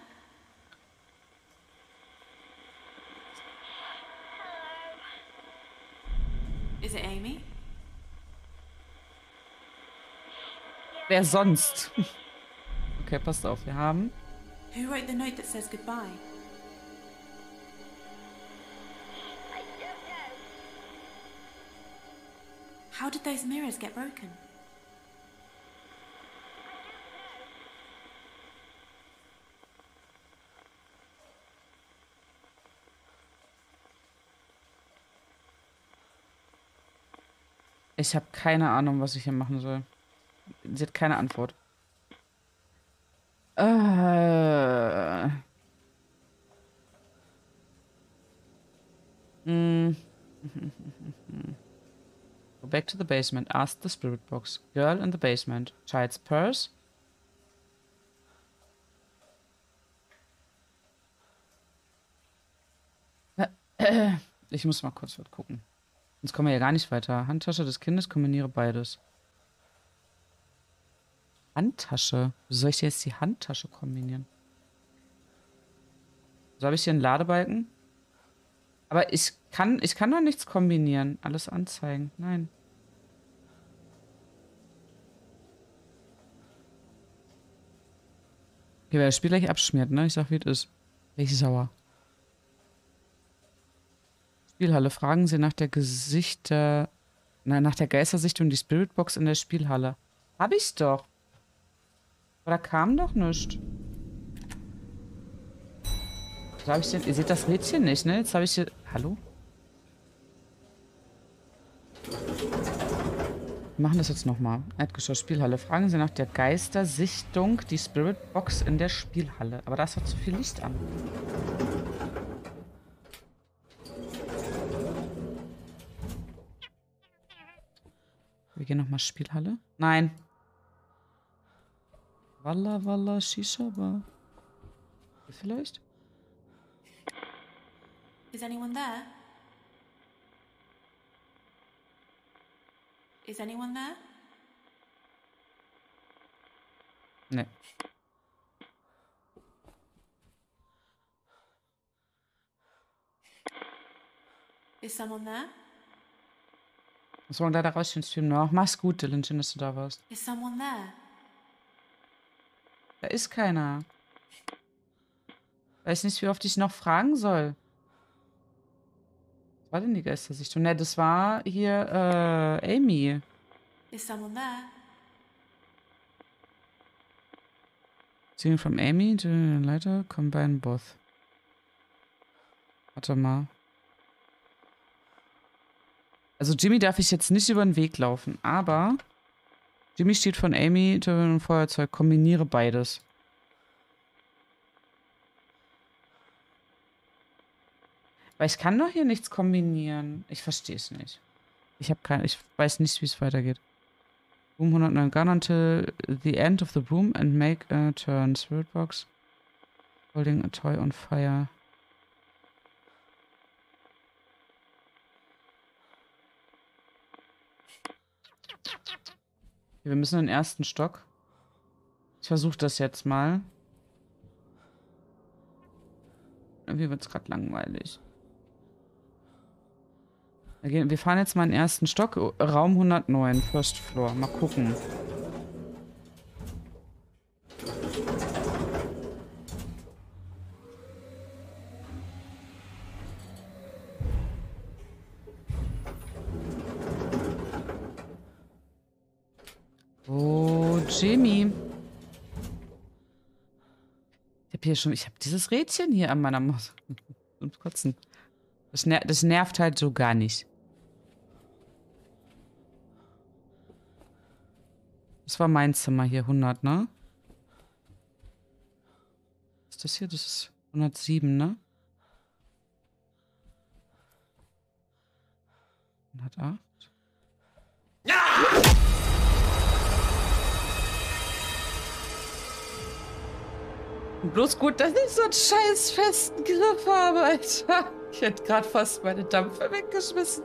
Is it Amy? Wer sonst? *laughs* Okay, passt auf. Wir haben Who wrote the note that says goodbye? I don't know. How did those mirrors get broken? Ich habe keine Ahnung, was ich hier machen soll. Sie hat keine Antwort. Äh. Hm. Go back to the basement. Ask the spirit box. Girl in the basement. Child's purse. Ich muss mal kurz was gucken. Sonst kommen wir ja gar nicht weiter. Handtasche des Kindes, kombiniere beides. Handtasche? Wie soll ich jetzt die Handtasche kombinieren? So habe ich hier einen Ladebalken. Aber ich kann, ich kann doch nichts kombinieren. Alles anzeigen. Nein. Okay, weil das Spiel gleich abschmiert, ne? Ich sag, wie es ist. Richtig sauer. Spielhalle. Fragen Sie nach der Gesichter. Nein, nach der Geistersichtung die Spiritbox in der Spielhalle. Hab ich's doch. Aber da kam doch nichts. Was hab ich denn? Ihr seht das Rädchen nicht, ne? Jetzt habe ich hier. Hallo? Wir machen das jetzt nochmal. Erdgeschoss Spielhalle. Fragen Sie nach der Geistersichtung die Spiritbox in der Spielhalle. Aber da ist doch zu viel Licht an. Wir gehen nochmal Spielhalle. Nein. Walla Walla Shisha Bar. Hier Vielleicht? Is anyone there? Is anyone there? Ne. Is someone there? Was wollen wir da raus den Stream noch? Mach's gut, Dylan. Schön, dass du da warst. Is someone there? Da ist keiner. Weiß nicht, wie oft ich noch fragen soll. Was war denn die Geistersichtung? Ne, das war hier äh, Amy. Is someone there? Seeing from Amy the Leiter, combine both. Warte mal. Also Jimmy darf ich jetzt nicht über den Weg laufen, aber Jimmy steht von Amy zu einem Feuerzeug. Kombiniere beides. Weil ich kann doch hier nichts kombinieren. Ich verstehe es nicht. Ich habe keine, ich weiß nicht, wie es weitergeht. Room 109 gun until the end of the room and make a turn. Spirit box. Holding a toy on fire. Wir müssen in den ersten Stock. Ich versuche das jetzt mal. Irgendwie wird es gerade langweilig. Wir fahren jetzt mal in den ersten Stock. Raum 109, First Floor. Mal gucken. Oh, Jimmy. Ich habe hier schon, ich habe dieses Rädchen hier an meiner Maus. Und kotzen. Das, ner das nervt halt so gar nicht. Das war mein Zimmer hier, 100, ne? Was ist das hier? Das ist 107, ne? 108. Bloß gut, dass ich so einen scheiß festen Griff habe, Alter. Ich hätte gerade fast meine Dampfe weggeschmissen.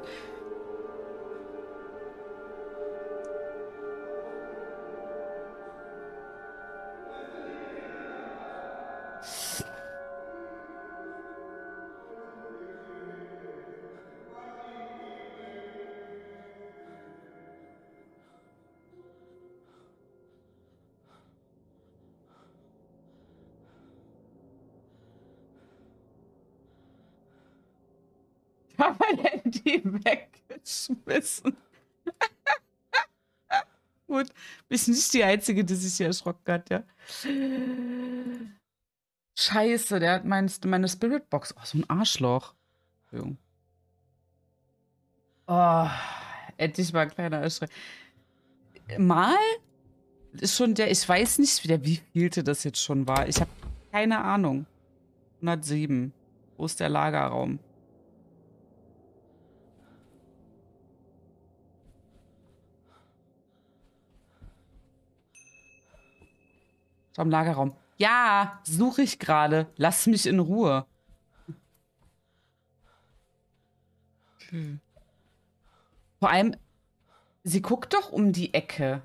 Weggeschmissen. *laughs* Gut, bist nicht die Einzige, die sich hier erschrocken hat, ja. Scheiße, der hat mein, meine Spiritbox. Oh, so ein Arschloch. Entschuldigung. Oh, endlich mal ein kleiner Erschreck. Mal ist schon der, ich weiß nicht wieder, wie vielte das jetzt schon war. Ich habe keine Ahnung. 107. Wo ist der Lagerraum? Ist am Lagerraum. Ja, suche ich gerade. Lass mich in Ruhe. Hm. Vor allem, sie guckt doch um die Ecke.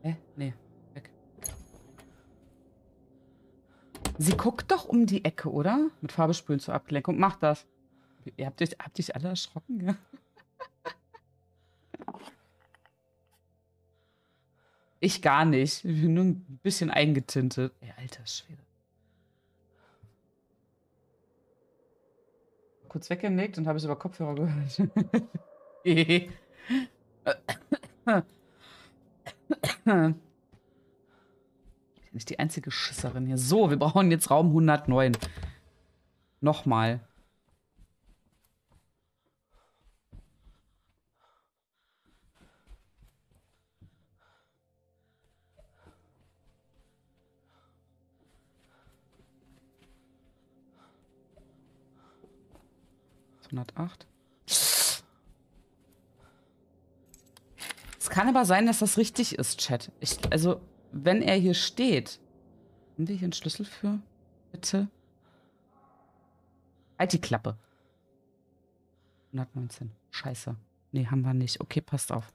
Hä? Nee, weg. Sie guckt doch um die Ecke, oder? Mit Farbe sprühen zur Ablenkung. Mach das. Ihr habt dich, habt dich alle erschrocken, ja? Ich gar nicht. Ich bin nur ein bisschen eingetintet. Ey, alter Schwede. Kurz weggenickt und habe es über Kopfhörer gehört. Ich bin nicht die einzige Schisserin hier. So, wir brauchen jetzt Raum 109. Nochmal. Hundertacht. Es kann aber sein, dass das richtig ist, Chat. Ich, also, wenn er hier steht. Haben wir hier einen Schlüssel für? Bitte? Halt die Klappe. 119. Scheiße. Nee, haben wir nicht. Okay, passt auf.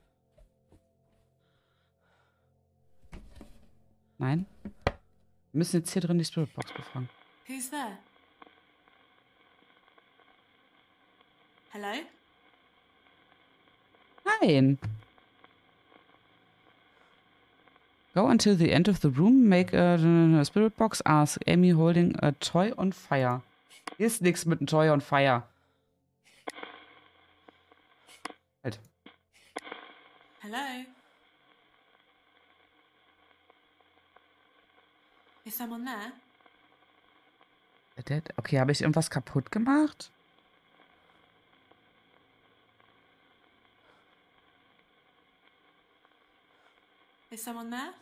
Nein? Wir müssen jetzt hier drin die Spiritbox befragen. Who's there? Hello? Nein. Go until the end of the room, make a, spirit box, ask Amy holding a toy on fire. Hier ist nichts mit einem Toy on fire. Halt. Hello? Is someone there? Okay, habe ich irgendwas kaputt gemacht? Someone there?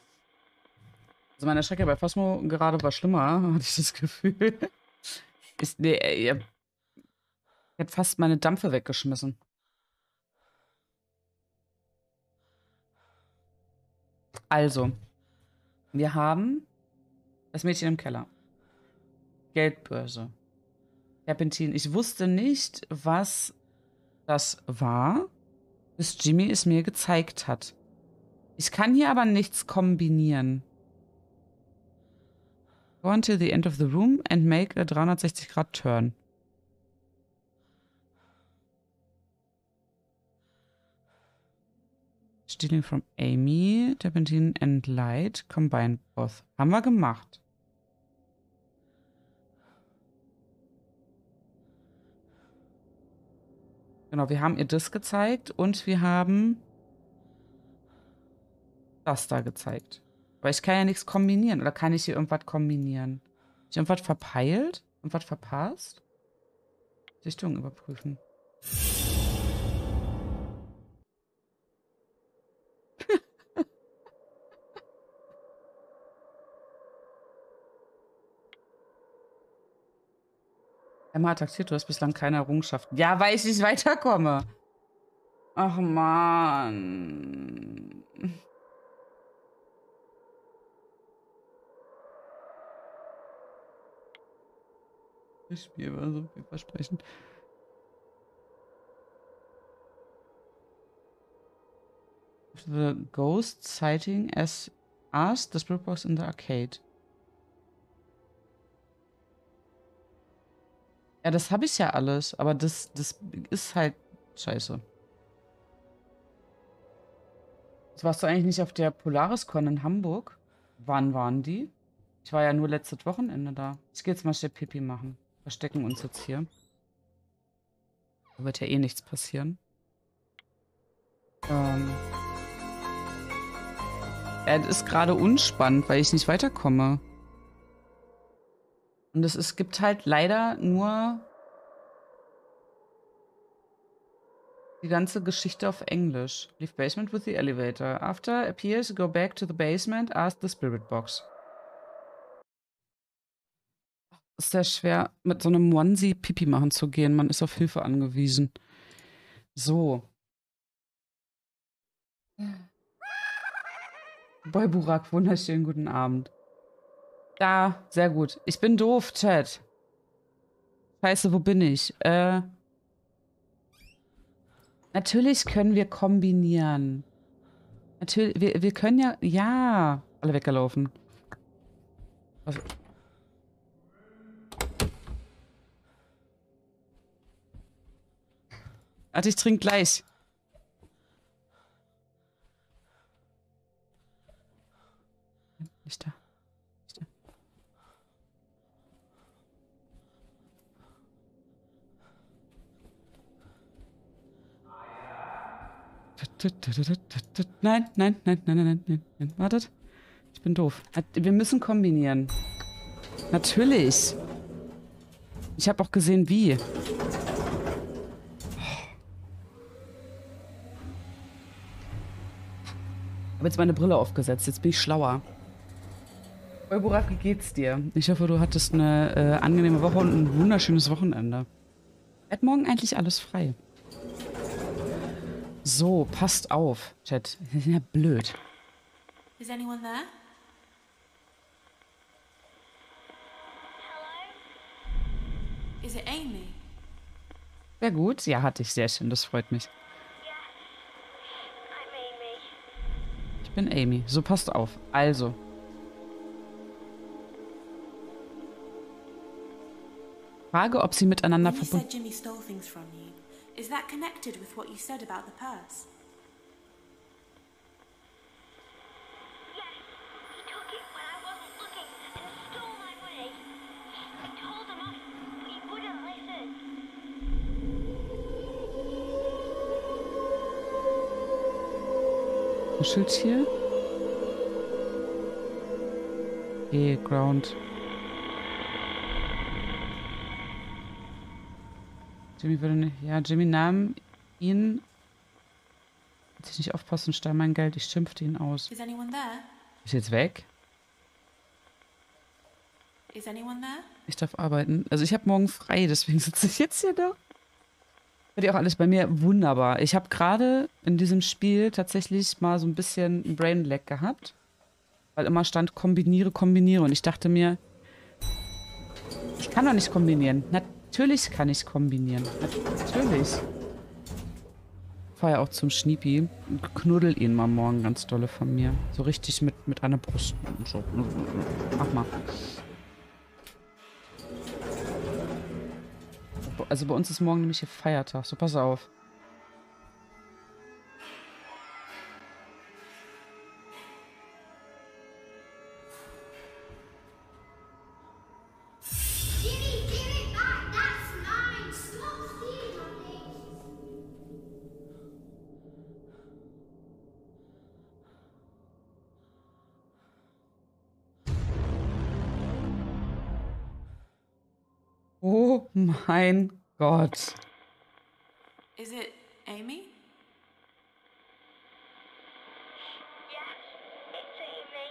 Also meine Strecke bei Phasmo gerade war schlimmer, *laughs* hatte ich das Gefühl. Ist, nee, ey, ich hätte fast meine Dampfe weggeschmissen. Also, wir haben das Mädchen im Keller. Geldbörse. Terpentin. Ich wusste nicht, was das war, bis Jimmy es mir gezeigt hat. Ich kann hier aber nichts kombinieren. Go until the end of the room and make a 360 Grad turn. Stealing from Amy, Terpentin and Light, combine both. Haben wir gemacht. Genau, wir haben ihr das gezeigt und wir haben das da gezeigt. Aber ich kann ja nichts kombinieren. Oder kann ich hier irgendwas kombinieren? Hab ich irgendwas verpeilt? Irgendwas verpasst? Sichtung überprüfen. *laughs* Emma attackiert, du hast bislang keine Errungenschaften. Ja, weil ich nicht weiterkomme. Ach man. Das Spiel war so vielversprechend. The ghost sighting as asked the spirit box in the arcade. Ja, das habe ich ja alles, aber das, das ist halt scheiße. Das warst du eigentlich nicht auf der PolarisCon in Hamburg? Wann waren die? Ich war ja nur letztes Wochenende da. Ich gehe jetzt mal schnell Pipi machen. Verstecken uns jetzt hier. Da wird ja eh nichts passieren. Ähm. Das ist gerade unspannend, weil ich nicht weiterkomme. Und es, es gibt halt leider nur die ganze Geschichte auf Englisch. Leave basement with the elevator. After appears, go back to the basement, ask the spirit box. Ist sehr schwer, mit so einem Onesie Pipi machen zu gehen. Man ist auf Hilfe angewiesen. So. Boy Burak, wunderschönen guten Abend. Da, sehr gut. Ich bin doof, Chat. Scheiße, wo bin ich? Äh. Natürlich können wir kombinieren. Natürlich, wir, wir können ja. Ja. Alle weggelaufen. Was? Warte, ich trinke gleich. Nicht da. Nicht da. Nein, nein, nein, nein, nein, nein, nein, nein. Wartet. Ich bin doof. Wir müssen kombinieren. Natürlich. Ich habe auch gesehen, wie. Habe jetzt meine Brille aufgesetzt. Jetzt bin ich schlauer. Burak, wie geht's dir? Ich hoffe, du hattest eine äh, angenehme Woche und ein wunderschönes Wochenende. Hat morgen eigentlich alles frei. So, passt auf, Chat. *laughs* Ja blöd. Is anyone there? Is it Amy? Sehr gut. Ja, hatte ich. Sehr schön. Das freut mich. I'm Amy. Ich bin Amy. So, passt auf. Also. Frage, ob sie miteinander verbunden... is that connected with what you said about the purse? Kuscheltier? Okay, Ground. Jimmy würde nicht. Ja, Jimmy nahm ihn. Als ich nicht aufpassen, stahl mein Geld. Ich schimpfte ihn aus. Is anyone there? Ist jetzt weg? Is anyone there? Ich darf arbeiten. Also ich habe morgen frei, deswegen sitze ich jetzt hier da. Wird ja auch alles bei mir wunderbar. Ich habe gerade in diesem Spiel tatsächlich mal so ein bisschen Brain Lag gehabt. Weil immer stand kombiniere, kombiniere. Und ich dachte mir, ich kann doch nicht kombinieren. Natürlich kann ich kombinieren. Natürlich. Ich fahr ja auch zum Schniepi und knuddel ihn mal morgen ganz dolle von mir. So richtig mit, mit einer Brust und so. Mach mal. Also bei uns ist morgen nämlich hier Feiertag. So, pass auf. Mein Gott. Is it Amy? Yes, it's Amy.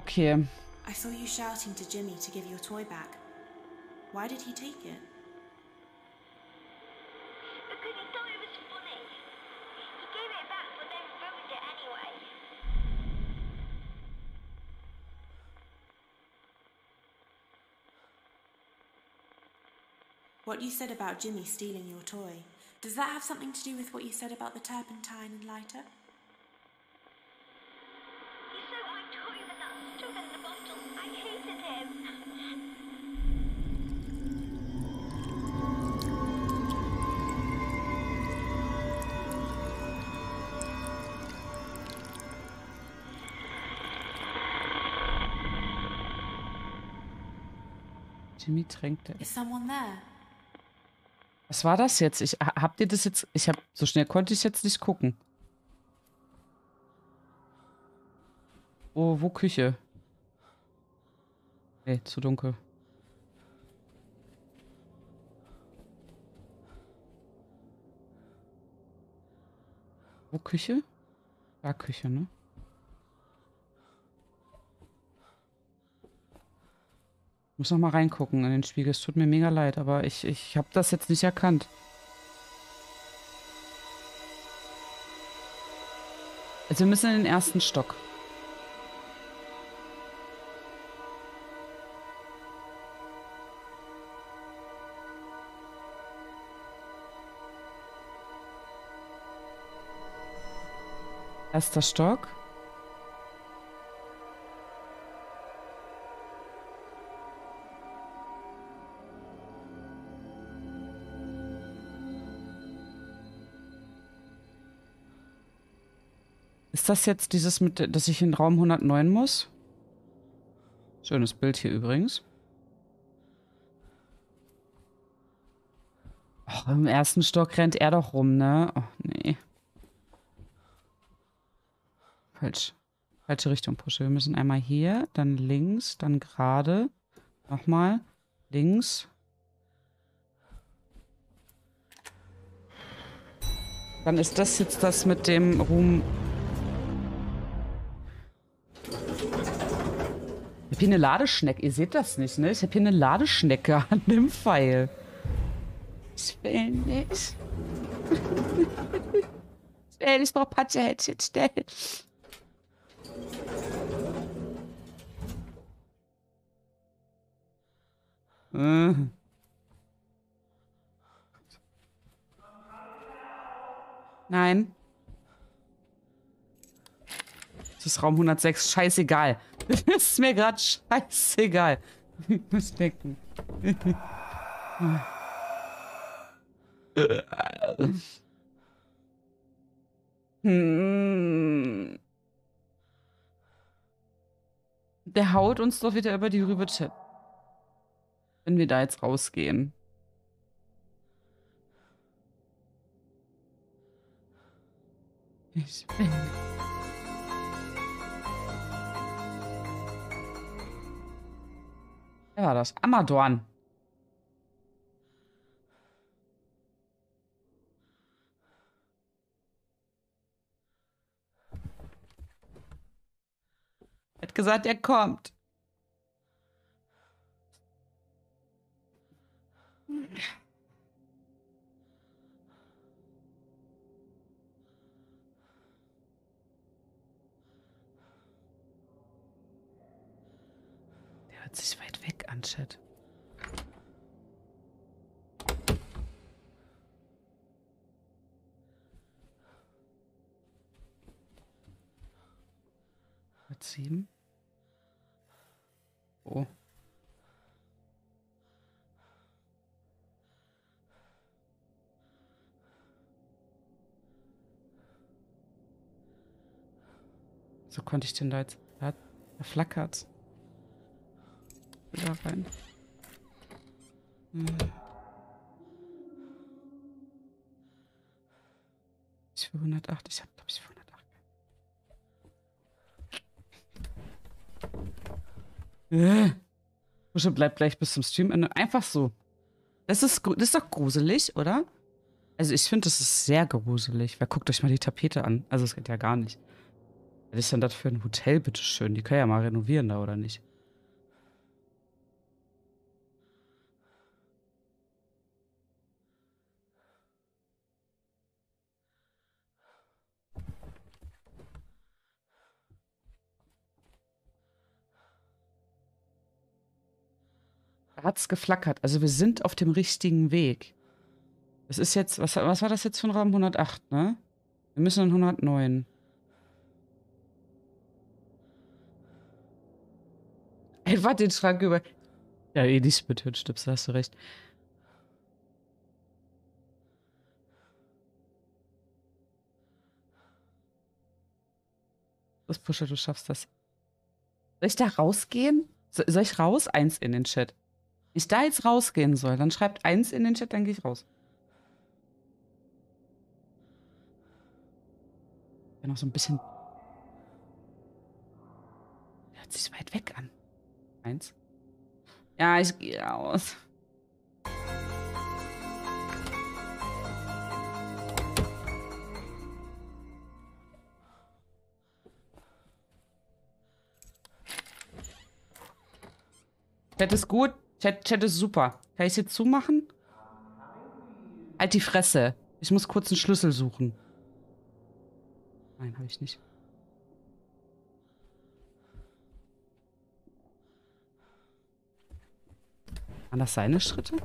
Okay. I saw you shouting to Jimmy to give your toy back. Why did he take it? Because he thought it was funny. He gave it back but then ruined it anyway. What you said about Jimmy stealing your toy, does that have something to do with what you said about the turpentine and lighter? He stole my toy with that stuff bottle. I hated him. Jimmy tränkte. Is someone there? Was war das jetzt? Ich, ha- habt ihr das jetzt? Ich hab, so schnell konnte ich jetzt nicht gucken. Wo, wo Küche? Nee, zu dunkel. Wo Küche? Da Küche, ne? Muss noch mal reingucken in den Spiegel. Es tut mir mega leid, aber ich, ich habe das jetzt nicht erkannt. Also wir müssen in den ersten Stock. Erster Stock. Das jetzt dieses mit, dass ich in Raum 109 muss? Schönes Bild hier übrigens. Och, Im ersten Stock rennt er doch rum, ne? Oh, nee. Falsch. Falsche Richtung, Pusche. Wir müssen einmal hier, dann links, dann gerade. Nochmal. Links. Dann ist das jetzt das mit dem Ruhm. Habe hier eine Ladeschnecke. Ihr seht das nicht, ne? Ich habe hier eine Ladeschnecke *laughs* an dem Pfeil. Ich will nicht. Ich brauche Patschehändchen. Schnell. Äh. Nein. Das ist Raum 106. Scheißegal. *laughs* Ist mir gerade scheißegal. Ich *laughs* muss denken. *laughs* Hm. Der haut uns doch wieder über die Rübe, Chat. Wenn wir da jetzt rausgehen. Ich bin. Wer war das? Amadorn. Hat gesagt, er kommt. Der hört sich weit weg an, Chat. Mit sieben. Oh. So konnte ich den da er flackert. Wieder rein. Hm. Ich für 108. Ich habe, glaube ich, für 108. Äh. Busche bleibt gleich bis zum Streamende. Einfach so. Das ist, das ist doch gruselig, oder? Also ich finde, das ist sehr gruselig. Wer guckt euch mal die Tapete an? Also es geht ja gar nicht. Was ist denn das für ein Hotel, bitteschön? Die können ja mal renovieren da, oder nicht? Hat's geflackert. Also wir sind auf dem richtigen Weg. Das ist jetzt, was, was war das jetzt für ein Raum? 108, ne? Wir müssen in 109. Einfach den Schrank über. Ja, eh nicht mit Hirnstöpsel, hast du recht. Das Pusher, du schaffst das. Soll ich da rausgehen? So, soll ich raus? Eins in den Chat. Ich da jetzt rausgehen soll, dann schreibt eins in den Chat, dann gehe ich raus. Ja, noch so ein bisschen. Hört sich weit weg an. Eins. Ja, ich gehe raus. Chat ist gut. Chat, Chat ist super. Kann ich es jetzt zumachen? Halt die Fresse. Ich muss kurz einen Schlüssel suchen. Nein, habe ich nicht. Waren das seine Schritte?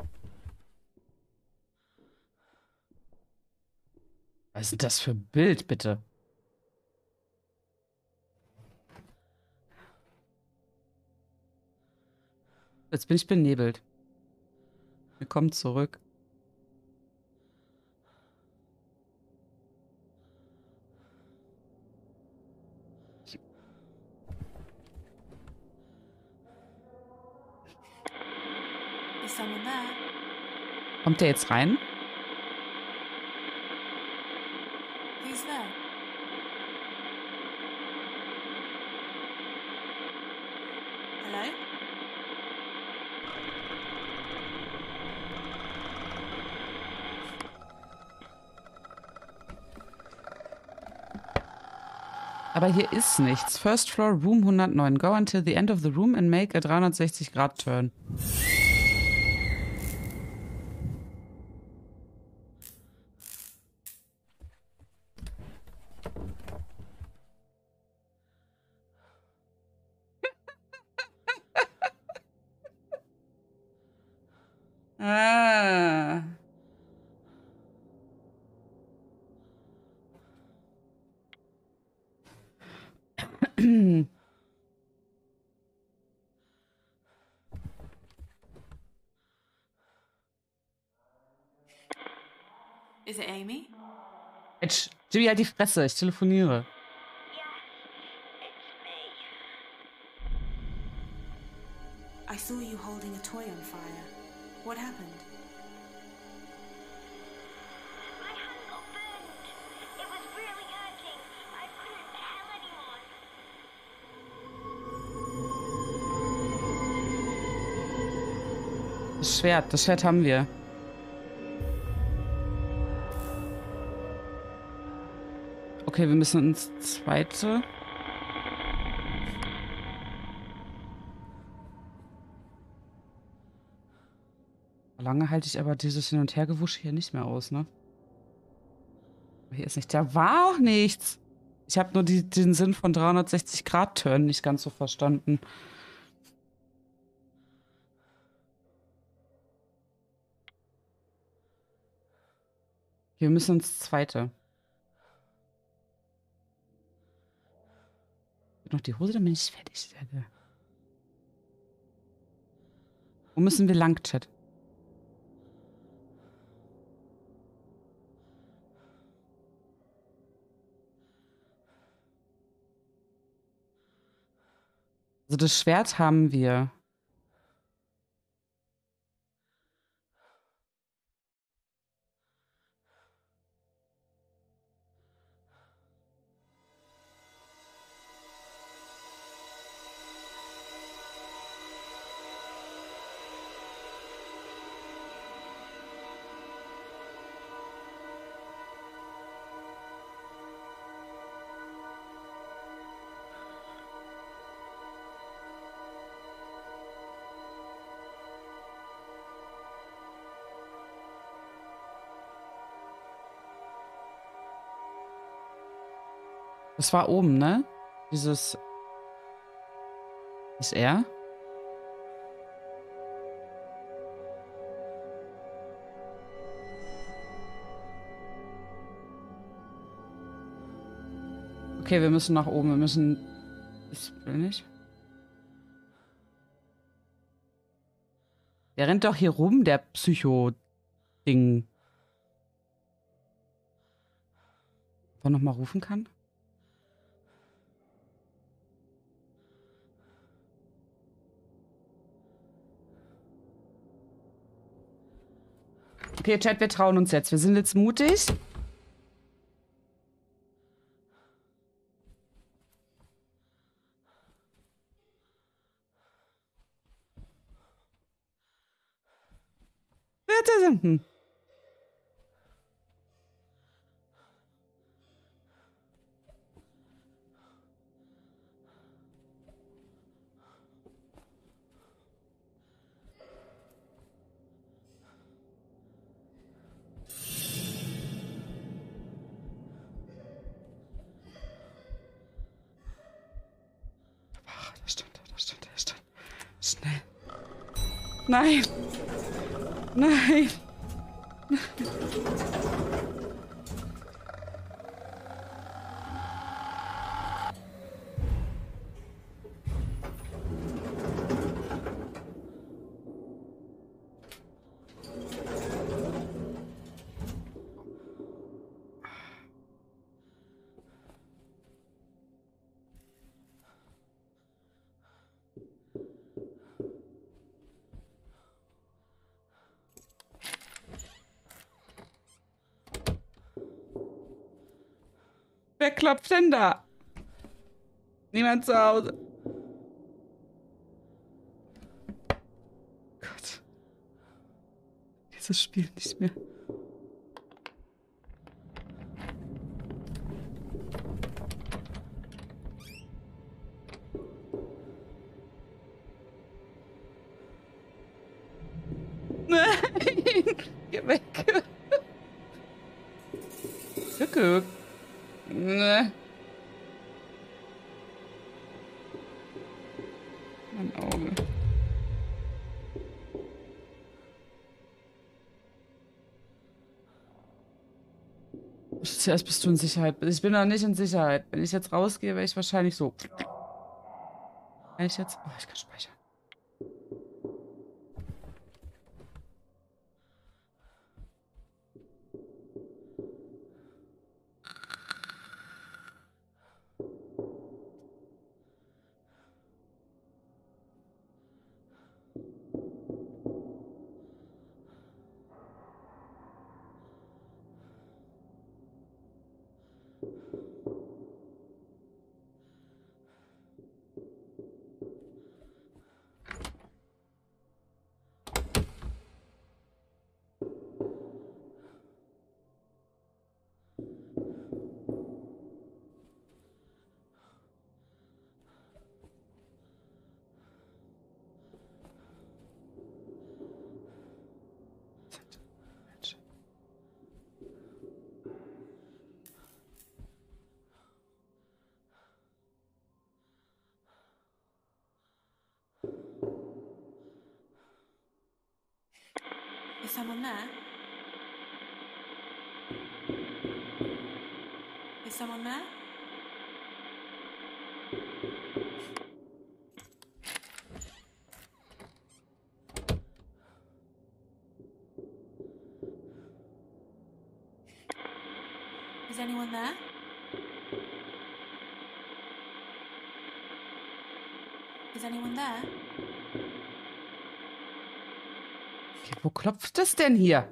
Was ist das für ein Bild, bitte? Jetzt bin ich benebelt. Wir kommen zurück. Kommt der jetzt rein? Who's there? Hello? Aber hier ist nichts. First floor, room 109. Go until the end of the room and make a 360 Jimmy, halt die Fresse, ich telefoniere. I saw you holding a toy on fire. What happened? My hand got burned. It was really hurting. I couldn't tell anyone. Das Schwert, das Schwert haben wir. Okay, wir müssen ins zweite. Lange halte ich aber dieses Hin- und Hergewusch hier nicht mehr aus, ne? Hier ist nicht. Da war auch nichts. Ich habe nur die, den Sinn von 360-Grad-Turn nicht ganz so verstanden. Wir müssen ins zweite. Noch die Hose, dann bin ich fertig. Wo müssen wir lang, Chat? Also das Schwert haben wir. Das war oben, ne? Dieses. Ist er? Okay, wir müssen nach oben. Wir müssen. Ich will nicht. Der rennt doch hier rum, der Psycho-Ding. Ob er nochmal rufen kann? Okay, Chat, wir trauen uns jetzt. Wir sind jetzt mutig. Hm. Da Nein. Klopft denn da? Niemand zu Hause. Gott. Dieses Spiel nicht mehr. Zuerst bist du in Sicherheit. Ich bin noch nicht in Sicherheit. Wenn ich jetzt rausgehe, wäre ich wahrscheinlich so. Kann ich jetzt? Oh, ich kann speichern. Someone there? Is someone there? Is anyone there? Wo klopft es denn hier?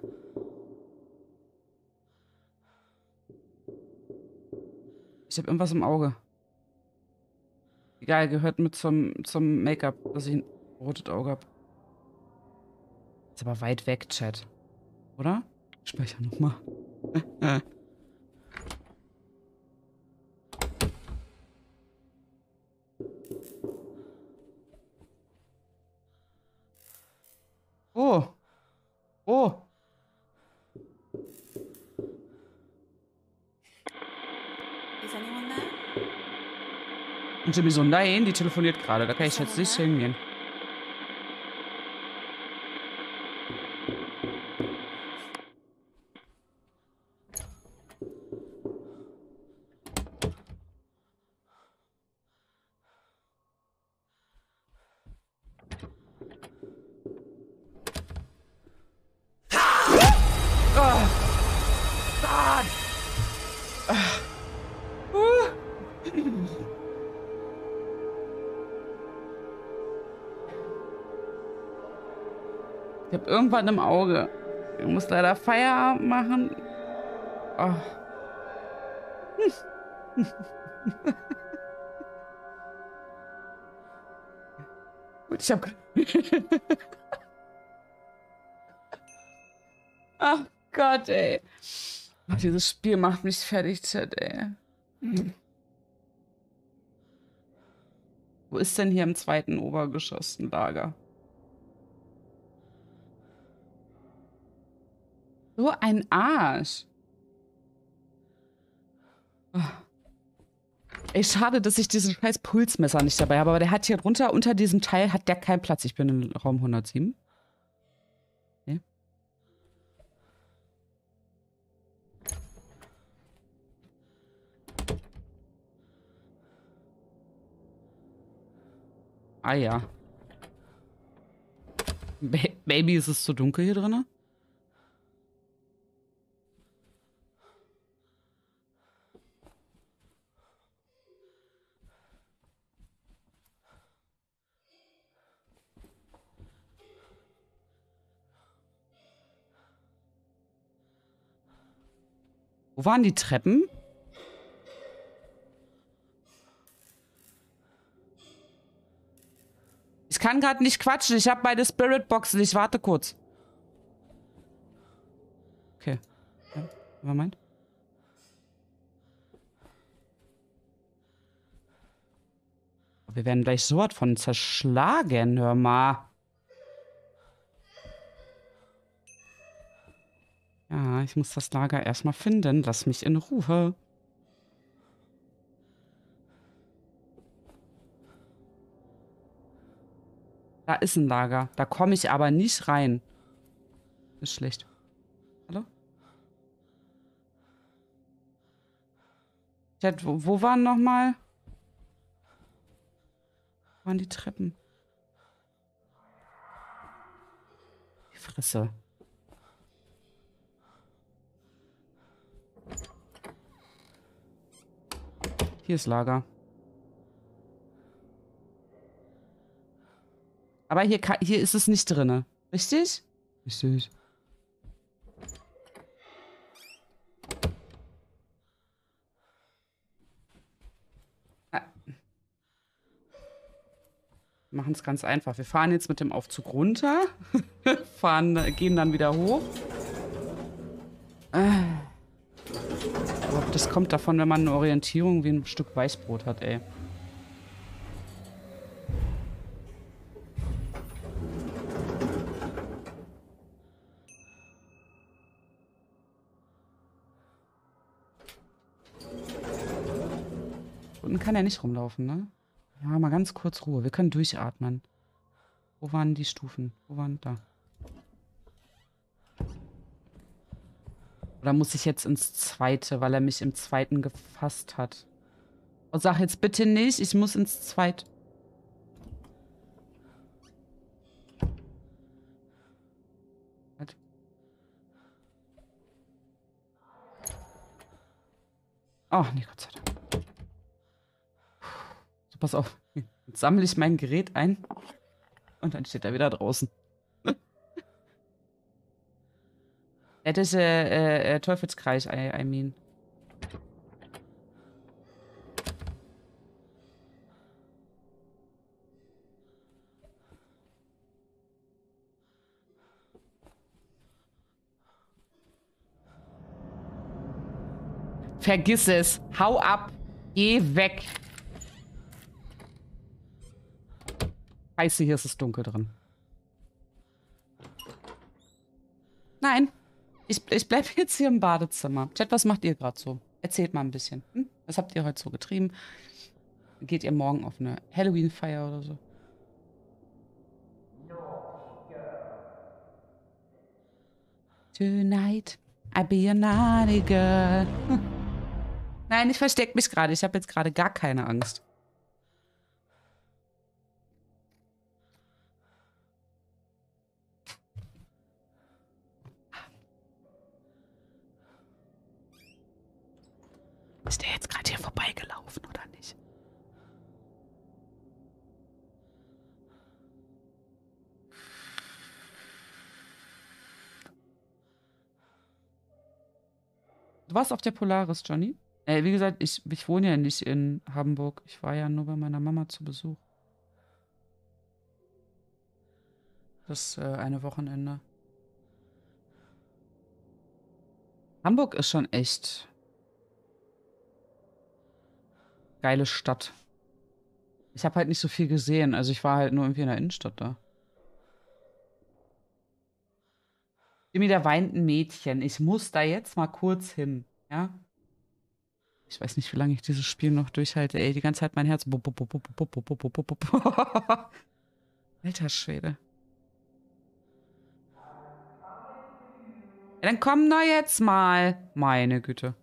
Ich habe irgendwas im Auge. Egal, gehört mit zum, zum Make-up, dass ich ein rotes Auge habe. Ist aber weit weg, Chat. Oder? Speicher nochmal. *laughs* Und Jimmy so, nein, die telefoniert gerade. Da kann ich jetzt nicht hingehen. Irgendwann im Auge. Ich muss leider Feierabend machen. Oh. *laughs* Gut, ich habe. *laughs* Ach Gott, ey. Ach, dieses Spiel macht mich fertig, Chat, ey. Hm. Wo ist denn hier im zweiten Obergeschoss ein Lager? So ein Arsch. Oh. Ey, schade, dass ich diesen scheiß Pulsmesser nicht dabei habe, aber der hat hier drunter, unter diesem Teil, hat der keinen Platz. Ich bin in Raum 107. Okay. Ah ja. Baby, ist es zu dunkel hier drin? Wo waren die Treppen? Ich kann gerade nicht quatschen. Ich habe meine Spiritboxen. Ich warte kurz. Okay. Ja, Moment. Wir werden gleich so von zerschlagen. Hör mal. Ja, ich muss das Lager erstmal finden. Lass mich in Ruhe. Da ist ein Lager. Da komme ich aber nicht rein. Ist schlecht. Hallo? Chat, wo, wo waren nochmal? Wo waren die Treppen? Die Fresse. Hier ist Lager. Aber hier, hier ist es nicht drinne. Richtig? Richtig. Ah. Wir machen es ganz einfach. Wir fahren jetzt mit dem Aufzug runter, *laughs* fahren, gehen dann wieder hoch. Ah. Aber das kommt davon, wenn man eine Orientierung wie ein Stück Weißbrot hat, ey. Unten kann er nicht rumlaufen, ne? Ja, mal ganz kurz Ruhe. Wir können durchatmen. Wo waren die Stufen? Wo waren da? Oder muss ich jetzt ins zweite, weil er mich im zweiten gefasst hat? Und sag jetzt bitte nicht, ich muss ins zweite. Halt. Oh, nee, Gott sei Dank. So, pass auf. Jetzt sammle ich mein Gerät ein. Und dann steht er wieder draußen. Das ist äh, äh, Teufelskreis, I, I mean. Vergiss es. Hau ab. Geh weg. Scheiße, hier ist es dunkel drin. Nein. Ich, ich bleibe *laughs* jetzt hier im Badezimmer. Chat, was macht ihr gerade so? Erzählt mal ein bisschen. Hm? Was habt ihr heute so getrieben? Geht ihr morgen auf eine Halloween-Feier oder so? Tonight, I be a naughty girl. *laughs* Nein, ich verstecke mich gerade. Ich habe jetzt gerade gar keine Angst. Ist der jetzt gerade hier vorbeigelaufen oder nicht? Du warst auf der Polaris, Johnny? Äh, wie gesagt, ich, ich wohne ja nicht in Hamburg. Ich war ja nur bei meiner Mama zu Besuch. Das äh, eine Wochenende. Hamburg ist schon echt geile Stadt. Ich habe halt nicht so viel gesehen. Also ich war halt nur irgendwie in der Innenstadt da. Jimmy, da weint ein Mädchen. Ich muss da jetzt mal kurz hin. Ja? Ich weiß nicht, wie lange ich dieses Spiel noch durchhalte. Ey, die ganze Zeit mein Herz. Alter Schwede. Ja, dann komm doch jetzt mal. Meine Güte.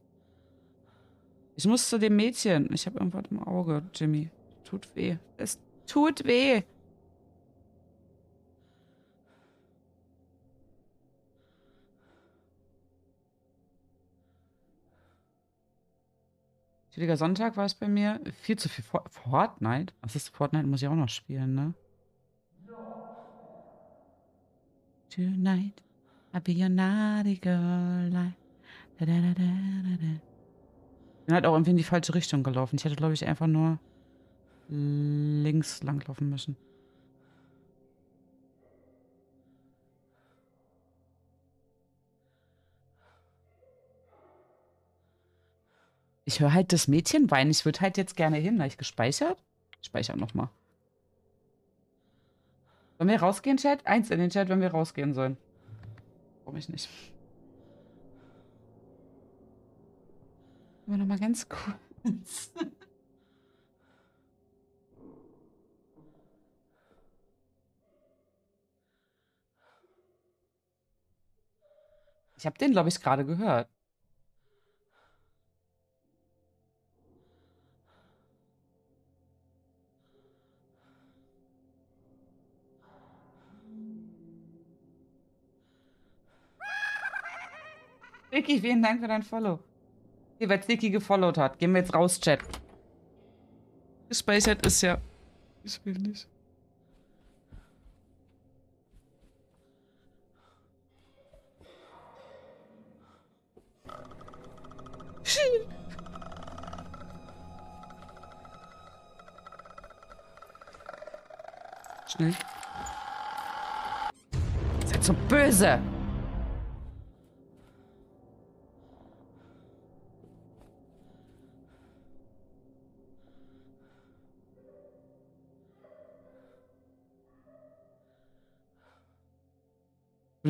Ich muss zu dem Mädchen. Ich habe irgendwas im Auge, Jimmy. Tut weh. Es tut weh. Chilliger Sonntag war es bei mir. Viel zu viel For Fortnite. Was ist Fortnite? Muss ich auch noch spielen, ne? Tonight, I'll be your naughty girl. Da, da, da, da, da. Bin halt auch irgendwie in die falsche Richtung gelaufen. Ich hätte, glaube ich, einfach nur links langlaufen müssen. Ich höre halt das Mädchen weinen. Ich würde halt jetzt gerne hin. Habe ich gespeichert? Speichern nochmal. Sollen wir rausgehen, Chat? Eins in den Chat, wenn wir rausgehen sollen. Warum ich nicht? Aber nochmal ganz kurz. Ich habe den, glaube ich, gerade gehört. Vicky, vielen Dank für dein Follow. Okay, weil Vicky gefollowt hat. Gehen wir jetzt raus, Chat. Gespeichert ist ja... Ich will nicht. Schnell. Seid so böse!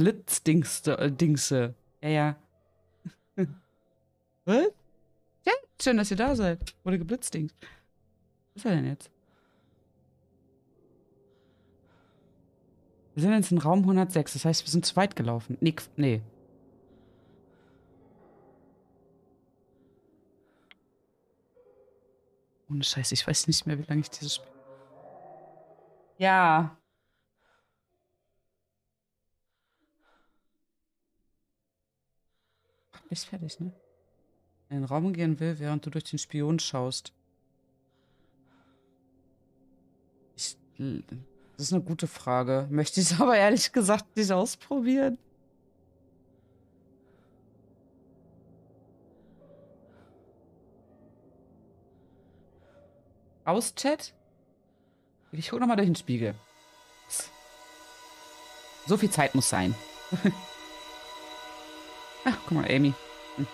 Blitzdingste. Äh, Dingse. Ja, ja. *laughs* Was? Ja, schön, dass ihr da seid. Wurde geblitzdingst. Was ist er denn jetzt? Wir sind jetzt in Raum 106, das heißt, wir sind zu weit gelaufen. Nee, nee. Ohne Scheiß, ich weiß nicht mehr, wie lange ich dieses Spiel. Ja. Ist fertig, ne? In den Raum gehen will, während du durch den Spion schaust. Ich, das ist eine gute Frage. Möchte ich *laughs* aber ehrlich gesagt nicht ausprobieren. Aus, Chat? Ich gucke nochmal durch den Spiegel. So viel Zeit muss sein. *laughs* Ach, guck mal, Amy. Hm.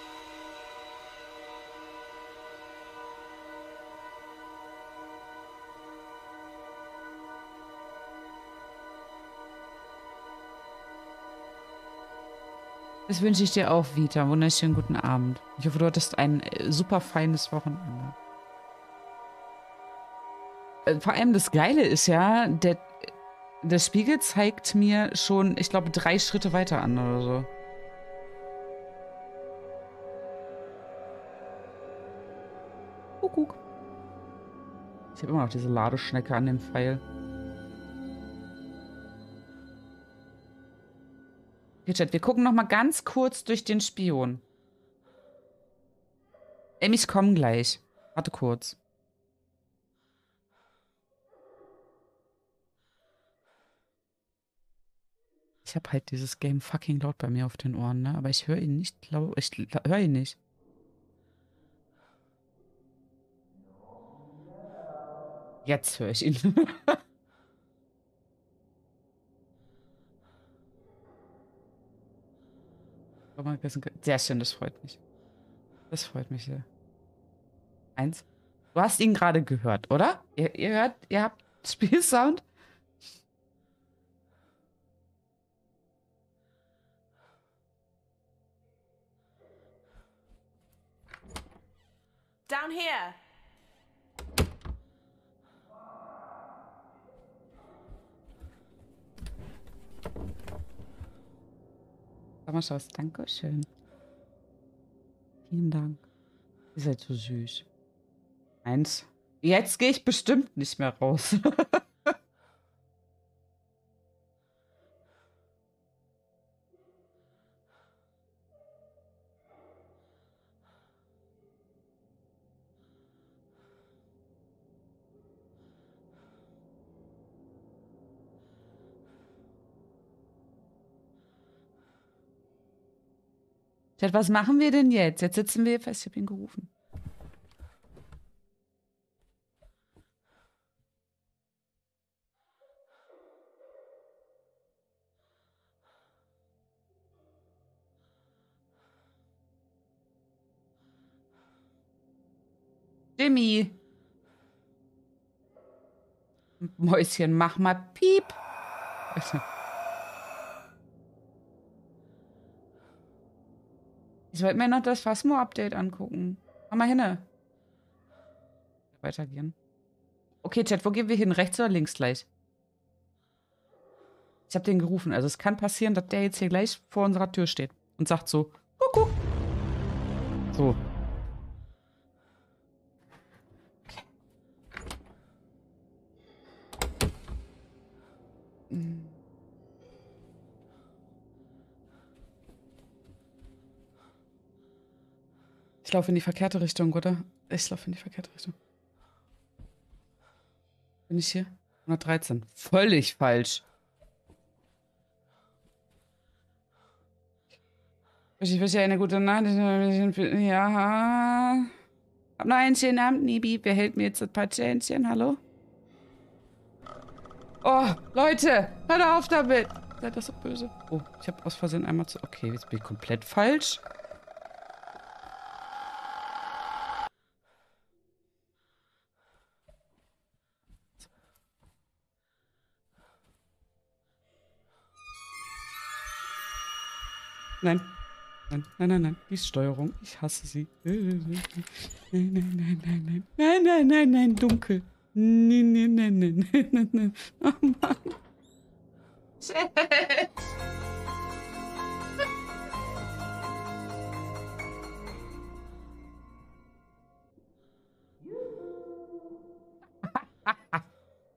Das wünsche ich dir auch, Vita. Wunderschönen guten Abend. Ich hoffe, du hattest ein äh, super feines Wochenende. Äh, Vor allem das Geile ist ja, der, der Spiegel zeigt mir schon, ich glaube, drei Schritte weiter an oder so. Ich habe immer noch diese Ladeschnecke an dem Pfeil. Okay, Chat, wir gucken noch mal ganz kurz durch den Spion. Emmys kommen gleich. Warte kurz. Ich habe halt dieses Game fucking laut bei mir auf den Ohren, ne? Aber ich höre ihn nicht, glaube ich. höre ihn nicht. Jetzt höre ich ihn. *laughs* Sehr schön, das freut mich. Das freut mich sehr. Eins. Du hast ihn gerade gehört, oder? Ihr, ihr hört, ihr habt *laughs* Spielsound? Down here. Sommerschaus, danke schön. Vielen Dank. Ihr seid so süß. Eins. Jetzt gehe ich bestimmt nicht mehr raus. *laughs* Chat, was machen wir denn jetzt? Jetzt sitzen wir fest, ich habe ihn gerufen. Jimmy. Mäuschen, mach mal Piep. Ich wollte mir noch das Phasmo-Update angucken. Mach mal hin. Weitergehen. Okay, Chat, wo gehen wir hin? Rechts oder links gleich? Ich habe den gerufen. Also es kann passieren, dass der jetzt hier gleich vor unserer Tür steht und sagt so, Kuckuck. So. Laufe in die verkehrte Richtung, oder? Ich laufe in die verkehrte Richtung. Bin ich hier? 113. Völlig falsch. Ich wünsche eine gute Nacht. Ja. Hab noch einen schönen Abend, Nibi. Wer hält mir jetzt ein paar Schähnchen? Hallo? Oh, Leute, hört auf damit. Seid das so böse? Oh, ich habe aus Versehen einmal zu... Okay, jetzt bin ich komplett falsch. Nein. Nein, nein, nein, nein. Die Steuerung. Ich hasse sie. Nein, nein, nein, nein, nein. Nein, nein, nein, nein, dunkel. Nein, nein, nein, nein, nein, nein. Oh Mann.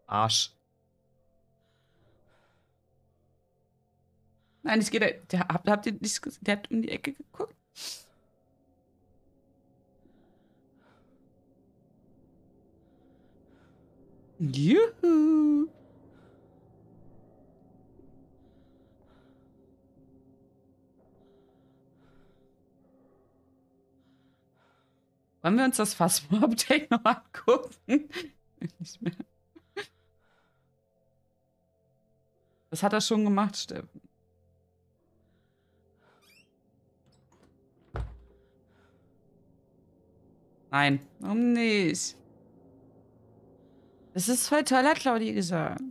Arsch. Nein, ich gehe da. Der, habt, habt ihr nicht gesehen? Der hat um die Ecke geguckt. Juhu. Wollen wir uns das Fassmo-Update noch angucken? *laughs* Nicht mehr. Das hat er schon gemacht, Steffen. Nein, warum nicht? Das ist voll toll, hat Claudia gesagt.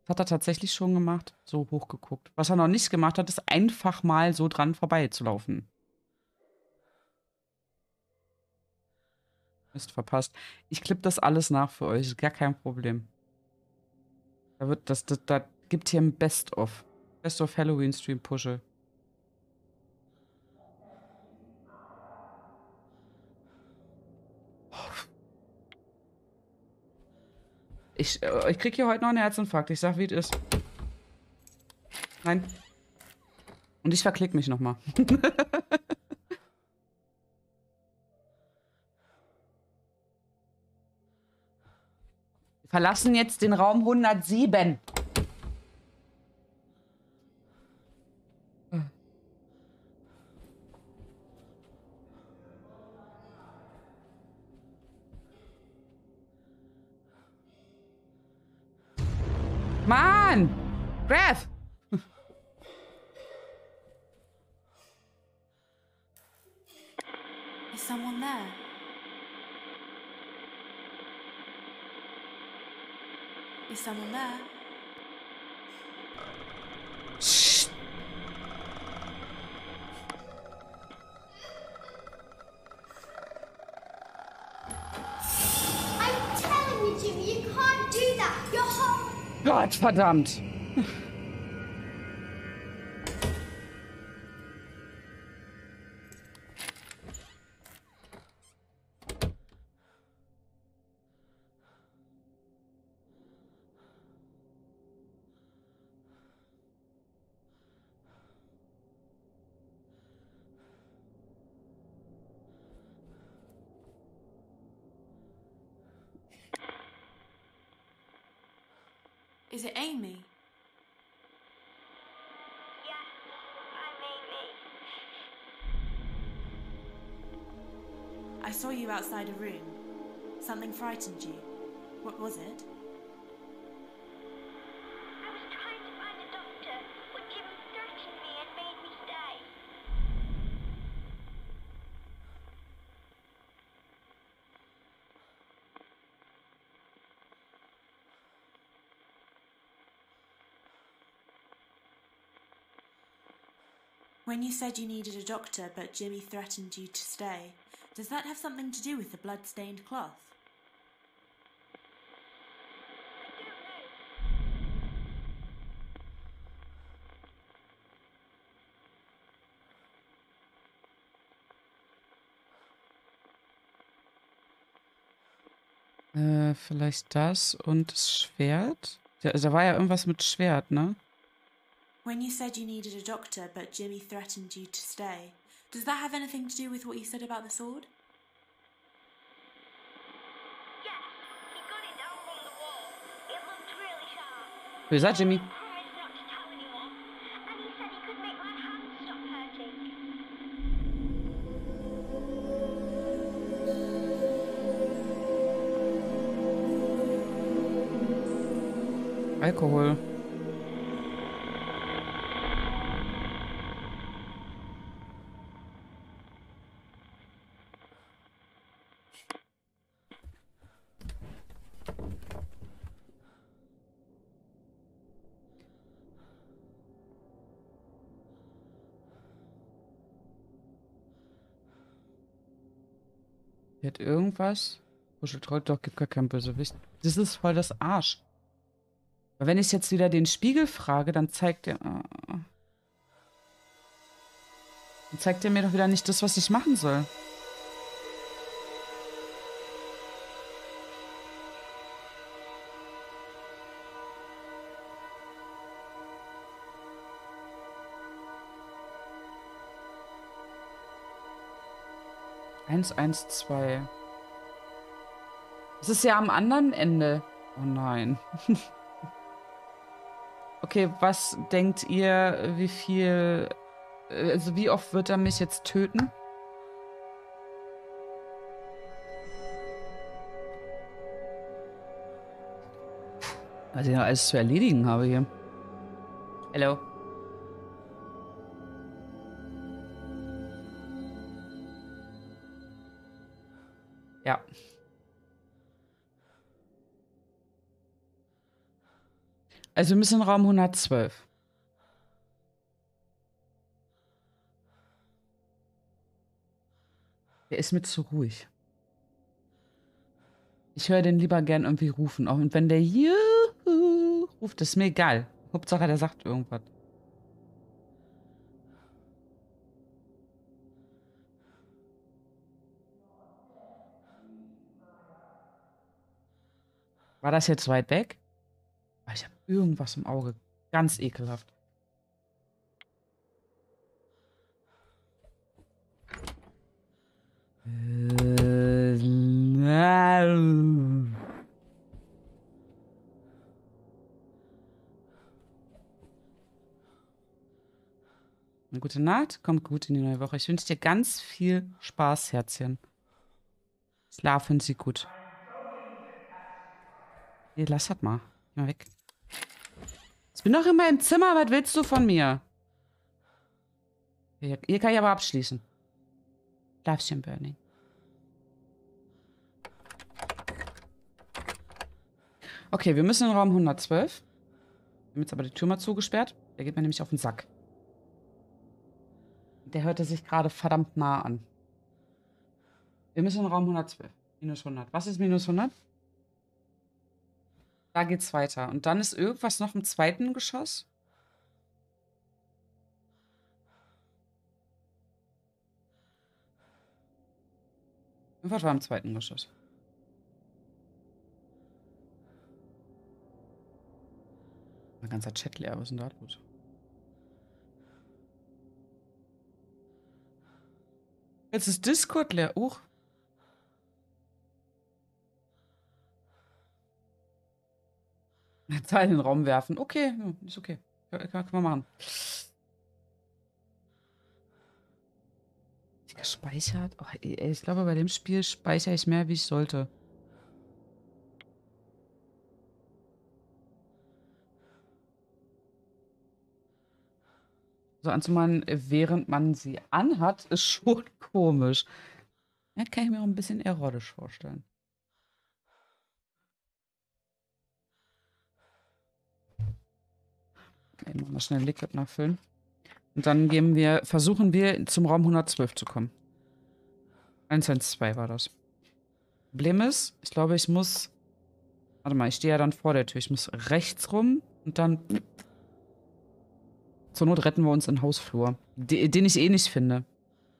Das hat er tatsächlich schon gemacht. So hochgeguckt. Was er noch nicht gemacht hat, ist einfach mal so dran vorbeizulaufen. Ist verpasst. Ich klipp das alles nach für euch. Gar kein Problem. Da wird das, das, da gibt hier ein Best-of. Best-of Halloween-Stream Ich, äh, ich krieg hier heute noch einen Herzinfarkt. Ich sag, wie es ist. Nein. Und ich verklick mich nochmal. *laughs* Verlassen jetzt den Raum 107. Mann! Graf! Is someone there? Is someone there? Gott verdammt! Outside a room. Something frightened you. What was it? I was trying to find a doctor, but Jimmy threatened me and made me stay. When you said you needed a doctor, but Jimmy threatened you to stay, does that have something to do with the blood-stained cloth? Äh, vielleicht das und das Schwert? Da, da war ja irgendwas mit Schwert, ne? When you said you needed a doctor, but Jimmy threatened you to stay, does that have anything to do with what you said about the sword? Yes, he got it down from the wall. It looked really sharp. Böser Jimmy. He irgendwas? Wuscheltroll, doch, gibt gar kein Bösewicht. Das ist voll das Arsch. Aber wenn ich jetzt wieder den Spiegel frage, dann zeigt er. Äh, dann zeigt er mir doch wieder nicht das, was ich machen soll. Eins eins zwei. Es ist ja am anderen Ende. Oh nein. *laughs* okay, was denkt ihr, wie viel. Also, wie oft wird er mich jetzt töten? Was ich noch alles zu erledigen habe hier. Hallo. Also wir müssen in Raum 112. Der ist mir zu ruhig. Ich höre den lieber gern irgendwie rufen. Auch und wenn der Juhu ruft, ist mir egal. Hauptsache, der sagt irgendwas. War das jetzt weit weg? Irgendwas im Auge. Ganz ekelhaft. Eine gute Nacht, kommt gut in die neue Woche. Ich wünsche dir ganz viel Spaß, Herzchen. Schlafen Sie gut. Nee, lass das mal. Geh mal weg. Bin doch in meinem Zimmer. Was willst du von mir? Hier, hier kann ich aber abschließen. Schlafchen Burning. Okay, wir müssen in Raum 112. Wir haben jetzt aber die Tür mal zugesperrt. Der geht mir nämlich auf den Sack. Der hörte sich gerade verdammt nah an. Wir müssen in Raum 112. Minus 100. Was ist minus 100? Da geht's weiter. Und dann ist irgendwas noch im zweiten Geschoss. Irgendwas war im zweiten Geschoss. Mein ganzer Chat leer. Was ist denn da los? Jetzt ist Discord leer. Uch. *laughs* Zahl in den Raum werfen. Okay, ist okay. Kann, kann, man machen. Ich gespeichert. Oh, ich glaube, bei dem Spiel speichere ich mehr, wie ich sollte. So anzumachen, während man sie anhat, ist schon *laughs* komisch. Ja, kann ich mir auch ein bisschen erotisch vorstellen. Eben mal schnell Liquid nachfüllen. Und dann gehen wir, versuchen wir zum Raum 112 zu kommen. 112 war das. Problem ist, ich glaube, ich muss. Warte mal, ich stehe ja dann vor der Tür. Ich muss rechts rum und dann. Zur Not retten wir uns in Hausflur. De- Den ich eh nicht finde.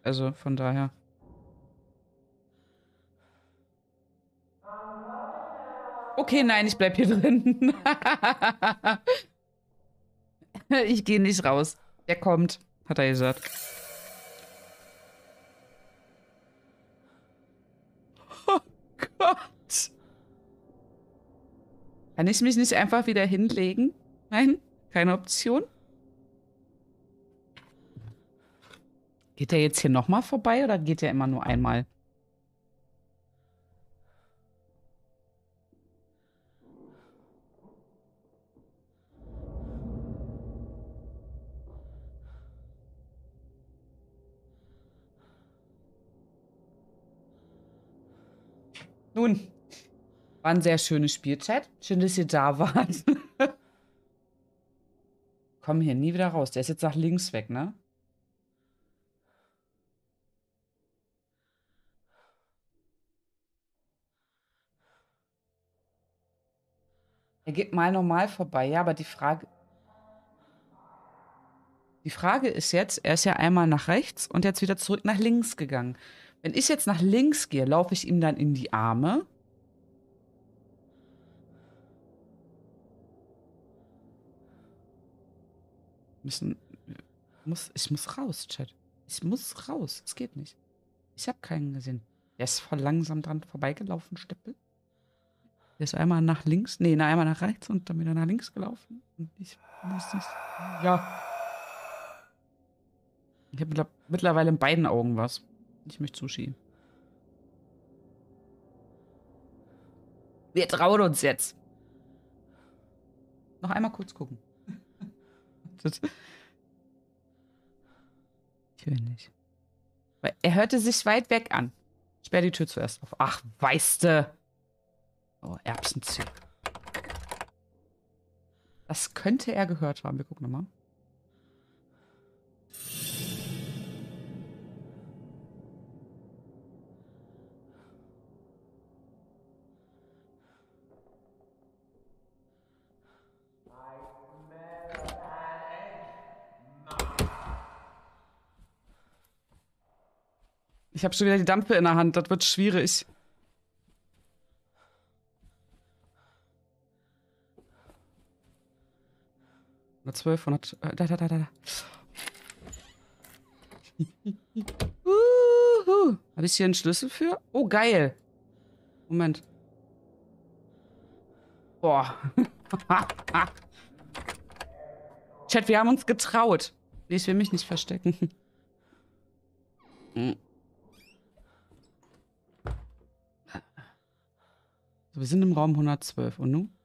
Also von daher. Okay, nein, ich bleib hier drin. *laughs* *laughs* ich gehe nicht raus. Der kommt, hat er gesagt. Oh Gott. Kann ich mich nicht einfach wieder hinlegen? Nein, keine Option. Geht der jetzt hier nochmal vorbei oder geht der immer nur einmal? Nun, war ein sehr schönes Spiel, Chat. Schön, dass ihr da *laughs* wart. Komm hier nie wieder raus. Der ist jetzt nach links weg, ne? Er geht mal normal vorbei, ja, aber die Frage. Die Frage ist jetzt, er ist ja einmal nach rechts und jetzt wieder zurück nach links gegangen. Wenn ich jetzt nach links gehe, laufe ich ihm dann in die Arme. Müssen, muss, ich muss raus, Chat. Ich muss raus. Es geht nicht. Ich habe keinen gesehen. Der ist voll langsam dran vorbeigelaufen, Steppel. Der ist einmal nach links, nee, einmal nach rechts und dann wieder nach links gelaufen. Und ich weiß nicht. Ja. Ich habe mittlerweile in beiden Augen was. Ich möchte Sushi. Wir trauen uns jetzt. Noch einmal kurz gucken. *laughs* Ich will nicht. Weil er hörte sich weit weg an. Sperr die Tür zuerst auf. Ach, weißte. Oh, Erbsenzug. Das könnte er gehört haben. Wir gucken nochmal. Ich habe schon wieder die Dampfe in der Hand. Das wird schwierig. Oder 12, 100. Äh, da, da, da, da. *laughs* Uhu. Habe ich hier einen Schlüssel für? Oh, geil. Moment. Boah. *laughs* Chat, wir haben uns getraut. Nee, ich will mich nicht verstecken. *laughs* So, wir sind im Raum 112. Und nun?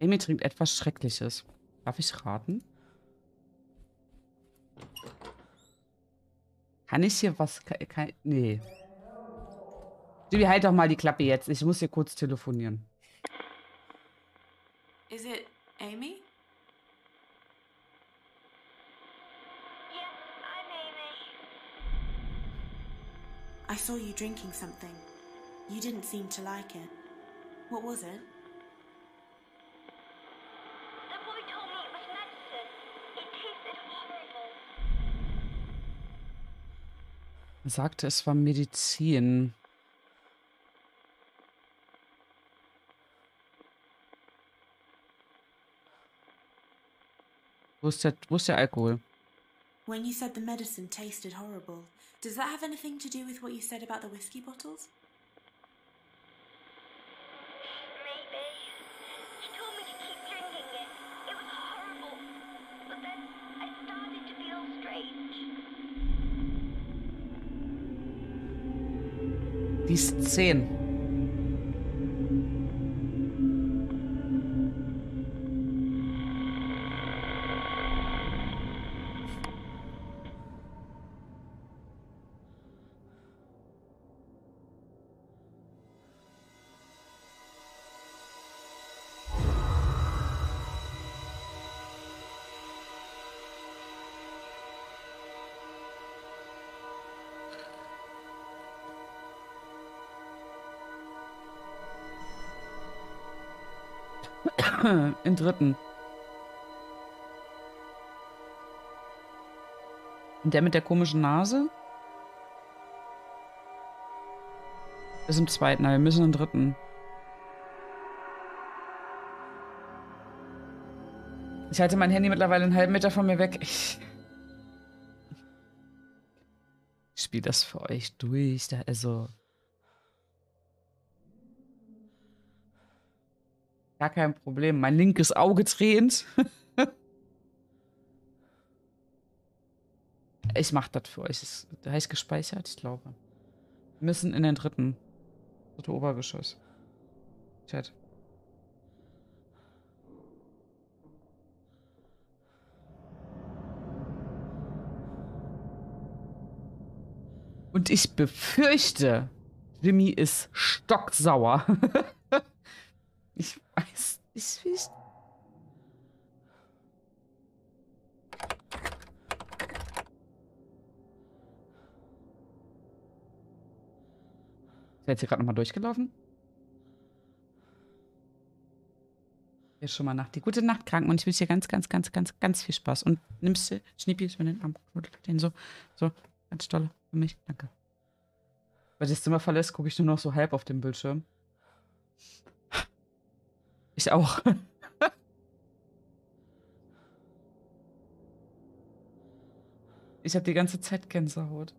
Amy trinkt etwas Schreckliches. Darf ich raten? Kann ich hier was... Kann, kann, nee. Jimmy, halt doch mal die Klappe jetzt. Ich muss hier kurz telefonieren. Is it Amy? Yes, I'm Amy. I saw you drinking something. You didn't seem to like it. What was it? The boy told me it was medicine. It tasted horrible. Er sagte, es war Medizin. What's that? What's that ist? When you said the medicine tasted horrible, does that have anything to do with what you said about the whiskey bottles? Die ist *laughs* In dritten. Und der mit der komischen Nase? Ist im zweiten, aber wir müssen im dritten. Ich halte mein Handy mittlerweile einen halben Meter von mir weg. Ich, ich spiele das für euch durch. Da, also. Gar kein Problem. Mein linkes Auge tränt. *laughs* ich mach das für euch. Das heißt gespeichert, ich glaube. Wir müssen in den dritten. Dritte Obergeschoss. Chat. Und ich befürchte, Jimmy ist stocksauer. *laughs* ich weiß nicht, wie ich. Ist er jetzt hier gerade nochmal durchgelaufen? Jetzt schon mal Nacht. Die gute Nacht, Kranken. Und ich wünsche dir ganz, ganz, ganz, ganz, ganz viel Spaß. Und nimmst du Schnippi über den Arm, den so, so, ganz toll für mich. Danke. Weil das Zimmer verlässt, gucke ich nur noch so halb auf dem Bildschirm. Ich auch. *laughs* ich habe die ganze Zeit Gänsehaut.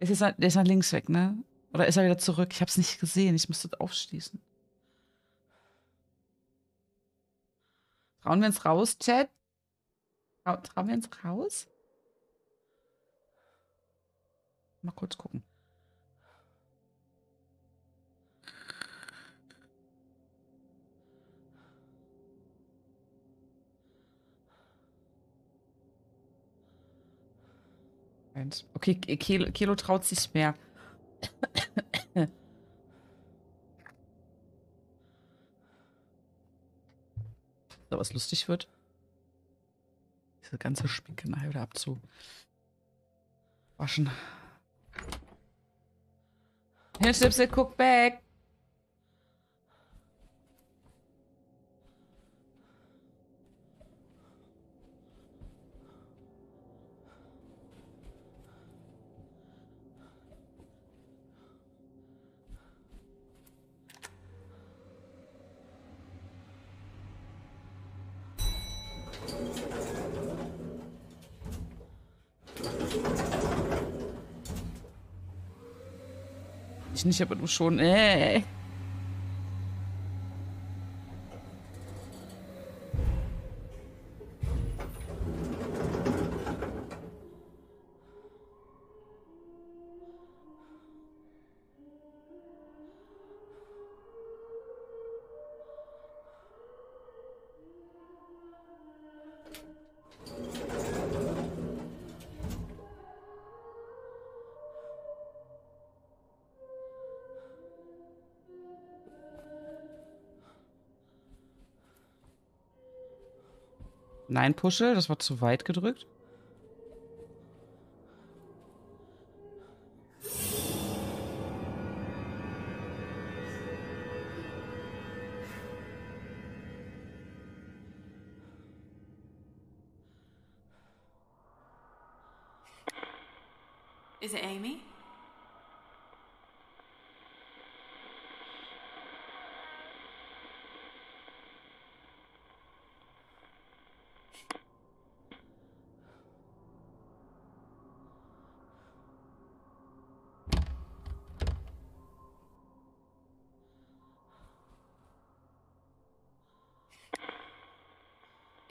Ist jetzt, der ist nach links weg, ne? Oder ist er wieder zurück? Ich habe es nicht gesehen. Ich musste aufschließen. Trauen wir uns raus, Chat? Trau trauen wir uns raus? Mal kurz gucken. Eins. Okay, Kilo, Kilo traut sich mehr. *coughs* so, was lustig wird. Diese ganze Spinkenei wieder abzuwaschen. Hier, Schnipsel, guck back. Ich nicht, aber du schon. Äh. Nein, Puschel, das war zu weit gedrückt.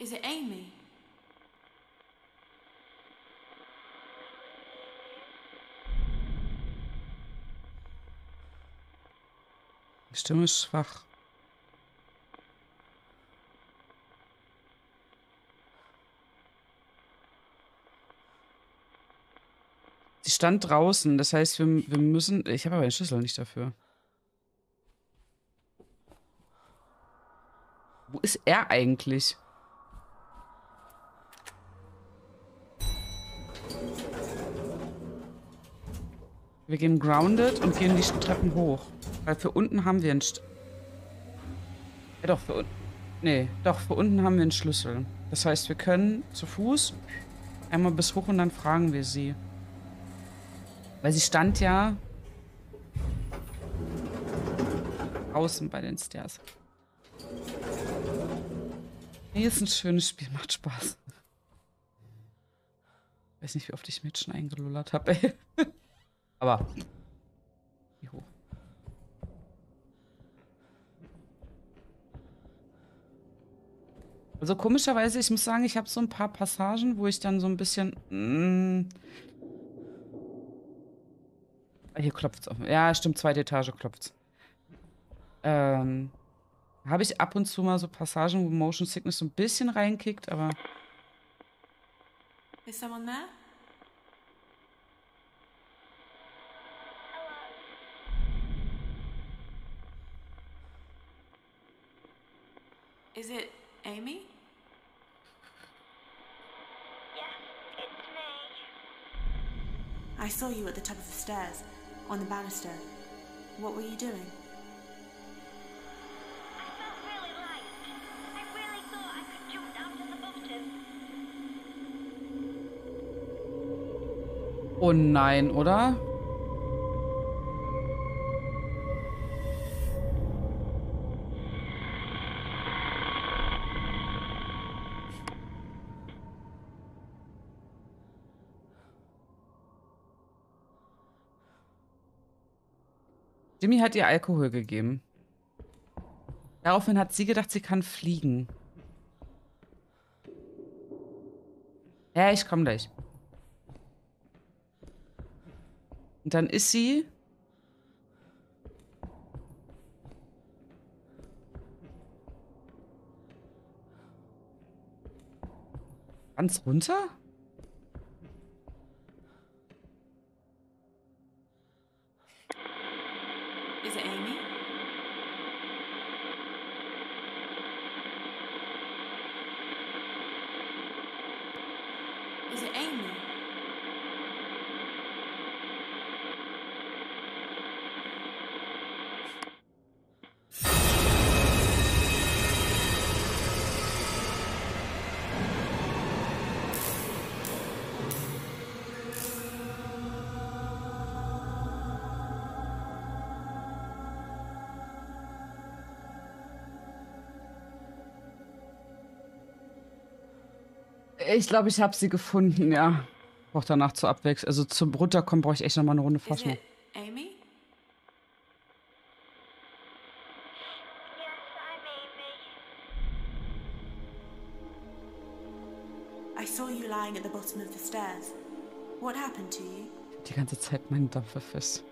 Is it Amy? Die Stimme ist schwach. Sie stand draußen, das heißt, wir, wir müssen. Ich habe aber den Schlüssel nicht dafür. Wo ist er eigentlich? Wir gehen grounded und gehen die Treppen hoch. Weil für unten haben wir einen... St ja doch, für unten... Nee, doch, für unten haben wir einen Schlüssel. Das heißt, wir können zu Fuß einmal bis hoch und dann fragen wir sie. Weil sie stand ja außen bei den Stairs. Hier ist ein schönes Spiel, macht Spaß. Ich weiß nicht, wie oft ich mit schon eingelullert habe, ey. *laughs* Aber. Wie hoch? Also komischerweise, ich muss sagen, ich habe so ein paar Passagen, wo ich dann so ein bisschen. Mm, hier klopft's auf. Ja, stimmt, zweite Etage klopft's. Ähm, habe ich ab und zu mal so Passagen, wo Motion Sickness so ein bisschen reinkickt, aber. Is someone there? Is it Amy? Yes, it's me. I saw you at the top of the stairs, on the banister. What were you doing? I felt really Jimmy hat ihr Alkohol gegeben. Daraufhin hat sie gedacht, sie kann fliegen. Ja, ich komme gleich. Und dann ist sie Ganz runter? Ich glaube, ich habe sie gefunden, ja. Brauche danach zur Abwechslung. Also zum Runterkommen brauche ich echt nochmal eine Runde Forschung. Amy. I saw you lying at the bottom of the stairs. What happened to you? Die ganze Zeit meinen Dampfer fest.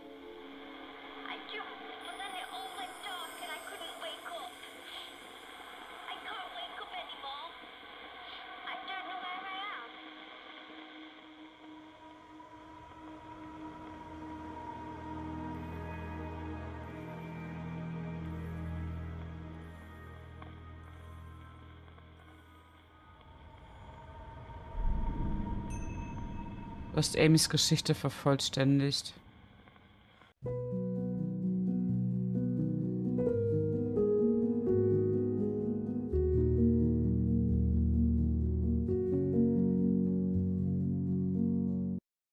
Du hast Amys Geschichte vervollständigt.